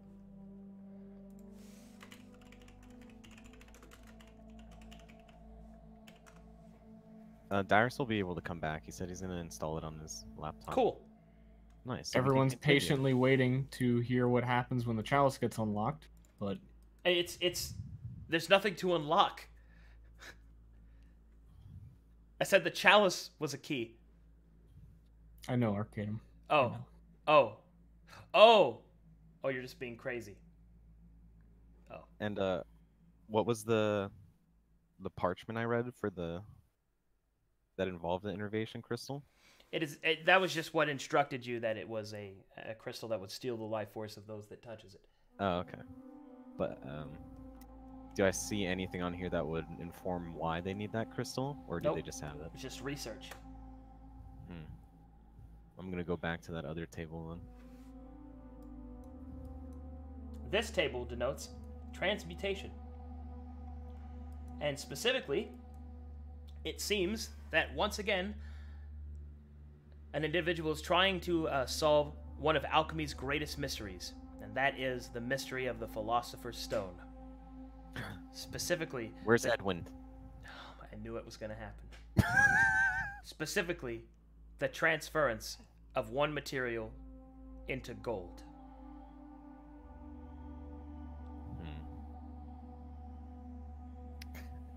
Uh, Dyrus will be able to come back. He said he's gonna install it on his laptop. Cool. Nice. so we can Everyone's patiently waiting to hear what happens when the chalice gets unlocked, but It's it's there's nothing to unlock. I said the chalice was a key. I know Arcadum. I Oh. know. Oh. Oh. Oh, you're just being crazy. Oh. And uh, what was the the parchment I read for the that involved the enervation crystal? It is it, that was just what instructed you that it was a, a crystal that would steal the life force of those that touches it. Oh, okay. But um, do I see anything on here that would inform why they need that crystal, or do they just have it? It's just research. Hmm. I'm gonna go back to that other table then. This table denotes transmutation. And specifically, it seems that once again, an individual is trying to uh, solve one of alchemy's greatest mysteries, and that is the mystery of the Philosopher's Stone. <clears throat> Specifically, Where's the- Edwin? <sighs> I knew it was going to happen. Specifically, the transference of one material into gold.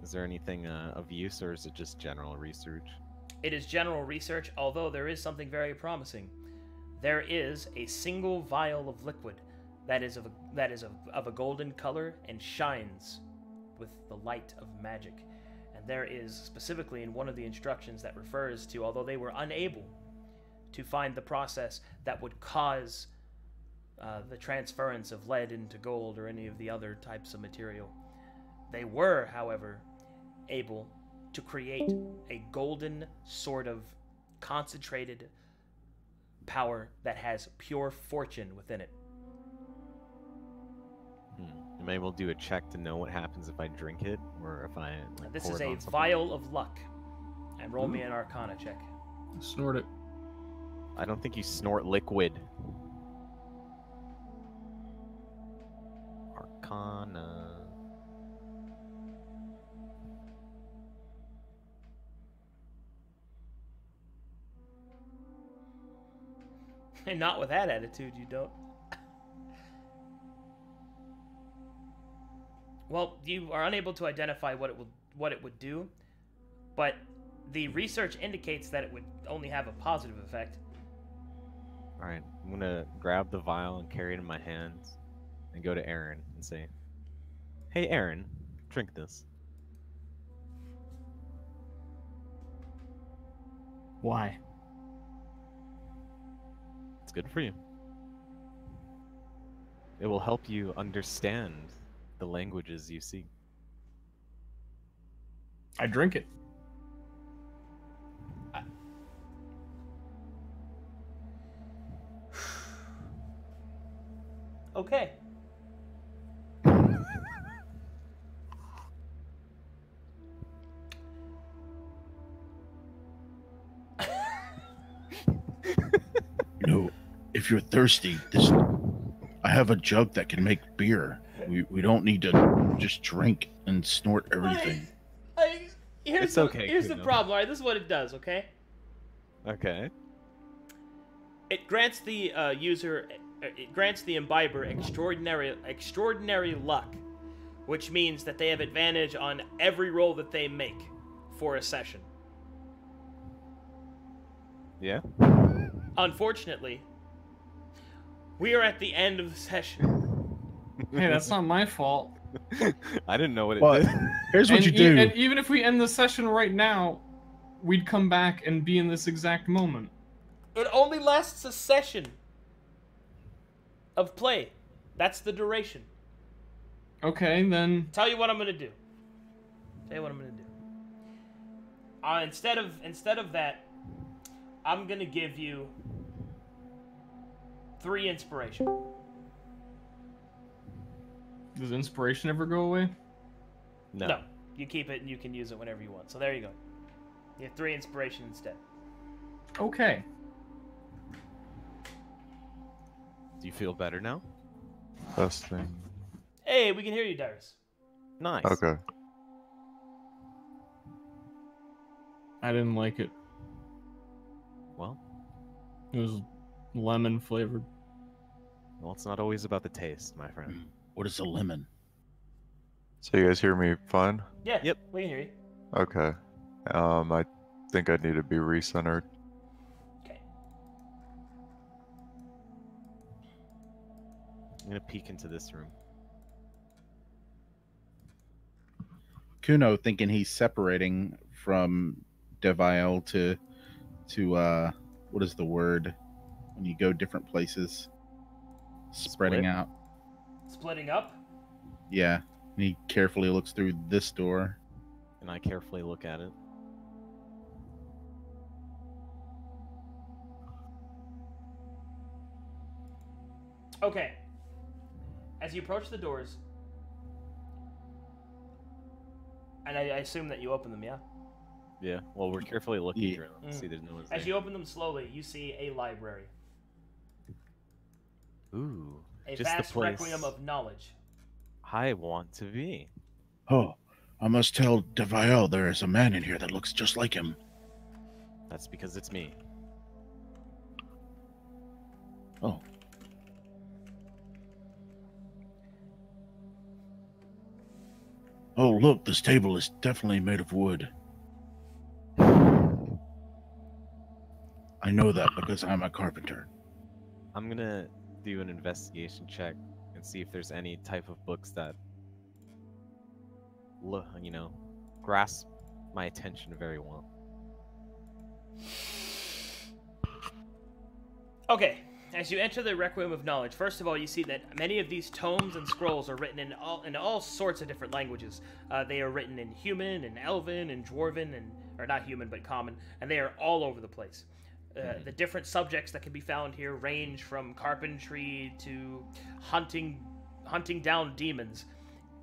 Is there anything uh, of use, or is it just general research? It is general research, although there is something very promising. There is a single vial of liquid that is of a, that is of, of a golden color and shines with the light of magic. And there is specifically in one of the instructions that refers to, although they were unable to find the process that would cause uh, the transference of lead into gold or any of the other types of material. They were, however, able to create a golden sort of concentrated power that has pure fortune within it. Hmm. Am I able to do a check to know what happens if I drink it, or if I like, This pour is it a on vial of luck. And roll me an arcana check. Snort it. I don't think you snort liquid. Arcana. And not with that attitude, you don't. Well, you are unable to identify what it will what it would do, but the research indicates that it would only have a positive effect. All right, I'm gonna grab the vial and carry it in my hands, and go to Erin and say, "Hey, Erin, drink this." Why? It's good for you. It will help you understand the languages you see. I drink it. Okay. If you're thirsty, this I have a jug that can make beer. We we don't need to just drink and snort everything. I, here's It's the, okay, Here's the problem. All right, this is what it does. Okay. Okay. It grants the uh, user, uh, it grants the imbiber extraordinary, extraordinary luck, which means that they have advantage on every roll that they make for a session. Yeah. Unfortunately, we are at the end of the session. <laughs> Hey, that's not my fault. <laughs> I didn't know what it Well, did. <laughs> here's what and you e- do. and even if we end the session right now, we'd come back and be in this exact moment. It only lasts a session of play. That's the duration. Okay, then Tell you what I'm gonna do. Tell you what I'm gonna do. Uh, instead of instead of that, I'm gonna give you three inspiration. does inspiration ever go away? No. you keep it and you can use it whenever you want. So there you go. You have three inspiration instead. Okay. Do you feel better now? Testing. Hey, we can hear you, Dyrus. Nice. Okay. I didn't like it. Well, It was lemon flavored. well, it's not always about the taste, my friend. What is a lemon? So you guys hear me fine? Yeah. Yep. We can hear you. Okay. Um, I think I need to be recentered. Okay. I'm gonna peek into this room. Kuno thinking he's separating from Devael to to uh what is the word when you go different places? Spreading Split? out. Splitting up. Yeah. And he carefully looks through this door. And I carefully look at it. Okay. As you approach the doors, and I, I assume that you open them, yeah. Yeah. Well, we're carefully looking Yeah. through them. Mm. See, there's no one's As there. you open them slowly, you see a library, Ooh. a just vast the place requiem of knowledge. I want to be. Oh, I must tell Devael there is a man in here that looks just like him. That's because it's me. Oh. Oh, look, this table is definitely made of wood. I know that because I'm a carpenter. I'm gonna do an investigation check and see if there's any type of books that, look, you know, grasp my attention very well. Okay, as you enter the Requiem of Knowledge, first of all, you see that many of these tomes and scrolls are written in all in all sorts of different languages. Uh, they are written in human and elven and dwarven and or not human but common, and they are all over the place. Uh, the different subjects that can be found here range from carpentry to hunting, hunting down demons.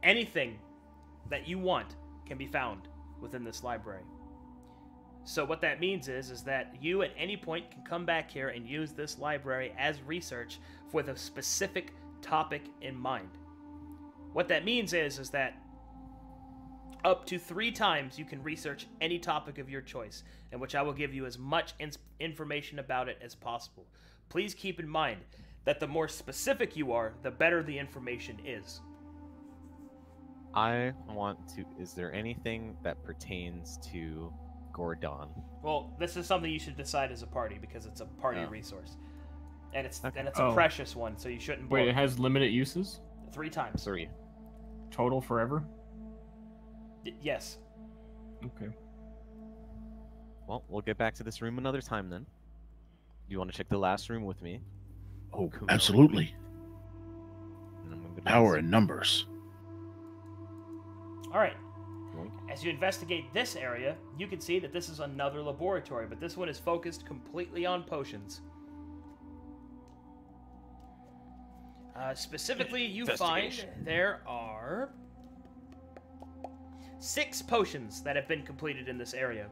Anything that you want can be found within this library. So what that means is is that you at any point can come back here and use this library as research for the specific topic in mind. What that means is is that up to 3 times you can research any topic of your choice, in which I will give you as much ins- information about it as possible. Please keep in mind that the more specific you are, the better the information is. I want to. Is there anything that pertains to Gordon? Well, this is something you should decide as a party because it's a party Oh. resource. And it's Okay. and it's a Oh. precious one, so you shouldn't Wait, it it has limited uses? three times. Three. Total forever? Y- yes. Okay. Well, we'll get back to this room another time then. You want to check the last room with me? Oh, Cool. absolutely. And Power in numbers. All right. As you investigate this area, you can see that this is another laboratory, but this one is focused completely on potions. Uh, specifically, you find there are six potions that have been completed in this area.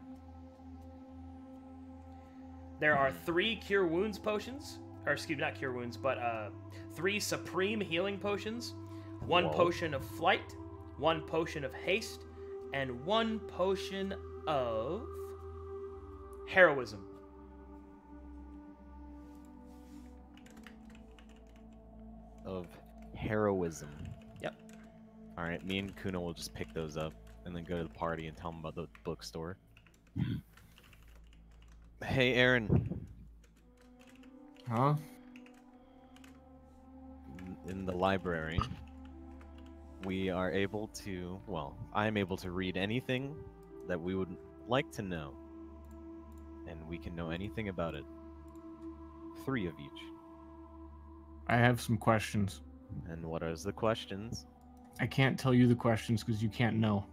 There are three cure wounds potions, or excuse me, not cure wounds, but uh, three supreme healing potions, one Whoa. potion of flight, one potion of haste, and one potion of heroism. of heroism. Yep. All right, me and Kuna will just pick those up and then go to the party and tell them about the bookstore. hey, Erin. Huh? In the library, we are able to, well, I'm able to read anything that we would like to know. And we can know anything about it. Three of each. I have some questions. And what are the questions? I can't tell you the questions because you can't know.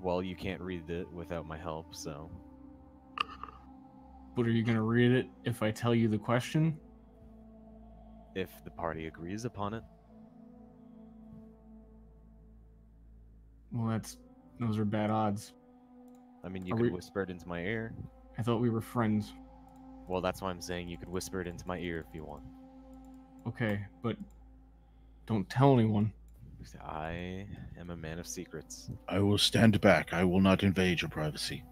Well, you can't read it without my help, so. But are you gonna read it if I tell you the question? If the party agrees upon it. Well, that's those are bad odds. I mean, you Are could we- whisper it into my ear. I thought we were friends. Well, that's why I'm saying you could whisper it into my ear if you want. Okay, but don't tell anyone. I am a man of secrets. I will stand back. I will not invade your privacy.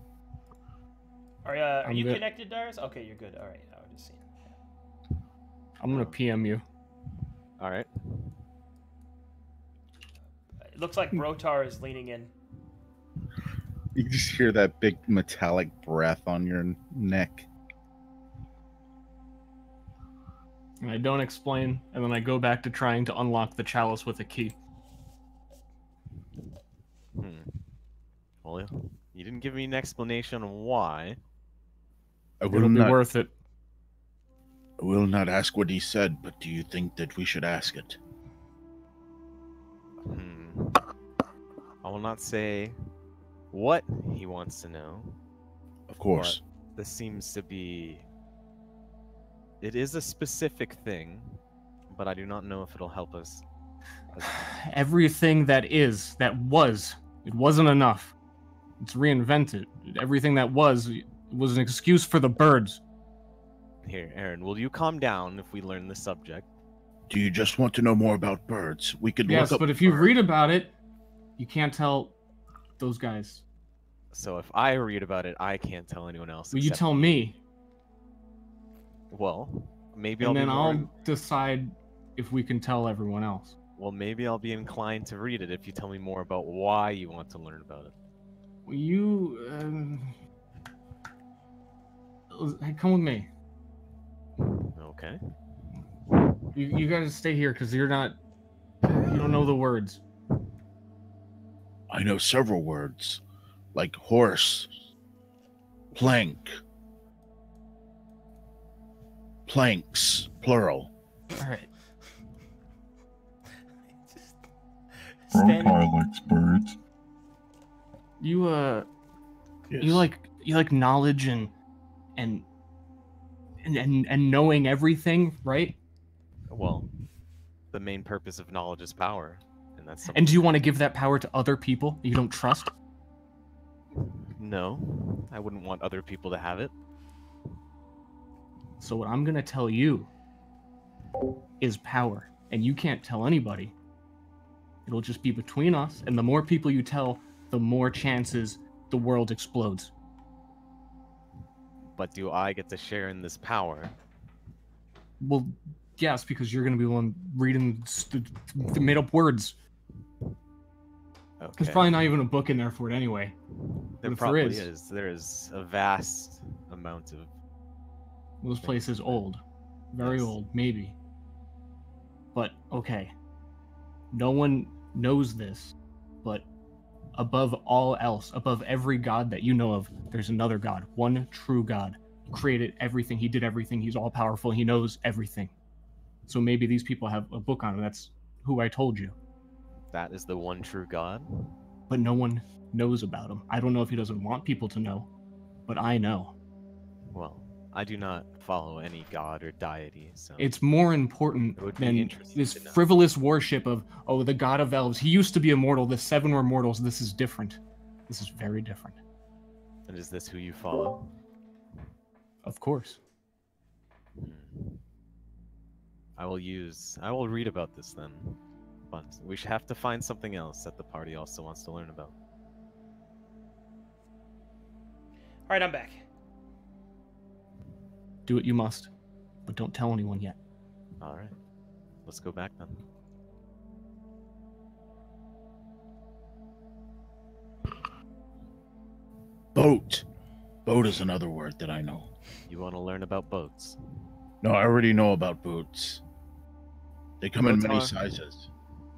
Are, uh, are I'm you good. connected, Dyrus? Okay, you're good. All right, I was just seeing. I'm gonna PM you. All right. It looks like Brotar is leaning in. You just hear that big metallic breath on your neck. And I don't explain, and then I go back to trying to unlock the chalice with a key. Well, you didn't give me an explanation on why. I will It'll be worth it. I will not ask what he said, but do you think that we should ask it? Hmm. I will not say what he wants to know. Of course. This seems to be. It is a specific thing, but I do not know if it'll help us. <sighs> Everything that is, that was, it wasn't enough. It's reinvented. Everything that was was an excuse for the birds. Here, Erin, will you calm down if we learn the subject? Do you just want to know more about birds? We could Yes, look up. Yes, but if you read about it, you can't tell those guys. So if I read about it, I can't tell anyone else. Will you tell me? Well, maybe and I'll then be I'll more... decide if we can tell everyone else. Well, maybe I'll be inclined to read it if you tell me more about why you want to learn about it. You, um... hey, come with me. Okay. You, you guys stay here because you're not. You don't know the words. I know several words, like horse, plank, planks, plural. All right. Brotar likes birds. You uh, Yes. you like you like knowledge and and and and, and knowing everything, right? Well, the main purpose of knowledge is power, and that's something. And do you want to give that power to other people you don't trust? No, I wouldn't want other people to have it. So what I'm gonna tell you is power, and you can't tell anybody. It'll just be between us, and the more people you tell, the more chances the world explodes. But do I get to share in this power? Well, yes, because you're gonna be the one reading st- the made-up words. Okay. There's probably not even a book in there for it anyway. There But probably there is, is. There is a vast amount of. Well, This place is old. Very Yes. old, maybe. But okay. No one knows this, but above all else, above every god that you know of, there's another god, one true god. He created everything, he did everything, he's all powerful, he knows everything. So maybe these people have a book on him. That's who I told you. That is the one true God. But no one knows about him. I don't know if he doesn't want people to know, but I know. Well, I do not follow any god or deity, so It's more important It than this frivolous worship of oh the god of elves. He used to be immortal. The seven were mortals. This is different. This is very different. And is this who you follow? Of course. Hmm. I will use. I will read about this then. But we should have to find something else that the party also wants to learn about. All right, I'm back. Do what you must, but don't tell anyone yet. All right, let's go back then. Boat. Boat is another word that I know. You want to learn about boats? No, I already know about boats. They come in many are- sizes.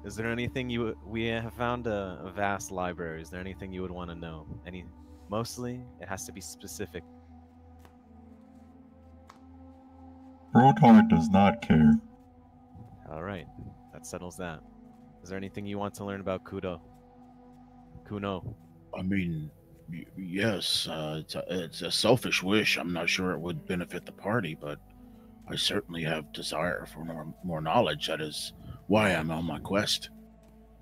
Is there anything you? We have found a, a vast library. Is there anything you would want to know? Any? Mostly, it has to be specific. Brotar does not care. All right, that settles that. Is there anything you want to learn about Kudo? Kuno. I mean, y- yes, uh, it's, a, it's a selfish wish. I'm not sure it would benefit the party, but I certainly have desire for more, more knowledge. That is why I'm on my quest.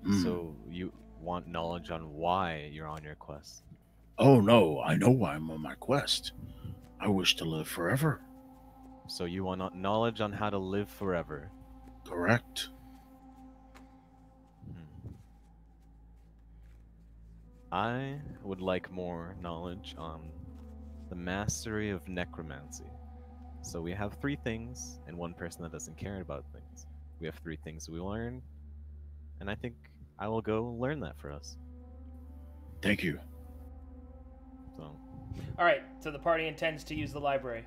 Hmm. So you want knowledge on why you're on your quest? Oh no, I know why I'm on my quest. I wish to live forever. So you want knowledge on how to live forever? Correct. Hmm. I would like more knowledge on the mastery of necromancy. So we have three things and one person that doesn't care about things. We have three things we learn, and I think I will go learn that for us. Thank you. So, All right, so the party intends to use the library.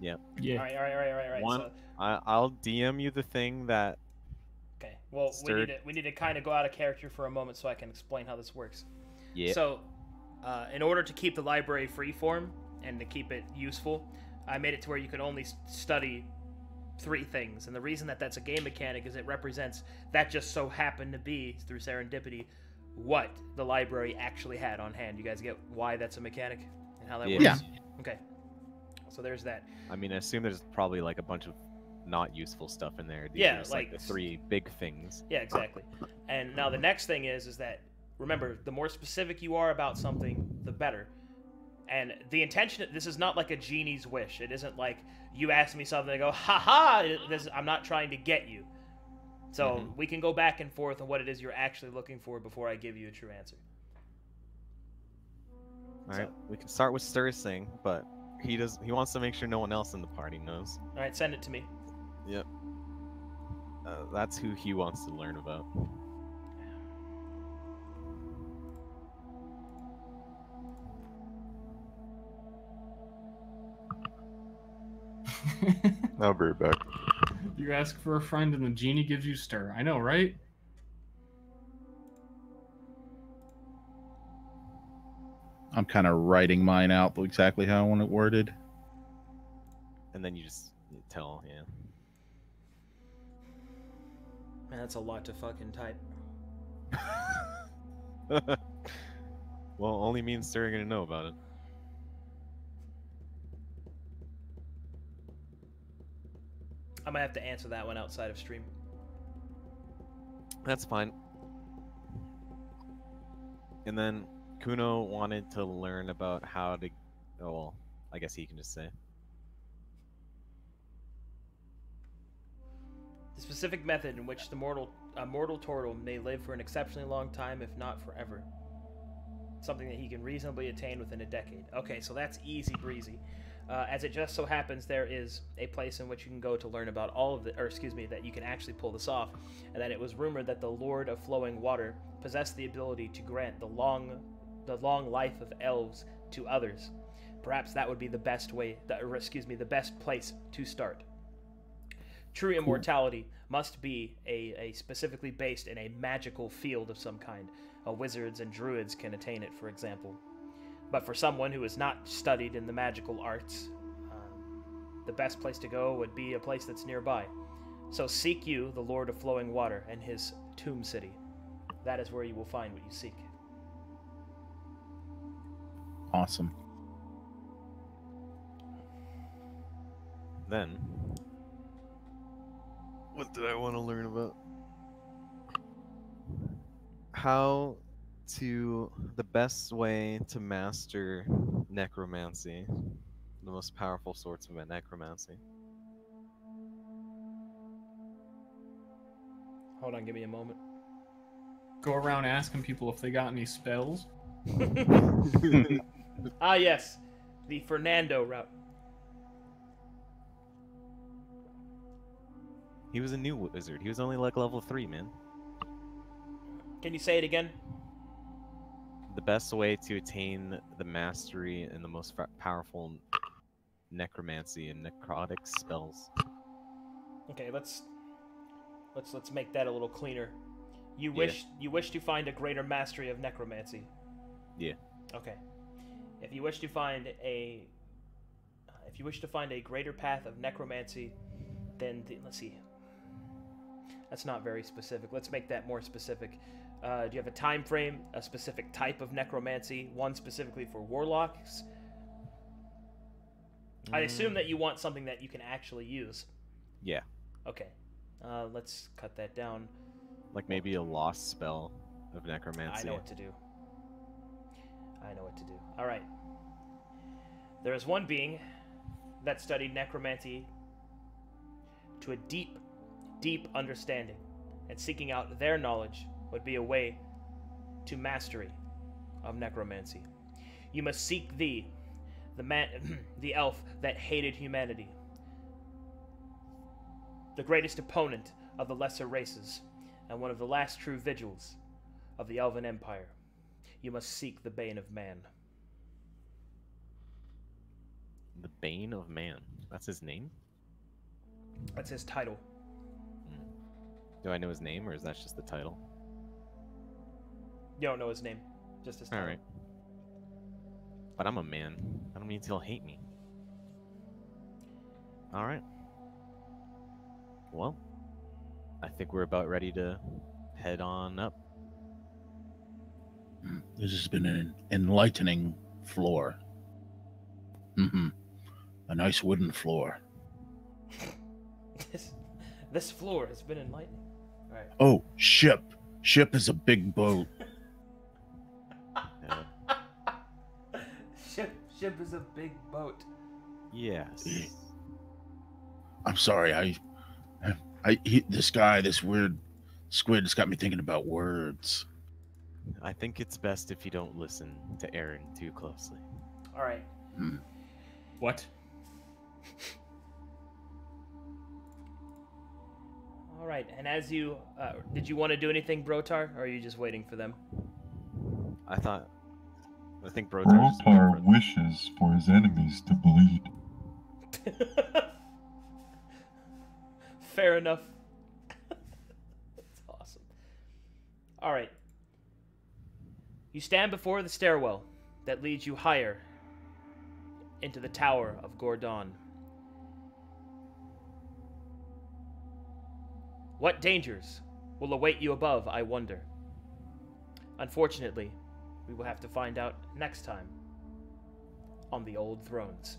Yeah. Yeah. All right, all right, all right, all right. All right. One, So, I, I'll DM you the thing that okay. Well, we need to we need to kind of go out of character for a moment so I can explain how this works. yeah. So, uh, in order to keep the library freeform and to keep it useful, I made it to where you can only study three things. And the reason that that's a game mechanic is it represents that just so happened to be through serendipity what the library actually had on hand. You guys get why that's a mechanic and how that Yeah. works? Yeah. Okay. So there's that. I mean, I assume there's probably like a bunch of not useful stuff in there. These Yeah, just, like, like- the three big things. Yeah, exactly. And now the next thing is is that remember, the more specific you are about something, the better. And the intention, this is not like a genie's wish. It isn't like you ask me something, I go, ha ha, this, I'm not trying to get you. So Mhm. we can go back and forth on what it is you're actually looking for before I give you a true answer. All right, we can start with Ster Sing, but he does. He wants to make sure no one else in the party knows. All right, send it to me. Yep. Uh, that's who he wants to learn about. <laughs> I'll be right back. You ask for a friend and the genie gives you Ster. I know, right? I'm kind of writing mine out exactly how I want it worded. And then you just you tell, yeah. Man, that's a lot to fucking type. <laughs> well, only me and Ster are gonna know about it. I might have to answer that one outside of stream. That's fine. And then Kuno wanted to learn about how to. Oh well, I guess he can just say. The specific method in which the mortal a mortal turtle may live for an exceptionally long time, if not forever. Something that he can reasonably attain within a decade. Okay, so that's easy breezy. Uh, as it just so happens, there is a place in which you can go to learn about all of the, or excuse me, that you can actually pull this off, and that it was rumored that the Lord of Flowing Water possessed the ability to grant the long, the long life of elves to others. Perhaps that would be the best way, that, or excuse me, the best place to start. True immortality must be a, a specifically based in a magical field of some kind. Uh, wizards and druids can attain it, for example. But for someone who has not studied in the magical arts, um, the best place to go would be a place that's nearby. So seek you, the Lord of Flowing Water, and his tomb city. That is where you will find what you seek. Awesome. Then, what did I want to learn about? How to the best way to master necromancy, the most powerful sorts of necromancy. Hold on, give me a moment. Go around asking people if they got any spells. <laughs> <laughs> ah, yes, the Fernando route. He was a new wizard. He was only like level three, man. Can you say it again? The best way to attain the mastery and the most powerful necromancy and necrotic spells. Okay, let's let's let's make that a little cleaner. You Yeah. wish you wish to find a greater mastery of necromancy. Yeah. Okay. If you wish to find a if you wish to find a greater path of necromancy, then the, let's see. That's not very specific. Let's make that more specific. Uh, do you have a time frame, a specific type of necromancy, one specifically for warlocks? I assume Mm. that you want something that you can actually use. Yeah, Okay. Uh, let's cut that down. like maybe a lost spell of necromancy. I know what to do. I know what to do. All right. There is one being that studied necromancy to a deep, deep understanding, and seeking out their knowledge would be a way to mastery of necromancy. You must seek thee, the man, <clears throat> the elf that hated humanity, the greatest opponent of the lesser races, and one of the last true vigils of the Elven Empire. You must seek the Bane of Man. The Bane of Man. That's his name? That's his title. Hmm. Do I know his name or is that just the title? You don't know his name, just his title. Alright. But I'm a man. I don't mean he'll hate me. Alright. Well, I think we're about ready to head on up. This has been an enlightening floor. Mm-hmm. A nice wooden floor. this, this floor has been enlightening. All right. Oh, ship. Ship is a big boat. <laughs> Ship, ship is a big boat. Yes. <gasps> I'm sorry. I, I, he, this guy, this weird squid, has got me thinking about words. I think it's best if you don't listen to Erin too closely. All right. Hmm. What? All right. And as you, uh, did you want to do anything, Brotar, or are you just waiting for them? I thought. I think Brotar. just waiting Brotar wishes for his enemies to bleed. <laughs> Fair enough. <laughs> That's awesome. All right. You stand before the stairwell that leads you higher into the Tower of Gordon. What dangers will await you above, I wonder? Unfortunately, we will have to find out next time on the Old Thrones.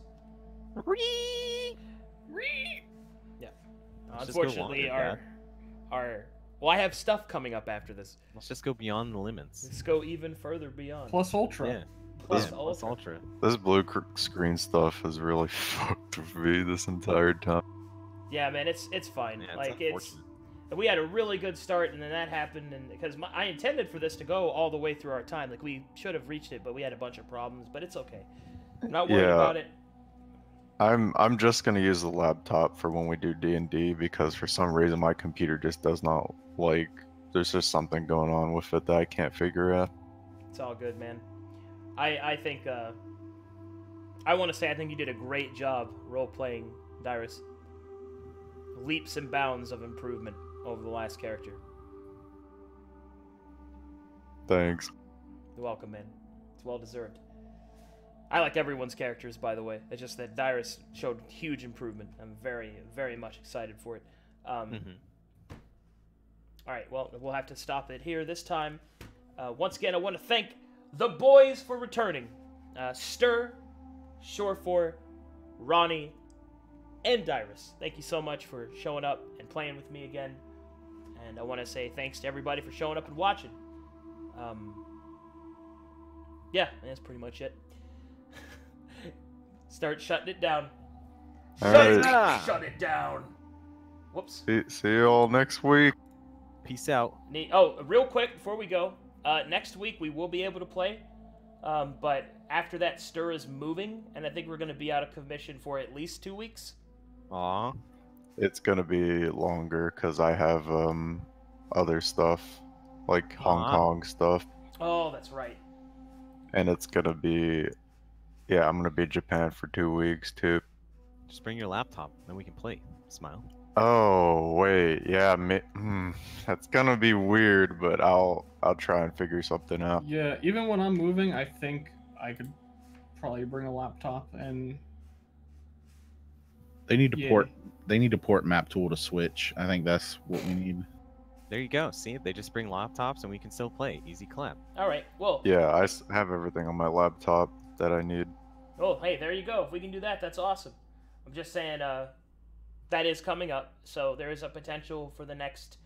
Yeah. Let's Unfortunately, longer, our Dad. our well, I have stuff coming up after this. Let's just go beyond the limits. Let's go even further beyond. Plus Ultra. Yeah. Plus yeah, plus Ultra. ultra. This blue cr- screen stuff has really <laughs> fucked with me this entire time. Yeah, man, it's it's fine. Yeah, like it's unfortunate. we had a really good start, and then that happened, and because I intended for this to go all the way through our time, like we should have reached it, but we had a bunch of problems. But it's okay. I'm not worried Yeah. about it. I'm I'm just gonna use the laptop for when we do D and D because for some reason my computer just does not like. There's just something going on with it that I can't figure out. It's all good, man. I I think uh, I want to say I think you did a great job role playing Dyrus. Leaps and bounds of improvement over the last character. Thanks. You're welcome, man. It's well deserved. I like everyone's characters, by the way. It's just that Dyrus showed huge improvement. I'm very, very much excited for it. Um, Mhm. All right, well, we'll have to stop it here this time. Uh, once again, I want to thank the boys for returning uh, Ster, Surefour, Ronnie, and Dyrus. Thank you so much for showing up and playing with me again. And I want to say thanks to everybody for showing up and watching. Um, yeah, that's pretty much it. <laughs> Start shutting it down. All Shut, it, shut it down. Whoops. See, see you all next week. Peace out. Ne- Oh, real quick before we go, uh, next week we will be able to play, um, but after that, Ster is moving, and I think we're going to be out of commission for at least two weeks. Aw. It's gonna be longer because I have um other stuff like Hong. Kong stuff, Oh, that's right. and it's gonna be yeah I'm gonna be in Japan for two weeks too. Just bring your laptop, then we can play. Smile. Oh wait, yeah, mi- hmm, that's gonna be weird, but I'll I'll try and figure something out. Yeah, even when I'm moving, I think I could probably bring a laptop and They need to Yeah. port. They need to port map tool to Switch. I think that's what we need. There you go. See, they just bring laptops and we can still play. Easy clap. All right. Well. Yeah, I have everything on my laptop that I need. Oh, hey, there you go. If we can do that, that's awesome. I'm just saying, uh, that is coming up, so there is a potential for the next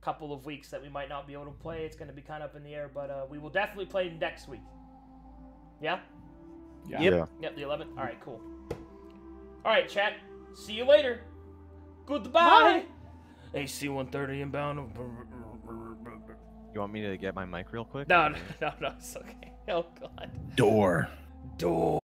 couple of weeks that we might not be able to play. It's going to be kind of up in the air, but uh, we will definitely play next week. Yeah. yeah. Yeah. Yep, the 11th. All right, cool. All right, chat. See you later. Goodbye. AC 130 inbound. You want me to get my mic real quick? No, no, <laughs> no, no, it's okay. Oh, God. Door. Door.